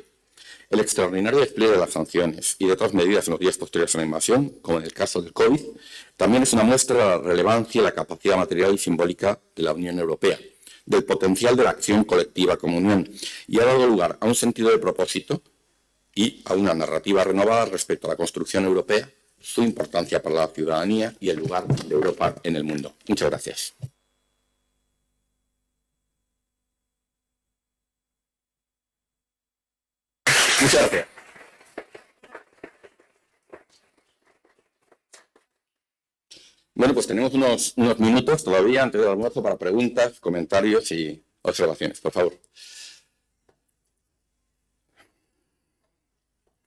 el extraordinario despliegue de las sanciones y de otras medidas en los días posteriores a la invasión, como en el caso del COVID, también es una muestra de la relevancia y la capacidad material y simbólica de la Unión Europea, del potencial de la acción colectiva como Unión, y ha dado lugar a un sentido de propósito y a una narrativa renovada respecto a la construcción europea su importancia para la ciudadanía y el lugar de Europa en el mundo. Muchas gracias. Muchas gracias. Bueno, pues tenemos unos, unos minutos todavía antes del almuerzo para preguntas, comentarios y observaciones, por favor.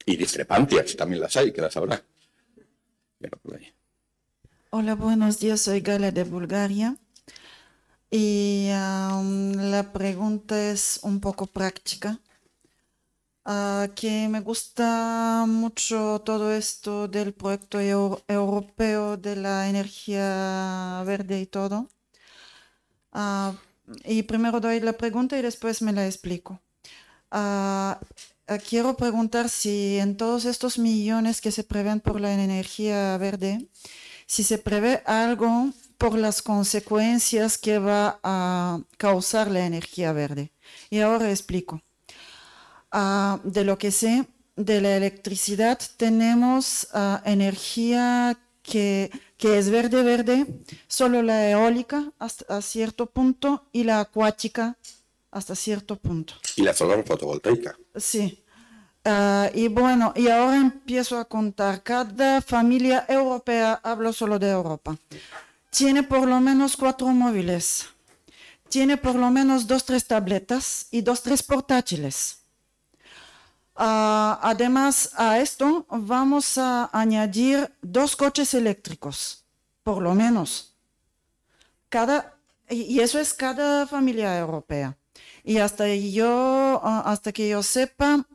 Y discrepancias, también las hay, que las habrá. Hola, buenos días, soy Gala de Bulgaria. Y la pregunta es un poco práctica. Ah, que me gusta mucho todo esto del proyecto europeo de la energía verde y todo. Ah, y primero doy la pregunta y después me la explico. Ah, quiero preguntar si en todos estos millones que se prevén por la energía verde, si se prevé algo por las consecuencias que va a causar la energía verde. Y ahora explico. Ah, de lo que sé, de la electricidad tenemos ah, energía que, es verde verde, solo la eólica hasta cierto punto y la acuática hasta cierto punto. Y la solar fotovoltaica. Sí. Ah, y bueno, y ahora empiezo a contar. Cada familia europea, hablo solo de Europa, tiene por lo menos cuatro móviles. Tiene por lo menos dos, tres tabletas y dos, tres portátiles. Ah, además a esto vamos a añadir dos coches eléctricos, por lo menos. Cada, y eso es cada familia europea. Y hasta, yo, ah, hasta que yo sepa,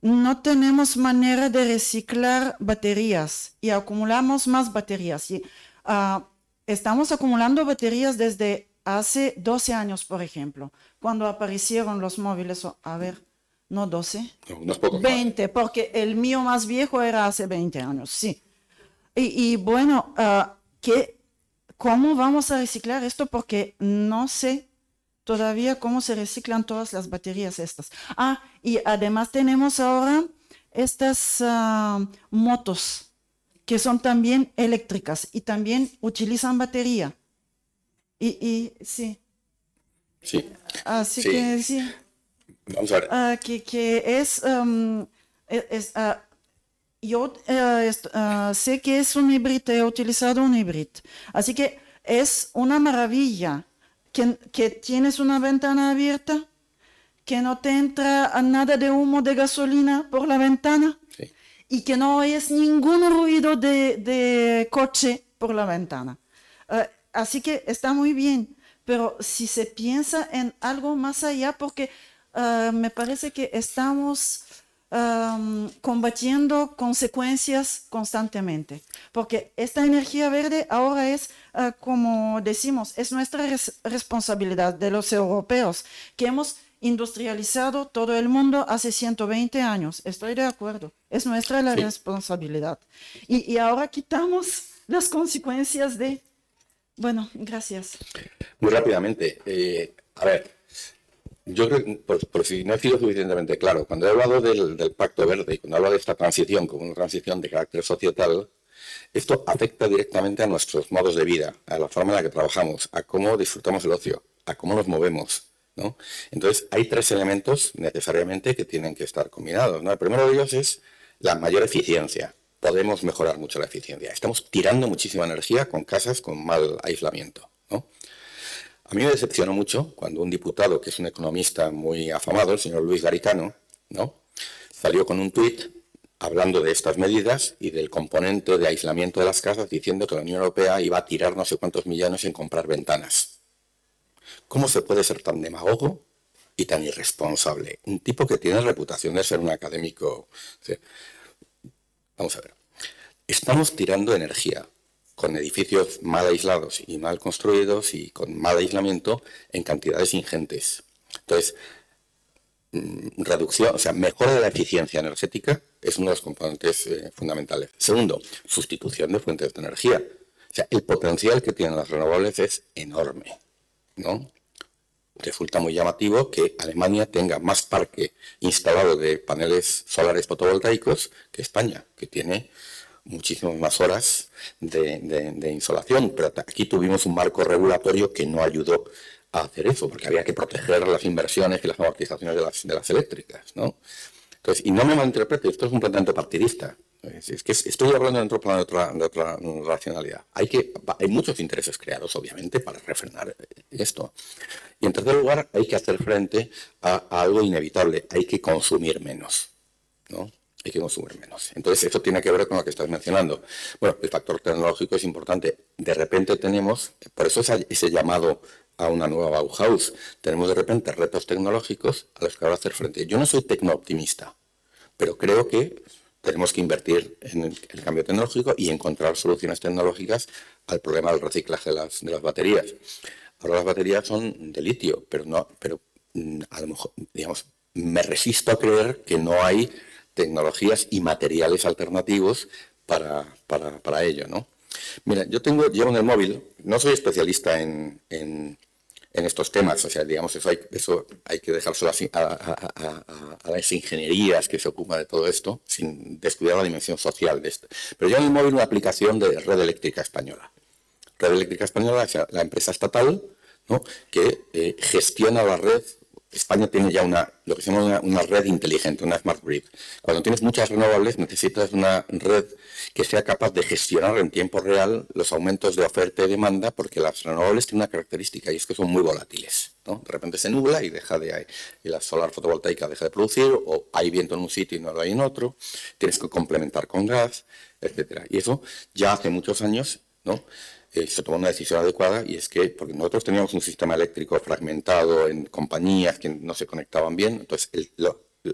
no tenemos manera de reciclar baterías y acumulamos más baterías. Y, ah, estamos acumulando baterías desde hace 12 años, por ejemplo, cuando aparecieron los móviles. A ver, no 12, 20, porque el mío más viejo era hace 20 años, sí. Y, bueno, ah, ¿cómo vamos a reciclar esto? Porque no sé todavía cómo se reciclan todas las baterías estas. Ah, y además tenemos ahora estas ah, motos que son también eléctricas y también utilizan batería. Y, y sí. Sí. Así que sí. Vamos a ver. Ah, que, que, es, um, e, es uh, yo uh, sé que es un híbrido, he utilizado un híbrido. Así que es una maravilla que, que, tienes una ventana abierta, que no te entra nada de humo de gasolina por la ventana sí. y que no oyes ningún ruido de, de coche por la ventana. así que está muy bien, pero si se piensa en algo más allá, porque Ah, me parece que estamos combatiendo consecuencias constantemente, porque esta energía verde ahora es, ah, como decimos, es nuestra responsabilidad de los europeos, que hemos industrializado todo el mundo hace 120 años. Estoy de acuerdo, es nuestra la responsabilidad. Y, y ahora quitamos las consecuencias de... Bueno, gracias. Muy rápidamente, eh, a ver, yo creo, por, si no he sido suficientemente claro, cuando he hablado del, Pacto Verde y cuando hablo de esta transición como una transición de carácter societal, esto afecta directamente a nuestros modos de vida, a la forma en la que trabajamos, a cómo disfrutamos el ocio, a cómo nos movemos. Entonces, hay tres elementos necesariamente que tienen que estar combinados. El primero de ellos es la mayor eficiencia. Podemos mejorar mucho la eficiencia. Estamos tirando muchísima energía con casas con mal aislamiento. A mí me decepcionó mucho cuando un diputado, que es un economista muy afamado, el señor Luis Garicano, ¿no? salió con un tuit hablando de estas medidas y del componente de aislamiento de las casas, diciendo que la Unión Europea iba a tirar no sé cuántos millones en comprar ventanas. ¿Cómo se puede ser tan demagogo y tan irresponsable? Un tipo que tiene reputación de ser un académico. Vamos a ver. Estamos tirando energía con edificios mal aislados y mal construidos y con mal aislamiento en cantidades ingentes. Entonces, mm, reducción, o sea, mejora de la eficiencia energética es uno de los componentes eh, fundamentales. Segundo, sustitución de fuentes de energía. O sea, el potencial que tienen las renovables es enorme, ¿no? Resulta muy llamativo que Alemania tenga más parque instalado de paneles solares fotovoltaicos que España, que tiene muchísimas más horas de, insolación, pero aquí tuvimos un marco regulatorio que no ayudó a hacer eso, porque había que proteger las inversiones y las amortizaciones de las, eléctricas, ¿no? Entonces, y no me malinterprete, esto es un planteamiento partidista. Es que estoy hablando de otro de otra, de otra racionalidad. Hay, que, hay muchos intereses creados, obviamente, para refrenar esto. Y en tercer lugar, hay que hacer frente a, algo inevitable. Hay que consumir menos. ¿no? Hay que consumir menos. Entonces, eso tiene que ver con lo que estás mencionando. Bueno, el factor tecnológico es importante. De repente tenemos, por eso ese, llamado a una nueva Bauhaus, tenemos de repente retos tecnológicos a los que ahora hacer frente. Yo no soy tecno-optimista, pero creo que tenemos que invertir en el, cambio tecnológico y encontrar soluciones tecnológicas al problema del reciclaje de las, de las baterías. Ahora las baterías son de litio, pero no, pero mm, a lo mejor, digamos, me resisto a creer que no hay tecnologías y materiales alternativos para, para, ello, ¿no? Mira, yo tengo, llevo en el móvil, no soy especialista en, en estos temas. O sea, digamos, eso hay, eso hay que dejárselo a, a, las ingenierías que se ocupan de todo esto, sin descuidar la dimensión social de esto. Pero yo en el móvil una aplicación de Red Eléctrica Española. Red Eléctrica Española es la empresa estatal ¿no? que eh, gestiona la red España tiene ya una, lo que se llama una, red inteligente, una smart grid. Cuando tienes muchas renovables necesitas una red que sea capaz de gestionar en tiempo real los aumentos de oferta y demanda, porque las renovables tienen una característica y es que son muy volátiles. De repente se nubla y deja de y la solar fotovoltaica deja de producir, o hay viento en un sitio y no lo hay en otro, tienes que complementar con gas, etcétera. Y eso ya hace muchos años, ¿no? Eh, se tomó una decisión adecuada y es que, porque nosotros teníamos un sistema eléctrico fragmentado en compañías que no se conectaban bien, entonces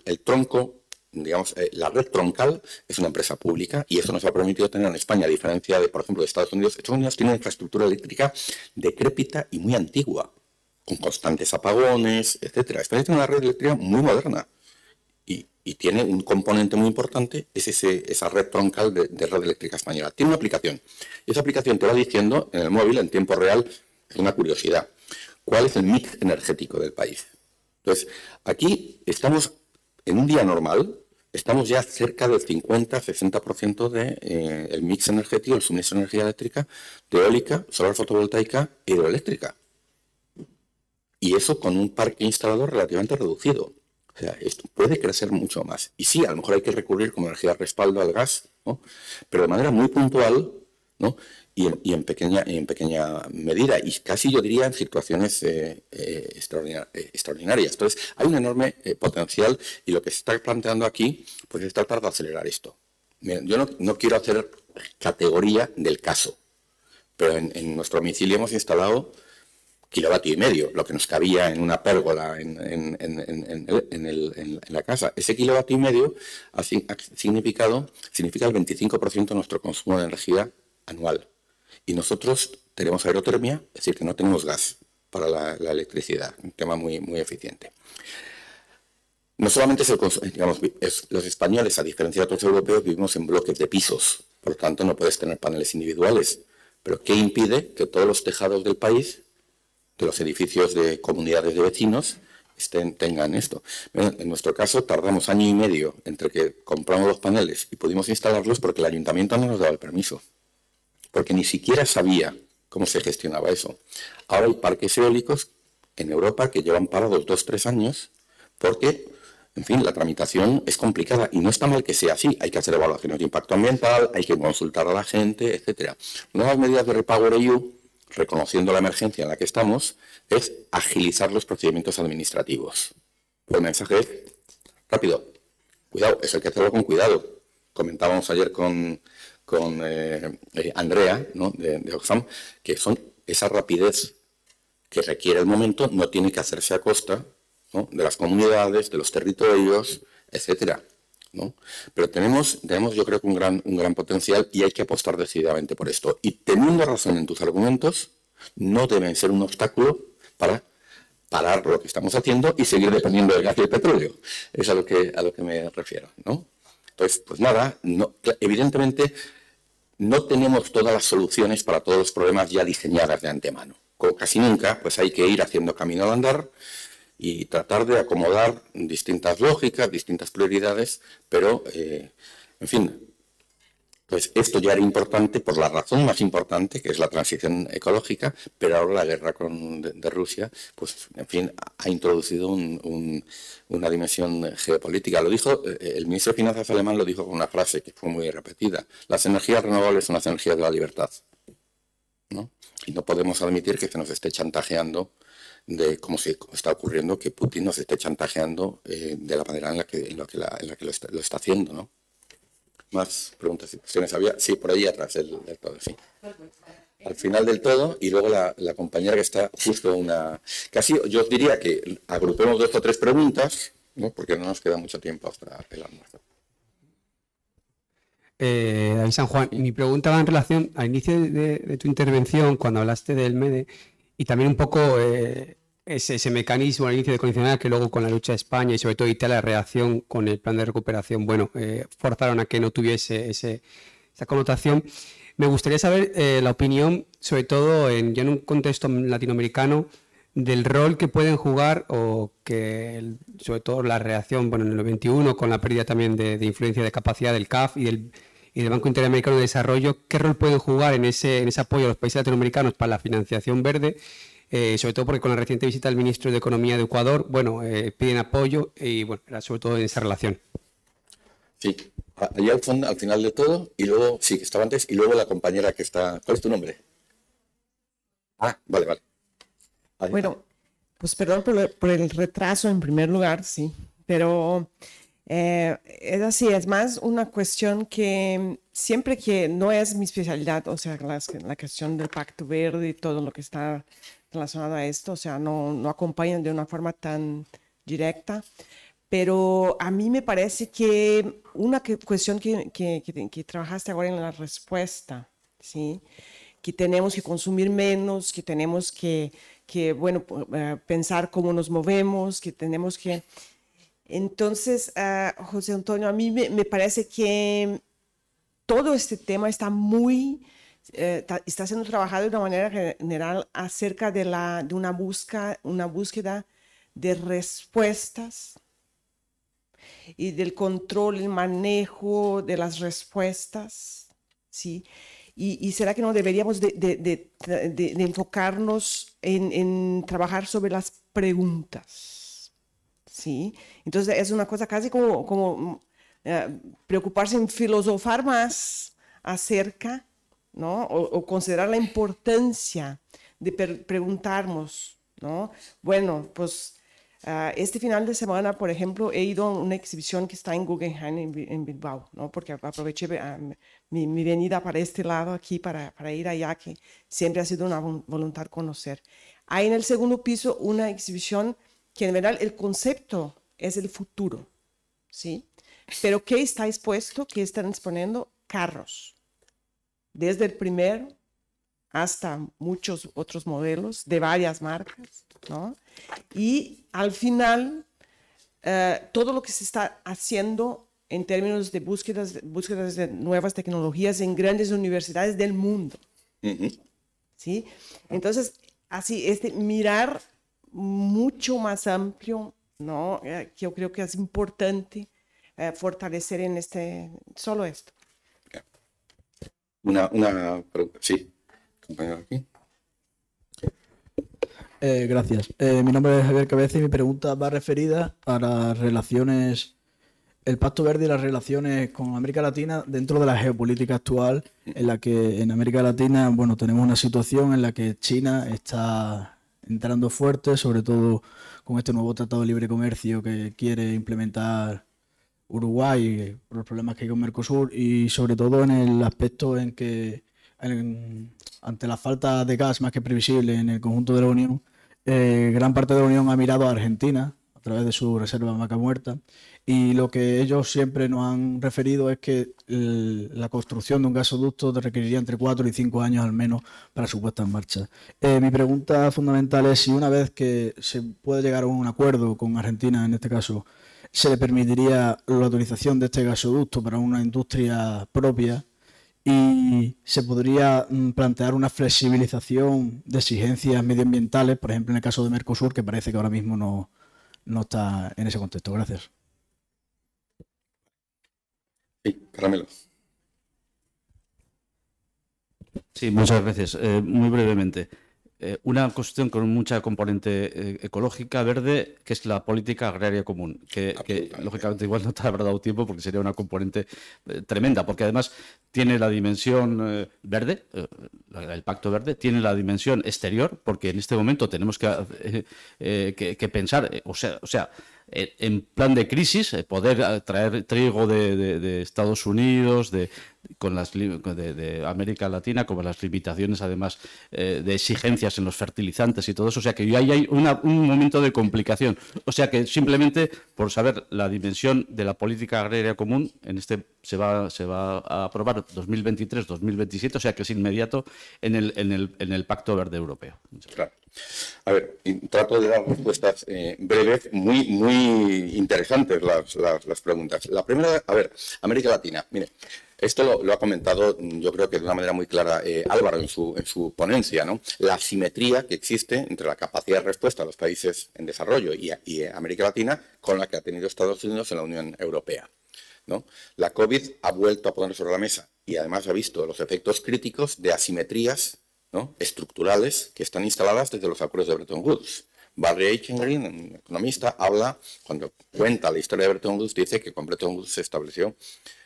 el, tronco, digamos, eh, la red troncal es una empresa pública y eso nos ha permitido tener en España, a diferencia de, por ejemplo, de Estados Unidos, Estados Unidos tiene una infraestructura eléctrica decrépita y muy antigua, con constantes apagones, etcétera. España tiene una red eléctrica muy moderna y tiene un componente muy importante, es ese, esa red troncal de, red eléctrica española. Tiene una aplicación. Y esa aplicación te va diciendo en el móvil, en tiempo real, es una curiosidad. ¿Cuál es el mix energético del país? Entonces, aquí estamos en un día normal, estamos ya cerca del 50-60% del de, eh, mix energético, el suministro de energía eléctrica, de eólica, solar fotovoltaica hidroeléctrica. Y eso con un parque instalado relativamente reducido. O sea, esto puede crecer mucho más. Y sí, a lo mejor hay que recurrir como energía de respaldo al gas, ¿no? pero de manera muy puntual ¿no? y, en, pequeña, en pequeña medida, y casi yo diría en situaciones eh, eh, eh, extraordinarias. Entonces, hay un enorme potencial y lo que se está planteando aquí pues, es tratar de acelerar esto. yo no, quiero hacer categoría del caso, pero en nuestro domicilio hemos instalado kilovatio y medio, lo que nos cabía en una pérgola en, la casa. Ese kilovatio y medio ha, significado, significa el 25% de nuestro consumo de energía anual. Y nosotros tenemos aerotermia, es decir, que no tenemos gas para la, electricidad, un tema muy, muy eficiente. No solamente es el digamos, los españoles, a diferencia de otros europeos, vivimos en bloques de pisos, por lo tanto no puedes tener paneles individuales. Pero ¿qué impide que todos los tejados del país de los edificios de comunidades de vecinos estén, tengan esto. En nuestro caso tardamos año y medio entre que compramos los paneles y pudimos instalarlos porque el ayuntamiento no nos daba el permiso, porque ni siquiera sabía cómo se gestionaba eso. Ahora hay parques eólicos en Europa que llevan parados dos, tres años porque, en fin, la tramitación es complicada y no está mal que sea así. Hay que hacer evaluaciones de impacto ambiental, hay que consultar a la gente, etcétera. Nuevas medidas de Repower EU reconociendo la emergencia en la que estamos, es agilizar los procedimientos administrativos. El mensaje es rápido. Cuidado, eso hay que hacerlo con cuidado. Comentábamos ayer con, con eh, eh, Andrea de, Oxfam que son esa rapidez que requiere el momento no tiene que hacerse a costa de las comunidades, de los territorios, etcétera. Pero tenemos, tenemos yo creo que un gran, un gran potencial y hay que apostar decididamente por esto. Y teniendo razón en tus argumentos, no deben ser un obstáculo para parar lo que estamos haciendo y seguir dependiendo del gas y del petróleo. Es a lo que, a lo que me refiero. ¿no? Entonces, pues nada, no, evidentemente no tenemos todas las soluciones para todos los problemas ya diseñadas de antemano. Como casi nunca, pues hay que ir haciendo camino al andar y tratar de acomodar distintas lógicas, distintas prioridades, pero, eh, en fin, Entonces, esto ya era importante por la razón más importante, que es la transición ecológica, pero ahora la guerra con, de, Rusia, pues, en fin, ha introducido una dimensión geopolítica. Lo dijo, eh, el ministro de Finanzas alemán lo dijo con una frase que fue muy repetida. Las energías renovables son las energías de la libertad. ¿no? Y no podemos admitir que se nos esté chantajeando de cómo se está ocurriendo que Putin nos esté chantajeando eh, de la manera en la que, lo, está, lo está haciendo, ¿no? más preguntas y cuestiones había. Sí, por ahí atrás del, todo, sí. Al final del todo, y luego la, compañera que está justo una. Casi yo diría que agrupemos dos o tres preguntas, ¿no? porque no nos queda mucho tiempo hasta el almuerzo. Eh, David San Juan, mi pregunta va en relación al inicio de, tu intervención, cuando hablaste del MEDE, y también un poco eh, ese, mecanismo al inicio de condicional que luego con la lucha de España y sobre todo Italia, la reacción con el plan de recuperación, bueno, eh, forzaron a que no tuviese ese, esa connotación. Me gustaría saber eh, la opinión, sobre todo en, ya en un contexto latinoamericano, del rol que pueden jugar o que, sobre todo la reacción, bueno, en el 91, con la pérdida también de, influencia de capacidad del CAF y del, y del Banco Interamericano de Desarrollo, ¿qué rol pueden jugar en ese, en ese apoyo a los países latinoamericanos para la financiación verde? Eh, sobre todo porque con la reciente visita del ministro de Economía de Ecuador, bueno, eh, piden apoyo y bueno, era sobre todo en esa relación. Sí, allí al, fondo, al final de todo, y luego, sí, que estaba antes, y luego la compañera que está. ¿Cuál es tu nombre? Ah, vale, vale. bueno, pues perdón por, el retraso en primer lugar, sí, pero eh, es así, es más una cuestión que siempre que no es mi especialidad, o sea, la, la cuestión del pacto verde y todo lo que está relacionado a esto, o sea, no, no acompañan de una forma tan directa, pero a mí me parece que una cuestión que, que, que, trabajaste ahora en la respuesta, ¿sí? que tenemos que consumir menos, que tenemos que, que bueno, eh, pensar cómo nos movemos, que tenemos que... Entonces, uh, José Antonio, a mí me, parece que todo este tema está muy eh, está siendo trabajado de una manera general acerca de, la, de una, busca, una búsqueda de respuestas y del control y manejo de las respuestas, ¿sí? Y, será que no deberíamos de, enfocarnos en, en, trabajar sobre las preguntas, ¿sí? Entonces es una cosa casi como, como uh, preocuparse en filosofar más acerca ¿no? O, considerar la importancia de preguntarnos, ¿no? Bueno, pues ah, este final de semana, por ejemplo, he ido a una exhibición que está en Guggenheim en, Bilbao, ¿no? Porque aproveché ah, mi, venida para este lado aquí, para, para ir allá, que siempre ha sido una voluntad conocer. Hay en el segundo piso una exhibición que en verdad el concepto es el futuro, ¿sí? Pero ¿qué está expuesto? ¿Qué están exponiendo? Carros desde el primero hasta muchos otros modelos de varias marcas, ¿no? Y al final, eh, todo lo que se está haciendo en términos de búsquedas, búsquedas de nuevas tecnologías en grandes universidades del mundo. ¿Sí? Entonces, así, este, mirar mucho más amplio, ¿no? Eh, que yo creo que es importante eh, fortalecer en este, solo esto. Una, una sí, compañero aquí. Eh, gracias. Eh, mi nombre es Javier Cabeza y mi pregunta va referida a las relaciones, el Pacto Verde y las relaciones con América Latina dentro de la geopolítica actual, en la que en América Latina, bueno, tenemos una situación en la que China está entrando fuerte, sobre todo con este nuevo Tratado de Libre Comercio que quiere implementar Uruguay por los problemas que hay con Mercosur y sobre todo en el aspecto en que ante la falta de gas más que previsible en el conjunto de la Unión, eh, gran parte de la Unión ha mirado a Argentina través de su reserva Maca Muerta y lo que ellos siempre nos han referido es que la construcción de un gasoducto requeriría entre 4 y 5 años al menos para su puesta en marcha. Eh, mi pregunta fundamental es si una vez que se puede llegar a un acuerdo con Argentina en este caso, se le permitiría la utilización de este gasoducto para una industria propia y se podría mm, plantear una flexibilización de exigencias medioambientales, por ejemplo en el caso de Mercosur, que parece que ahora mismo no, no está en ese contexto. Gracias. Sí, caramelo. Sí, muchas gracias. Eh, muy brevemente. Eh, una cuestión con mucha componente eh, ecológica verde, que es la política agraria común, que, lógicamente igual no te habrá dado tiempo porque sería una componente eh, tremenda, porque además tiene la dimensión verde, el pacto verde, tiene la dimensión exterior, porque en este momento tenemos que, que, pensar, o sea, o sea en plan de crisis, poder traer trigo de Estados Unidos, de, con las de, América Latina, como las limitaciones además eh, de exigencias en los fertilizantes y todo eso. O sea que ahí hay un momento de complicación. O sea que simplemente por saber la dimensión de la política agraria común, en este se va, se va a aprobar 2023-2027, o sea que es inmediato en el, en el, en el Pacto Verde Europeo. Claro. A ver, trato de dar respuestas eh, breves, muy, muy interesantes las, preguntas. La primera, a ver, América Latina. Mire, esto lo, ha comentado, yo creo que de una manera muy clara, eh, Álvaro en su, en su ponencia, ¿no? La asimetría que existe entre la capacidad de respuesta de los países en desarrollo y, América Latina con la que ha tenido Estados Unidos en la Unión Europea. ¿no? La COVID ha vuelto a poner sobre la mesa y además ha visto los efectos críticos de asimetrías estructurales que están instaladas desde los acuerdos de Bretton Woods. Barry Eichengreen, un economista, habla, cuando cuenta la historia de Bretton Woods, dice que con Bretton Woods se estableció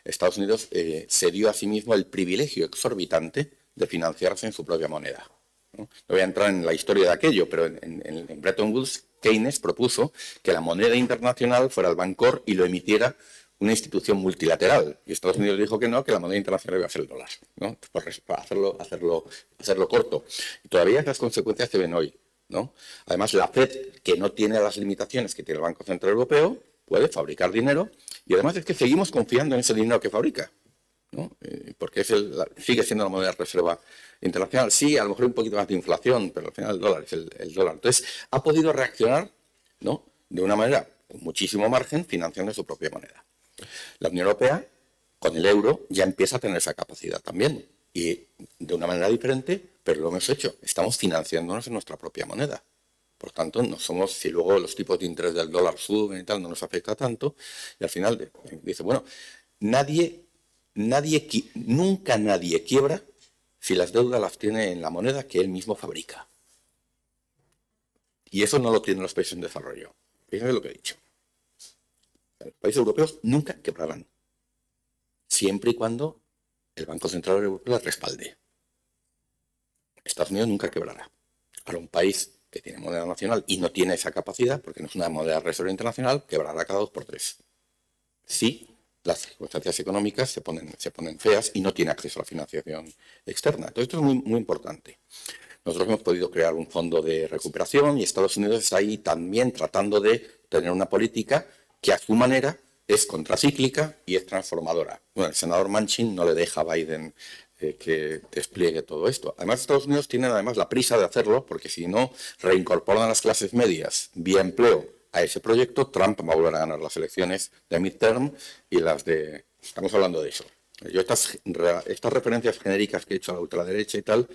Estados Unidos eh, se dio a sí mismo el privilegio exorbitante de financiarse en su propia moneda. No, voy a entrar en la historia de aquello, pero en, Bretton Woods, Keynes propuso que la moneda internacional fuera el Bancor y lo emitiera una institución multilateral. Y Estados Unidos dijo que no, que la moneda internacional iba a ser el dólar, ¿no? para hacerlo, hacerlo, hacerlo corto. Y todavía esas consecuencias se ven hoy. ¿no? Además, la FED, que no tiene las limitaciones que tiene el Banco Central Europeo, puede fabricar dinero y además es que seguimos confiando en ese dinero que fabrica, eh, porque es el, sigue siendo la moneda de reserva internacional. Sí, a lo mejor un poquito más de inflación, pero al final el dólar es el, dólar. Entonces, ha podido reaccionar ¿no? de una manera con muchísimo margen financiando su propia moneda. La Unión Europea, con el euro, ya empieza a tener esa capacidad también. Y de una manera diferente, pero lo hemos hecho. Estamos financiándonos en nuestra propia moneda. Por tanto, no somos, si luego los tipos de interés del dólar suben y tal, no nos afecta tanto. Y al final dice, bueno, nadie, nadie, nunca nadie quiebra si las deudas las tiene en la moneda que él mismo fabrica. Y eso no lo tienen los países en desarrollo. Fíjense lo que he dicho. Los países europeos nunca quebrarán. Siempre y cuando el Banco Central Europeo las respalde. Estados Unidos nunca quebrará. Ahora, un país que tiene moneda nacional y no tiene esa capacidad, porque no es una moneda reserva internacional, quebrará cada dos por tres. Si las circunstancias económicas se ponen, se ponen feas y no tiene acceso a la financiación externa. Entonces, esto es muy, muy importante. Nosotros hemos podido crear un fondo de recuperación y Estados Unidos está ahí también tratando de tener una política que a su manera es contracíclica y es transformadora. Bueno, el senador Manchin no le deja a Biden eh, que despliegue todo esto. Además, Estados Unidos tiene además la prisa de hacerlo, porque si no reincorporan a las clases medias vía empleo a ese proyecto, Trump va a volver a ganar las elecciones de midterm y las de... Estamos hablando de eso. Yo estas, estas referencias genéricas que he hecho a la ultraderecha y tal,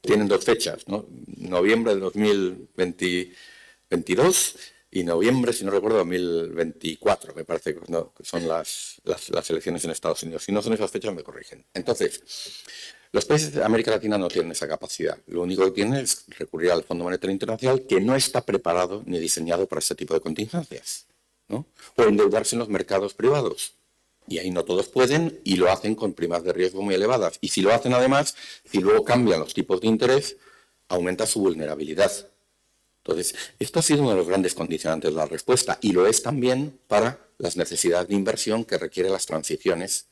tienen dos fechas, ¿no? Noviembre de 2022 y noviembre, si no recuerdo, 2024, me parece que son las, las, elecciones en Estados Unidos. Si no son esas fechas, me corrigen. Entonces, los países de América Latina no tienen esa capacidad. Lo único que tienen es recurrir al Fondo Monetario Internacional, que no está preparado ni diseñado para este tipo de contingencias. ¿no? O endeudarse en los mercados privados. Y ahí no todos pueden y lo hacen con primas de riesgo muy elevadas. Y si lo hacen además, si luego cambian los tipos de interés, aumenta su vulnerabilidad. Entonces, esto ha sido uno de los grandes condicionantes de la respuesta y lo es también para las necesidades de inversión que requieren las transiciones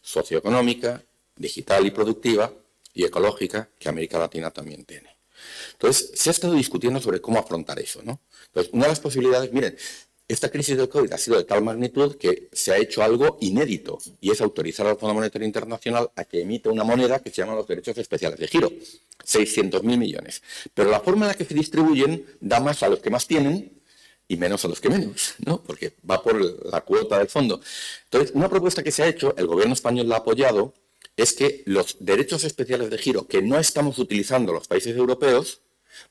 socioeconómica, digital y productiva y ecológica que América Latina también tiene. Entonces, se ha estado discutiendo sobre cómo afrontar eso. ¿no? Entonces, una de las posibilidades, miren, esta crisis del COVID ha sido de tal magnitud que se ha hecho algo inédito y es autorizar al Fondo Monetario Internacional a que emita una moneda que se llama los derechos especiales de giro, 600.000 millones. Pero la forma en la que se distribuyen da más a los que más tienen y menos a los que menos, ¿no? porque va por la cuota del fondo. Entonces, una propuesta que se ha hecho, el gobierno español la ha apoyado, es que los derechos especiales de giro que no estamos utilizando los países europeos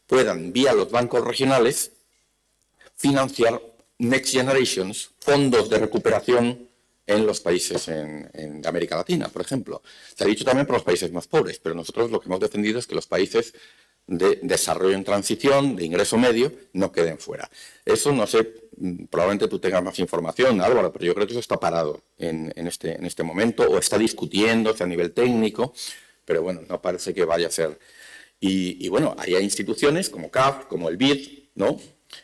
puedan, vía los bancos regionales, financiar Next Generations, fondos de recuperación en los países en, en- de América Latina, por ejemplo. Se ha dicho también por los países más pobres, pero nosotros lo que hemos defendido es que los países de desarrollo en transición, de ingreso medio, no queden fuera. Eso no sé, mm, probablemente tú tengas más información, Álvaro, pero yo creo que eso está parado este, en este momento o está discutiéndose a nivel técnico, pero bueno, no parece que vaya a ser. Y, y bueno, ahí hay instituciones como CAF, como el BID, ¿no?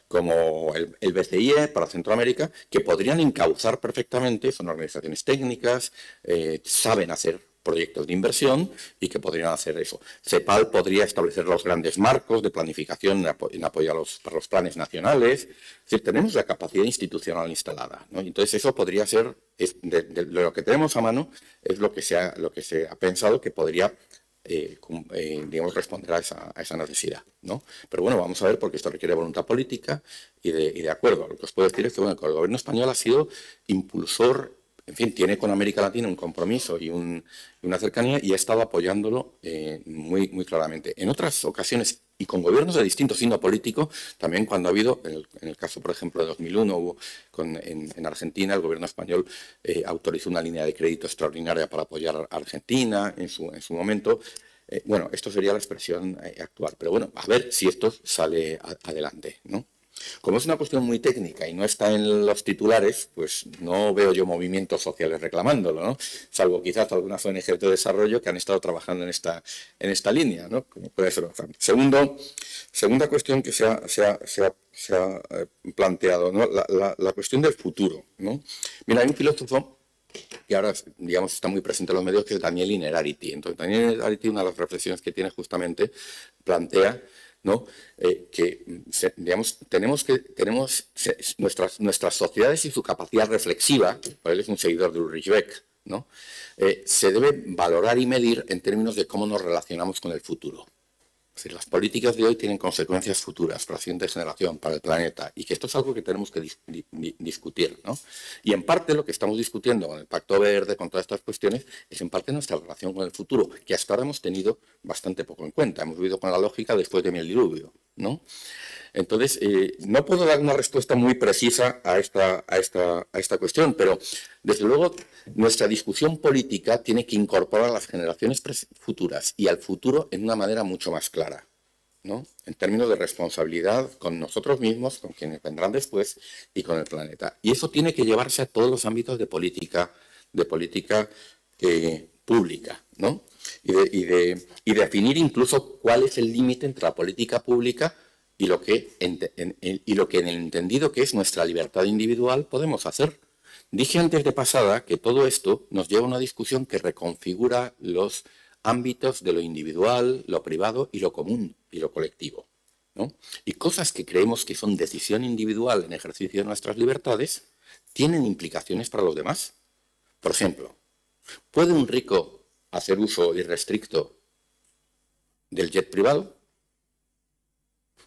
Como el, el BCIE para Centroamérica, que podrían encauzar perfectamente, son organizaciones técnicas, eh, saben hacer proyectos de inversión y que podrían hacer eso. CEPAL podría establecer los grandes marcos de planificación en, apo- en apoyo a los, planes nacionales. Es decir, tenemos la capacidad institucional instalada. Entonces, eso podría ser, de lo que tenemos a mano, es lo que se ha, lo que se ha pensado que podría eh, eh, digamos, responder a esa, esa necesidad. ¿no? Pero bueno, vamos a ver, porque esto requiere voluntad política y de, y de acuerdo. Lo que os puedo decir es que, bueno, el gobierno español ha sido impulsor, en fin, tiene con América Latina un compromiso y, un- una cercanía y ha estado apoyándolo eh, muy, muy claramente. En otras ocasiones, y con gobiernos de distinto signo político, también cuando ha habido, en el, caso, por ejemplo, de 2001, hubo en, en Argentina, el gobierno español eh, autorizó una línea de crédito extraordinaria para apoyar a Argentina en su, en su momento. Eh, bueno, esto sería la expresión eh, actual, pero bueno, a ver si esto sale adelante, ¿no? Como es una cuestión muy técnica y no está en los titulares, pues no veo yo movimientos sociales reclamándolo, ¿no? Salvo quizás algunas ONG de desarrollo que han estado trabajando en esta, en esta línea, ¿no? Como puede ser. Segundo, segunda cuestión que se ha, se ha- se ha- eh, planteado, ¿no? La, la- la cuestión del futuro, ¿no? Mira, hay un filósofo que ahora, digamos, está muy presente en los medios, que es Daniel Inerarity. Entonces, Daniel Inerarity, una de las reflexiones que tiene justamente, plantea ¿no? Eh, que, digamos, tenemos que, tenemos nuestras, nuestras sociedades y su capacidad reflexiva, él es un seguidor de Ulrich Beck, ¿no? Eh, se debe valorar y medir en términos de cómo nos relacionamos con el futuro. Decir, las políticas de hoy tienen consecuencias futuras para la siguiente generación, para el planeta, y que esto es algo que tenemos que dis- di- di- discutir. ¿no? Y en parte lo que estamos discutiendo con el Pacto Verde, con todas estas cuestiones, es en parte nuestra relación con el futuro, que hasta ahora hemos tenido bastante poco en cuenta. Hemos vivido con la lógica después de mi diluvio. ¿No? Entonces, eh, no puedo dar una respuesta muy precisa a esta, a, esta, a esta cuestión, pero desde luego nuestra discusión política tiene que incorporar a las generaciones futuras y al futuro en una manera mucho más clara. ¿no? En términos de responsabilidad con nosotros mismos, con quienes vendrán después y con el planeta. Y eso tiene que llevarse a todos los ámbitos de política, de política eh, pública, ¿no? Y, de, y, de- y definir incluso cuál es el límite entre la política pública y lo, que, en- y lo que en el entendido que es nuestra libertad individual podemos hacer. Dije antes de pasada que todo esto nos lleva a una discusión que reconfigura los ámbitos de lo individual, lo privado y lo común y lo colectivo. ¿no? Y cosas que creemos que son decisión individual en ejercicio de nuestras libertades tienen implicaciones para los demás. Por ejemplo, ¿puede un rico hacer uso irrestricto del jet privado?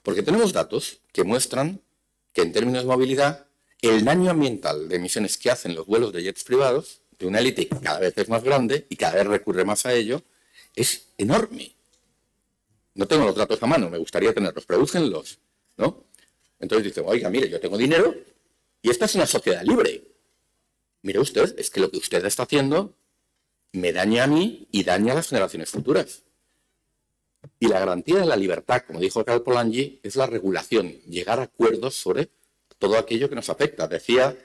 Porque tenemos datos que muestran que en términos de movilidad, el daño ambiental de emisiones que hacen los vuelos de jets privados, de una élite que cada vez es más grande y cada vez recurre más a ello, es enorme. No tengo los datos a mano, me gustaría tenerlos, pero búsquenlos, ¿no? Entonces dicen, oiga, mire, yo tengo dinero y esta es una sociedad libre. Mire usted, es que lo que usted está haciendo me daña a mí y daña a las generaciones futuras. Y la garantía de la libertad, como dijo Carl Polanyi, es la regulación, llegar a acuerdos sobre todo aquello que nos afecta. Decía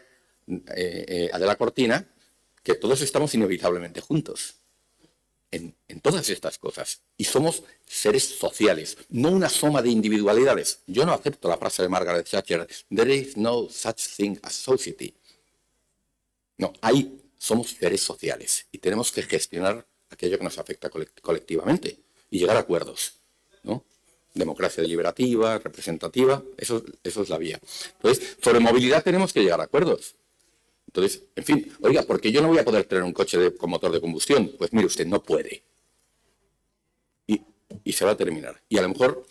eh, eh, Adela Cortina que todos estamos inevitablemente juntos en, en todas estas cosas. Y somos seres sociales, no una suma de individualidades. Yo no acepto la frase de Margaret Thatcher, there is no such thing as society. No, hay, somos seres sociales y tenemos que gestionar aquello que nos afecta colect- colectivamente y llegar a acuerdos. ¿no? Democracia deliberativa, representativa, eso, es la vía. Entonces, sobre movilidad tenemos que llegar a acuerdos. Entonces, en fin, oiga, ¿por qué yo no voy a poder tener un coche con motor de combustión? Pues mire usted, no puede. Y se va a terminar. Y a lo mejor,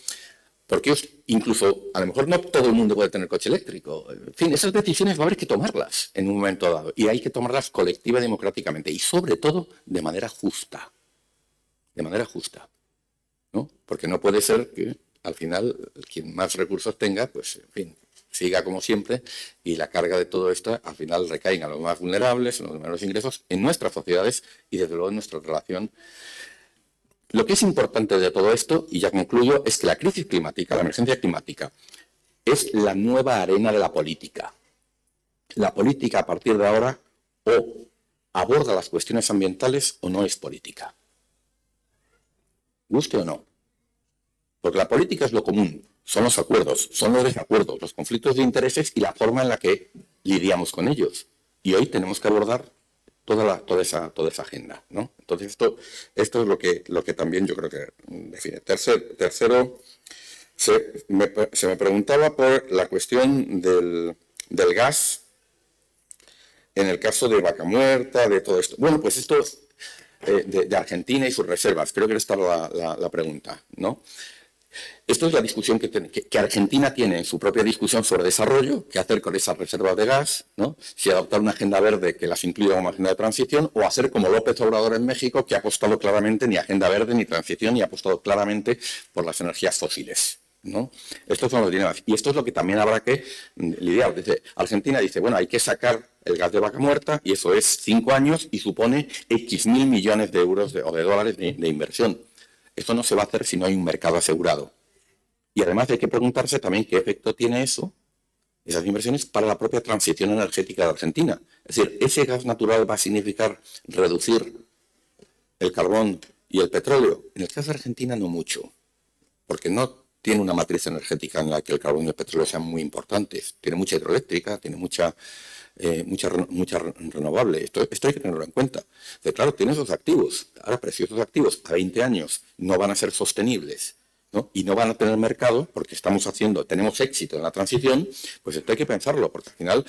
porque incluso, a lo mejor no todo el mundo puede tener coche eléctrico. En fin, esas decisiones va a haber que tomarlas en un momento dado. Y hay que tomarlas colectiva democráticamente. Y sobre todo, de manera justa. De manera justa. ¿no? Porque no puede ser que al final quien más recursos tenga, pues, en fin, siga como siempre y la carga de todo esto al final recae a los más vulnerables, en los menores ingresos, en nuestras sociedades y desde luego en nuestra relación. Lo que es importante de todo esto, y ya concluyo, es que la crisis climática, la emergencia climática, es la nueva arena de la política. La política a partir de ahora o aborda las cuestiones ambientales o no es política. Guste o no. Porque la política es lo común, son los acuerdos, son los desacuerdos, los conflictos de intereses y la forma en la que lidiamos con ellos. Y hoy tenemos que abordar toda, la, toda, esa, toda esa agenda. ¿no? Entonces, esto, esto es lo que, lo que también yo creo que define. tercero, se me, se me, preguntaba por la cuestión del, del, gas en el caso de Vaca Muerta, de todo esto. Bueno, pues esto eh, de, Argentina y sus reservas, creo que esta es la, la, la pregunta. ¿no? Esto es la discusión que, que, Argentina tiene en su propia discusión sobre desarrollo, qué hacer con esas reservas de gas, ¿no? si adoptar una agenda verde que las incluya como agenda de transición, o hacer como López Obrador en México, que ha apostado claramente ni agenda verde ni transición, y ha apostado claramente por las energías fósiles. ¿no? Estos son los dilemas. Y esto es lo que también habrá que lidiar. Dice, Argentina dice, bueno, hay que sacar el gas de vaca muerta, y eso es cinco años y supone X mil millones de euros o de dólares de inversión. Esto no se va a hacer si no hay un mercado asegurado. Y además hay que preguntarse también qué efecto tiene eso, esas inversiones, para la propia transición energética de Argentina. Es decir, ese gas natural va a significar reducir el carbón y el petróleo. En el caso de Argentina no mucho, porque no tiene una matriz energética en la que el carbón y el petróleo sean muy importantes. Tiene mucha hidroeléctrica, tiene mucha, eh, mucha, mucha renovable. Esto, hay que tenerlo en cuenta. Claro, tiene esos activos. Ahora, preciosos activos a 20 años no van a ser sostenibles ¿no? y no van a tener mercado porque estamos haciendo, tenemos éxito en la transición, pues esto hay que pensarlo, porque al final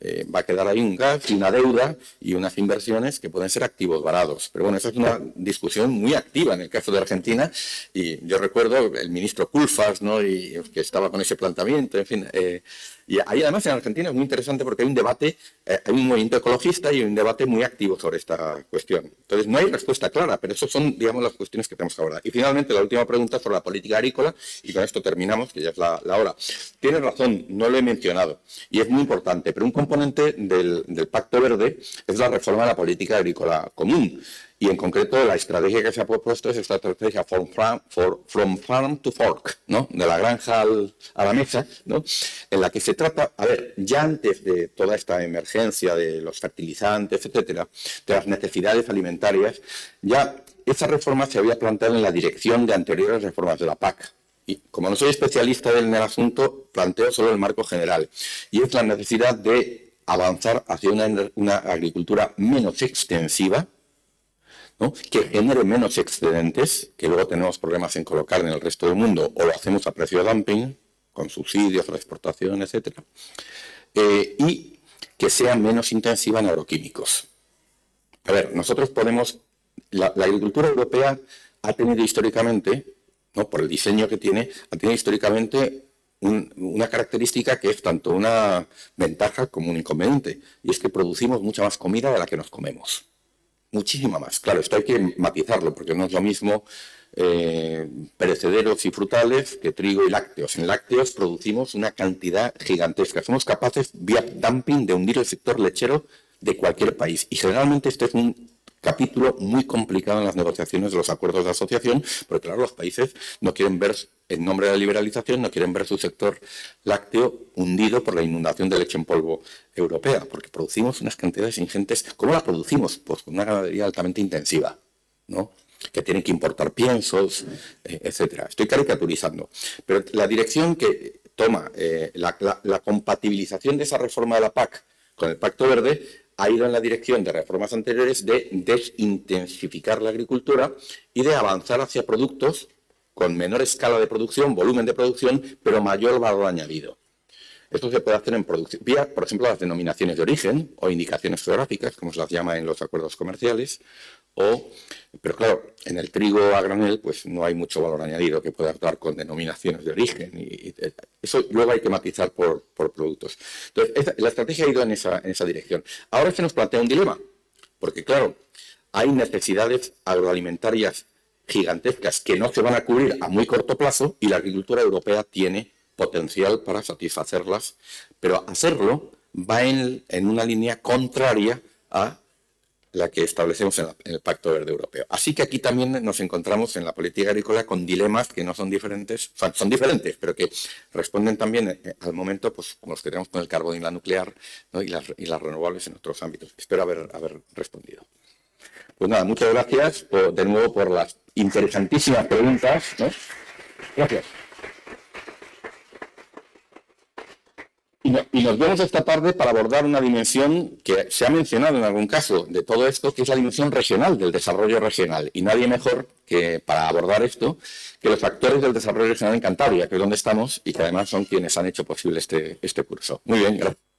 eh, va a quedar ahí un gas y una deuda y unas inversiones que pueden ser activos varados. Pero bueno, esa es una discusión muy activa en el caso de Argentina y yo recuerdo el ministro Culfas, ¿no? Y que estaba con ese planteamiento, en fin. Eh, y ahí además en Argentina es muy interesante porque hay un debate, eh, hay un movimiento ecologista y un debate muy activo sobre esta cuestión. Entonces no hay respuesta clara, pero eso son, digamos, las cuestiones que tenemos que abordar. Y finalmente la última pregunta sobre la política agrícola, y con esto terminamos, que ya es la, hora. Tienes razón, no lo he mencionado, y es muy importante, pero un componente del Pacto Verde es la reforma de la política agrícola común. Y en concreto la estrategia que se ha propuesto es esta estrategia from farm, to fork, ¿no? de la granja a la mesa, ¿no? en la que se trata, a ver, ya antes de toda esta emergencia de los fertilizantes, etcétera, de las necesidades alimentarias, ya esa reforma se había planteado en la dirección de anteriores reformas de la PAC. Y como no soy especialista en el asunto, planteo solo el marco general. Y es la necesidad de avanzar hacia una agricultura menos extensiva, ¿no? que genere menos excedentes, que luego tenemos problemas en colocar en el resto del mundo, o lo hacemos a precio de dumping, con subsidios, la exportación, etc. Eh, y que sea menos intensiva en agroquímicos. A ver, nosotros podemos, la, la agricultura europea ha tenido históricamente, ¿no? por el diseño que tiene, ha tenido históricamente un, una característica que es tanto una ventaja como un inconveniente, y es que producimos mucha más comida de la que nos comemos muchísima más. Claro, esto hay que matizarlo, porque no es lo mismo eh, perecederos y frutales que trigo y lácteos. En lácteos producimos una cantidad gigantesca. Somos capaces, vía dumping, de hundir el sector lechero de cualquier país. Y generalmente este es un capítulo muy complicado en las negociaciones de los acuerdos de asociación, porque claro, los países no quieren ver, en nombre de la liberalización, no quieren ver su sector lácteo hundido por la inundación de leche en polvo europea, porque producimos unas cantidades ingentes. ¿Cómo la producimos? Pues con una ganadería altamente intensiva, ¿no? que tienen que importar piensos, eh, etcétera. Estoy caricaturizando. Pero la dirección que toma eh, la, la, la compatibilización de esa reforma de la PAC con el Pacto Verde ha ido en la dirección de reformas anteriores de desintensificar la agricultura y de avanzar hacia productos con menor escala de producción, volumen de producción, pero mayor valor añadido. Esto se puede hacer en vía, por ejemplo, las denominaciones de origen o indicaciones geográficas, como se las llama en los acuerdos comerciales, o, pero claro, en el trigo a granel pues no hay mucho valor añadido que pueda actuar con denominaciones de origen y, y eso luego hay que matizar por, productos. Entonces, la estrategia ha ido en esa, en esa dirección. Ahora se nos plantea un dilema, porque claro, hay necesidades agroalimentarias gigantescas que no se van a cubrir a muy corto plazo y la agricultura europea tiene potencial para satisfacerlas, pero hacerlo va en una línea contraria a la que establecemos en, el Pacto Verde Europeo. Así que aquí también nos encontramos en la política agrícola con dilemas que no son diferentes, son, diferentes, pero que responden también eh, al momento, pues como los que tenemos con el carbón y la nuclear y, las, y, las, renovables en otros ámbitos. Espero haber, haber respondido. Pues nada, muchas gracias de nuevo por las interesantísimas preguntas. Gracias. Y, nos vemos esta tarde para abordar una dimensión que se ha mencionado en algún caso de todo esto, que es la dimensión regional, del desarrollo regional. Y nadie mejor que para abordar esto que los actores del desarrollo regional en Cantabria, que es donde estamos y que además son quienes han hecho posible este, este curso. Muy bien, gracias.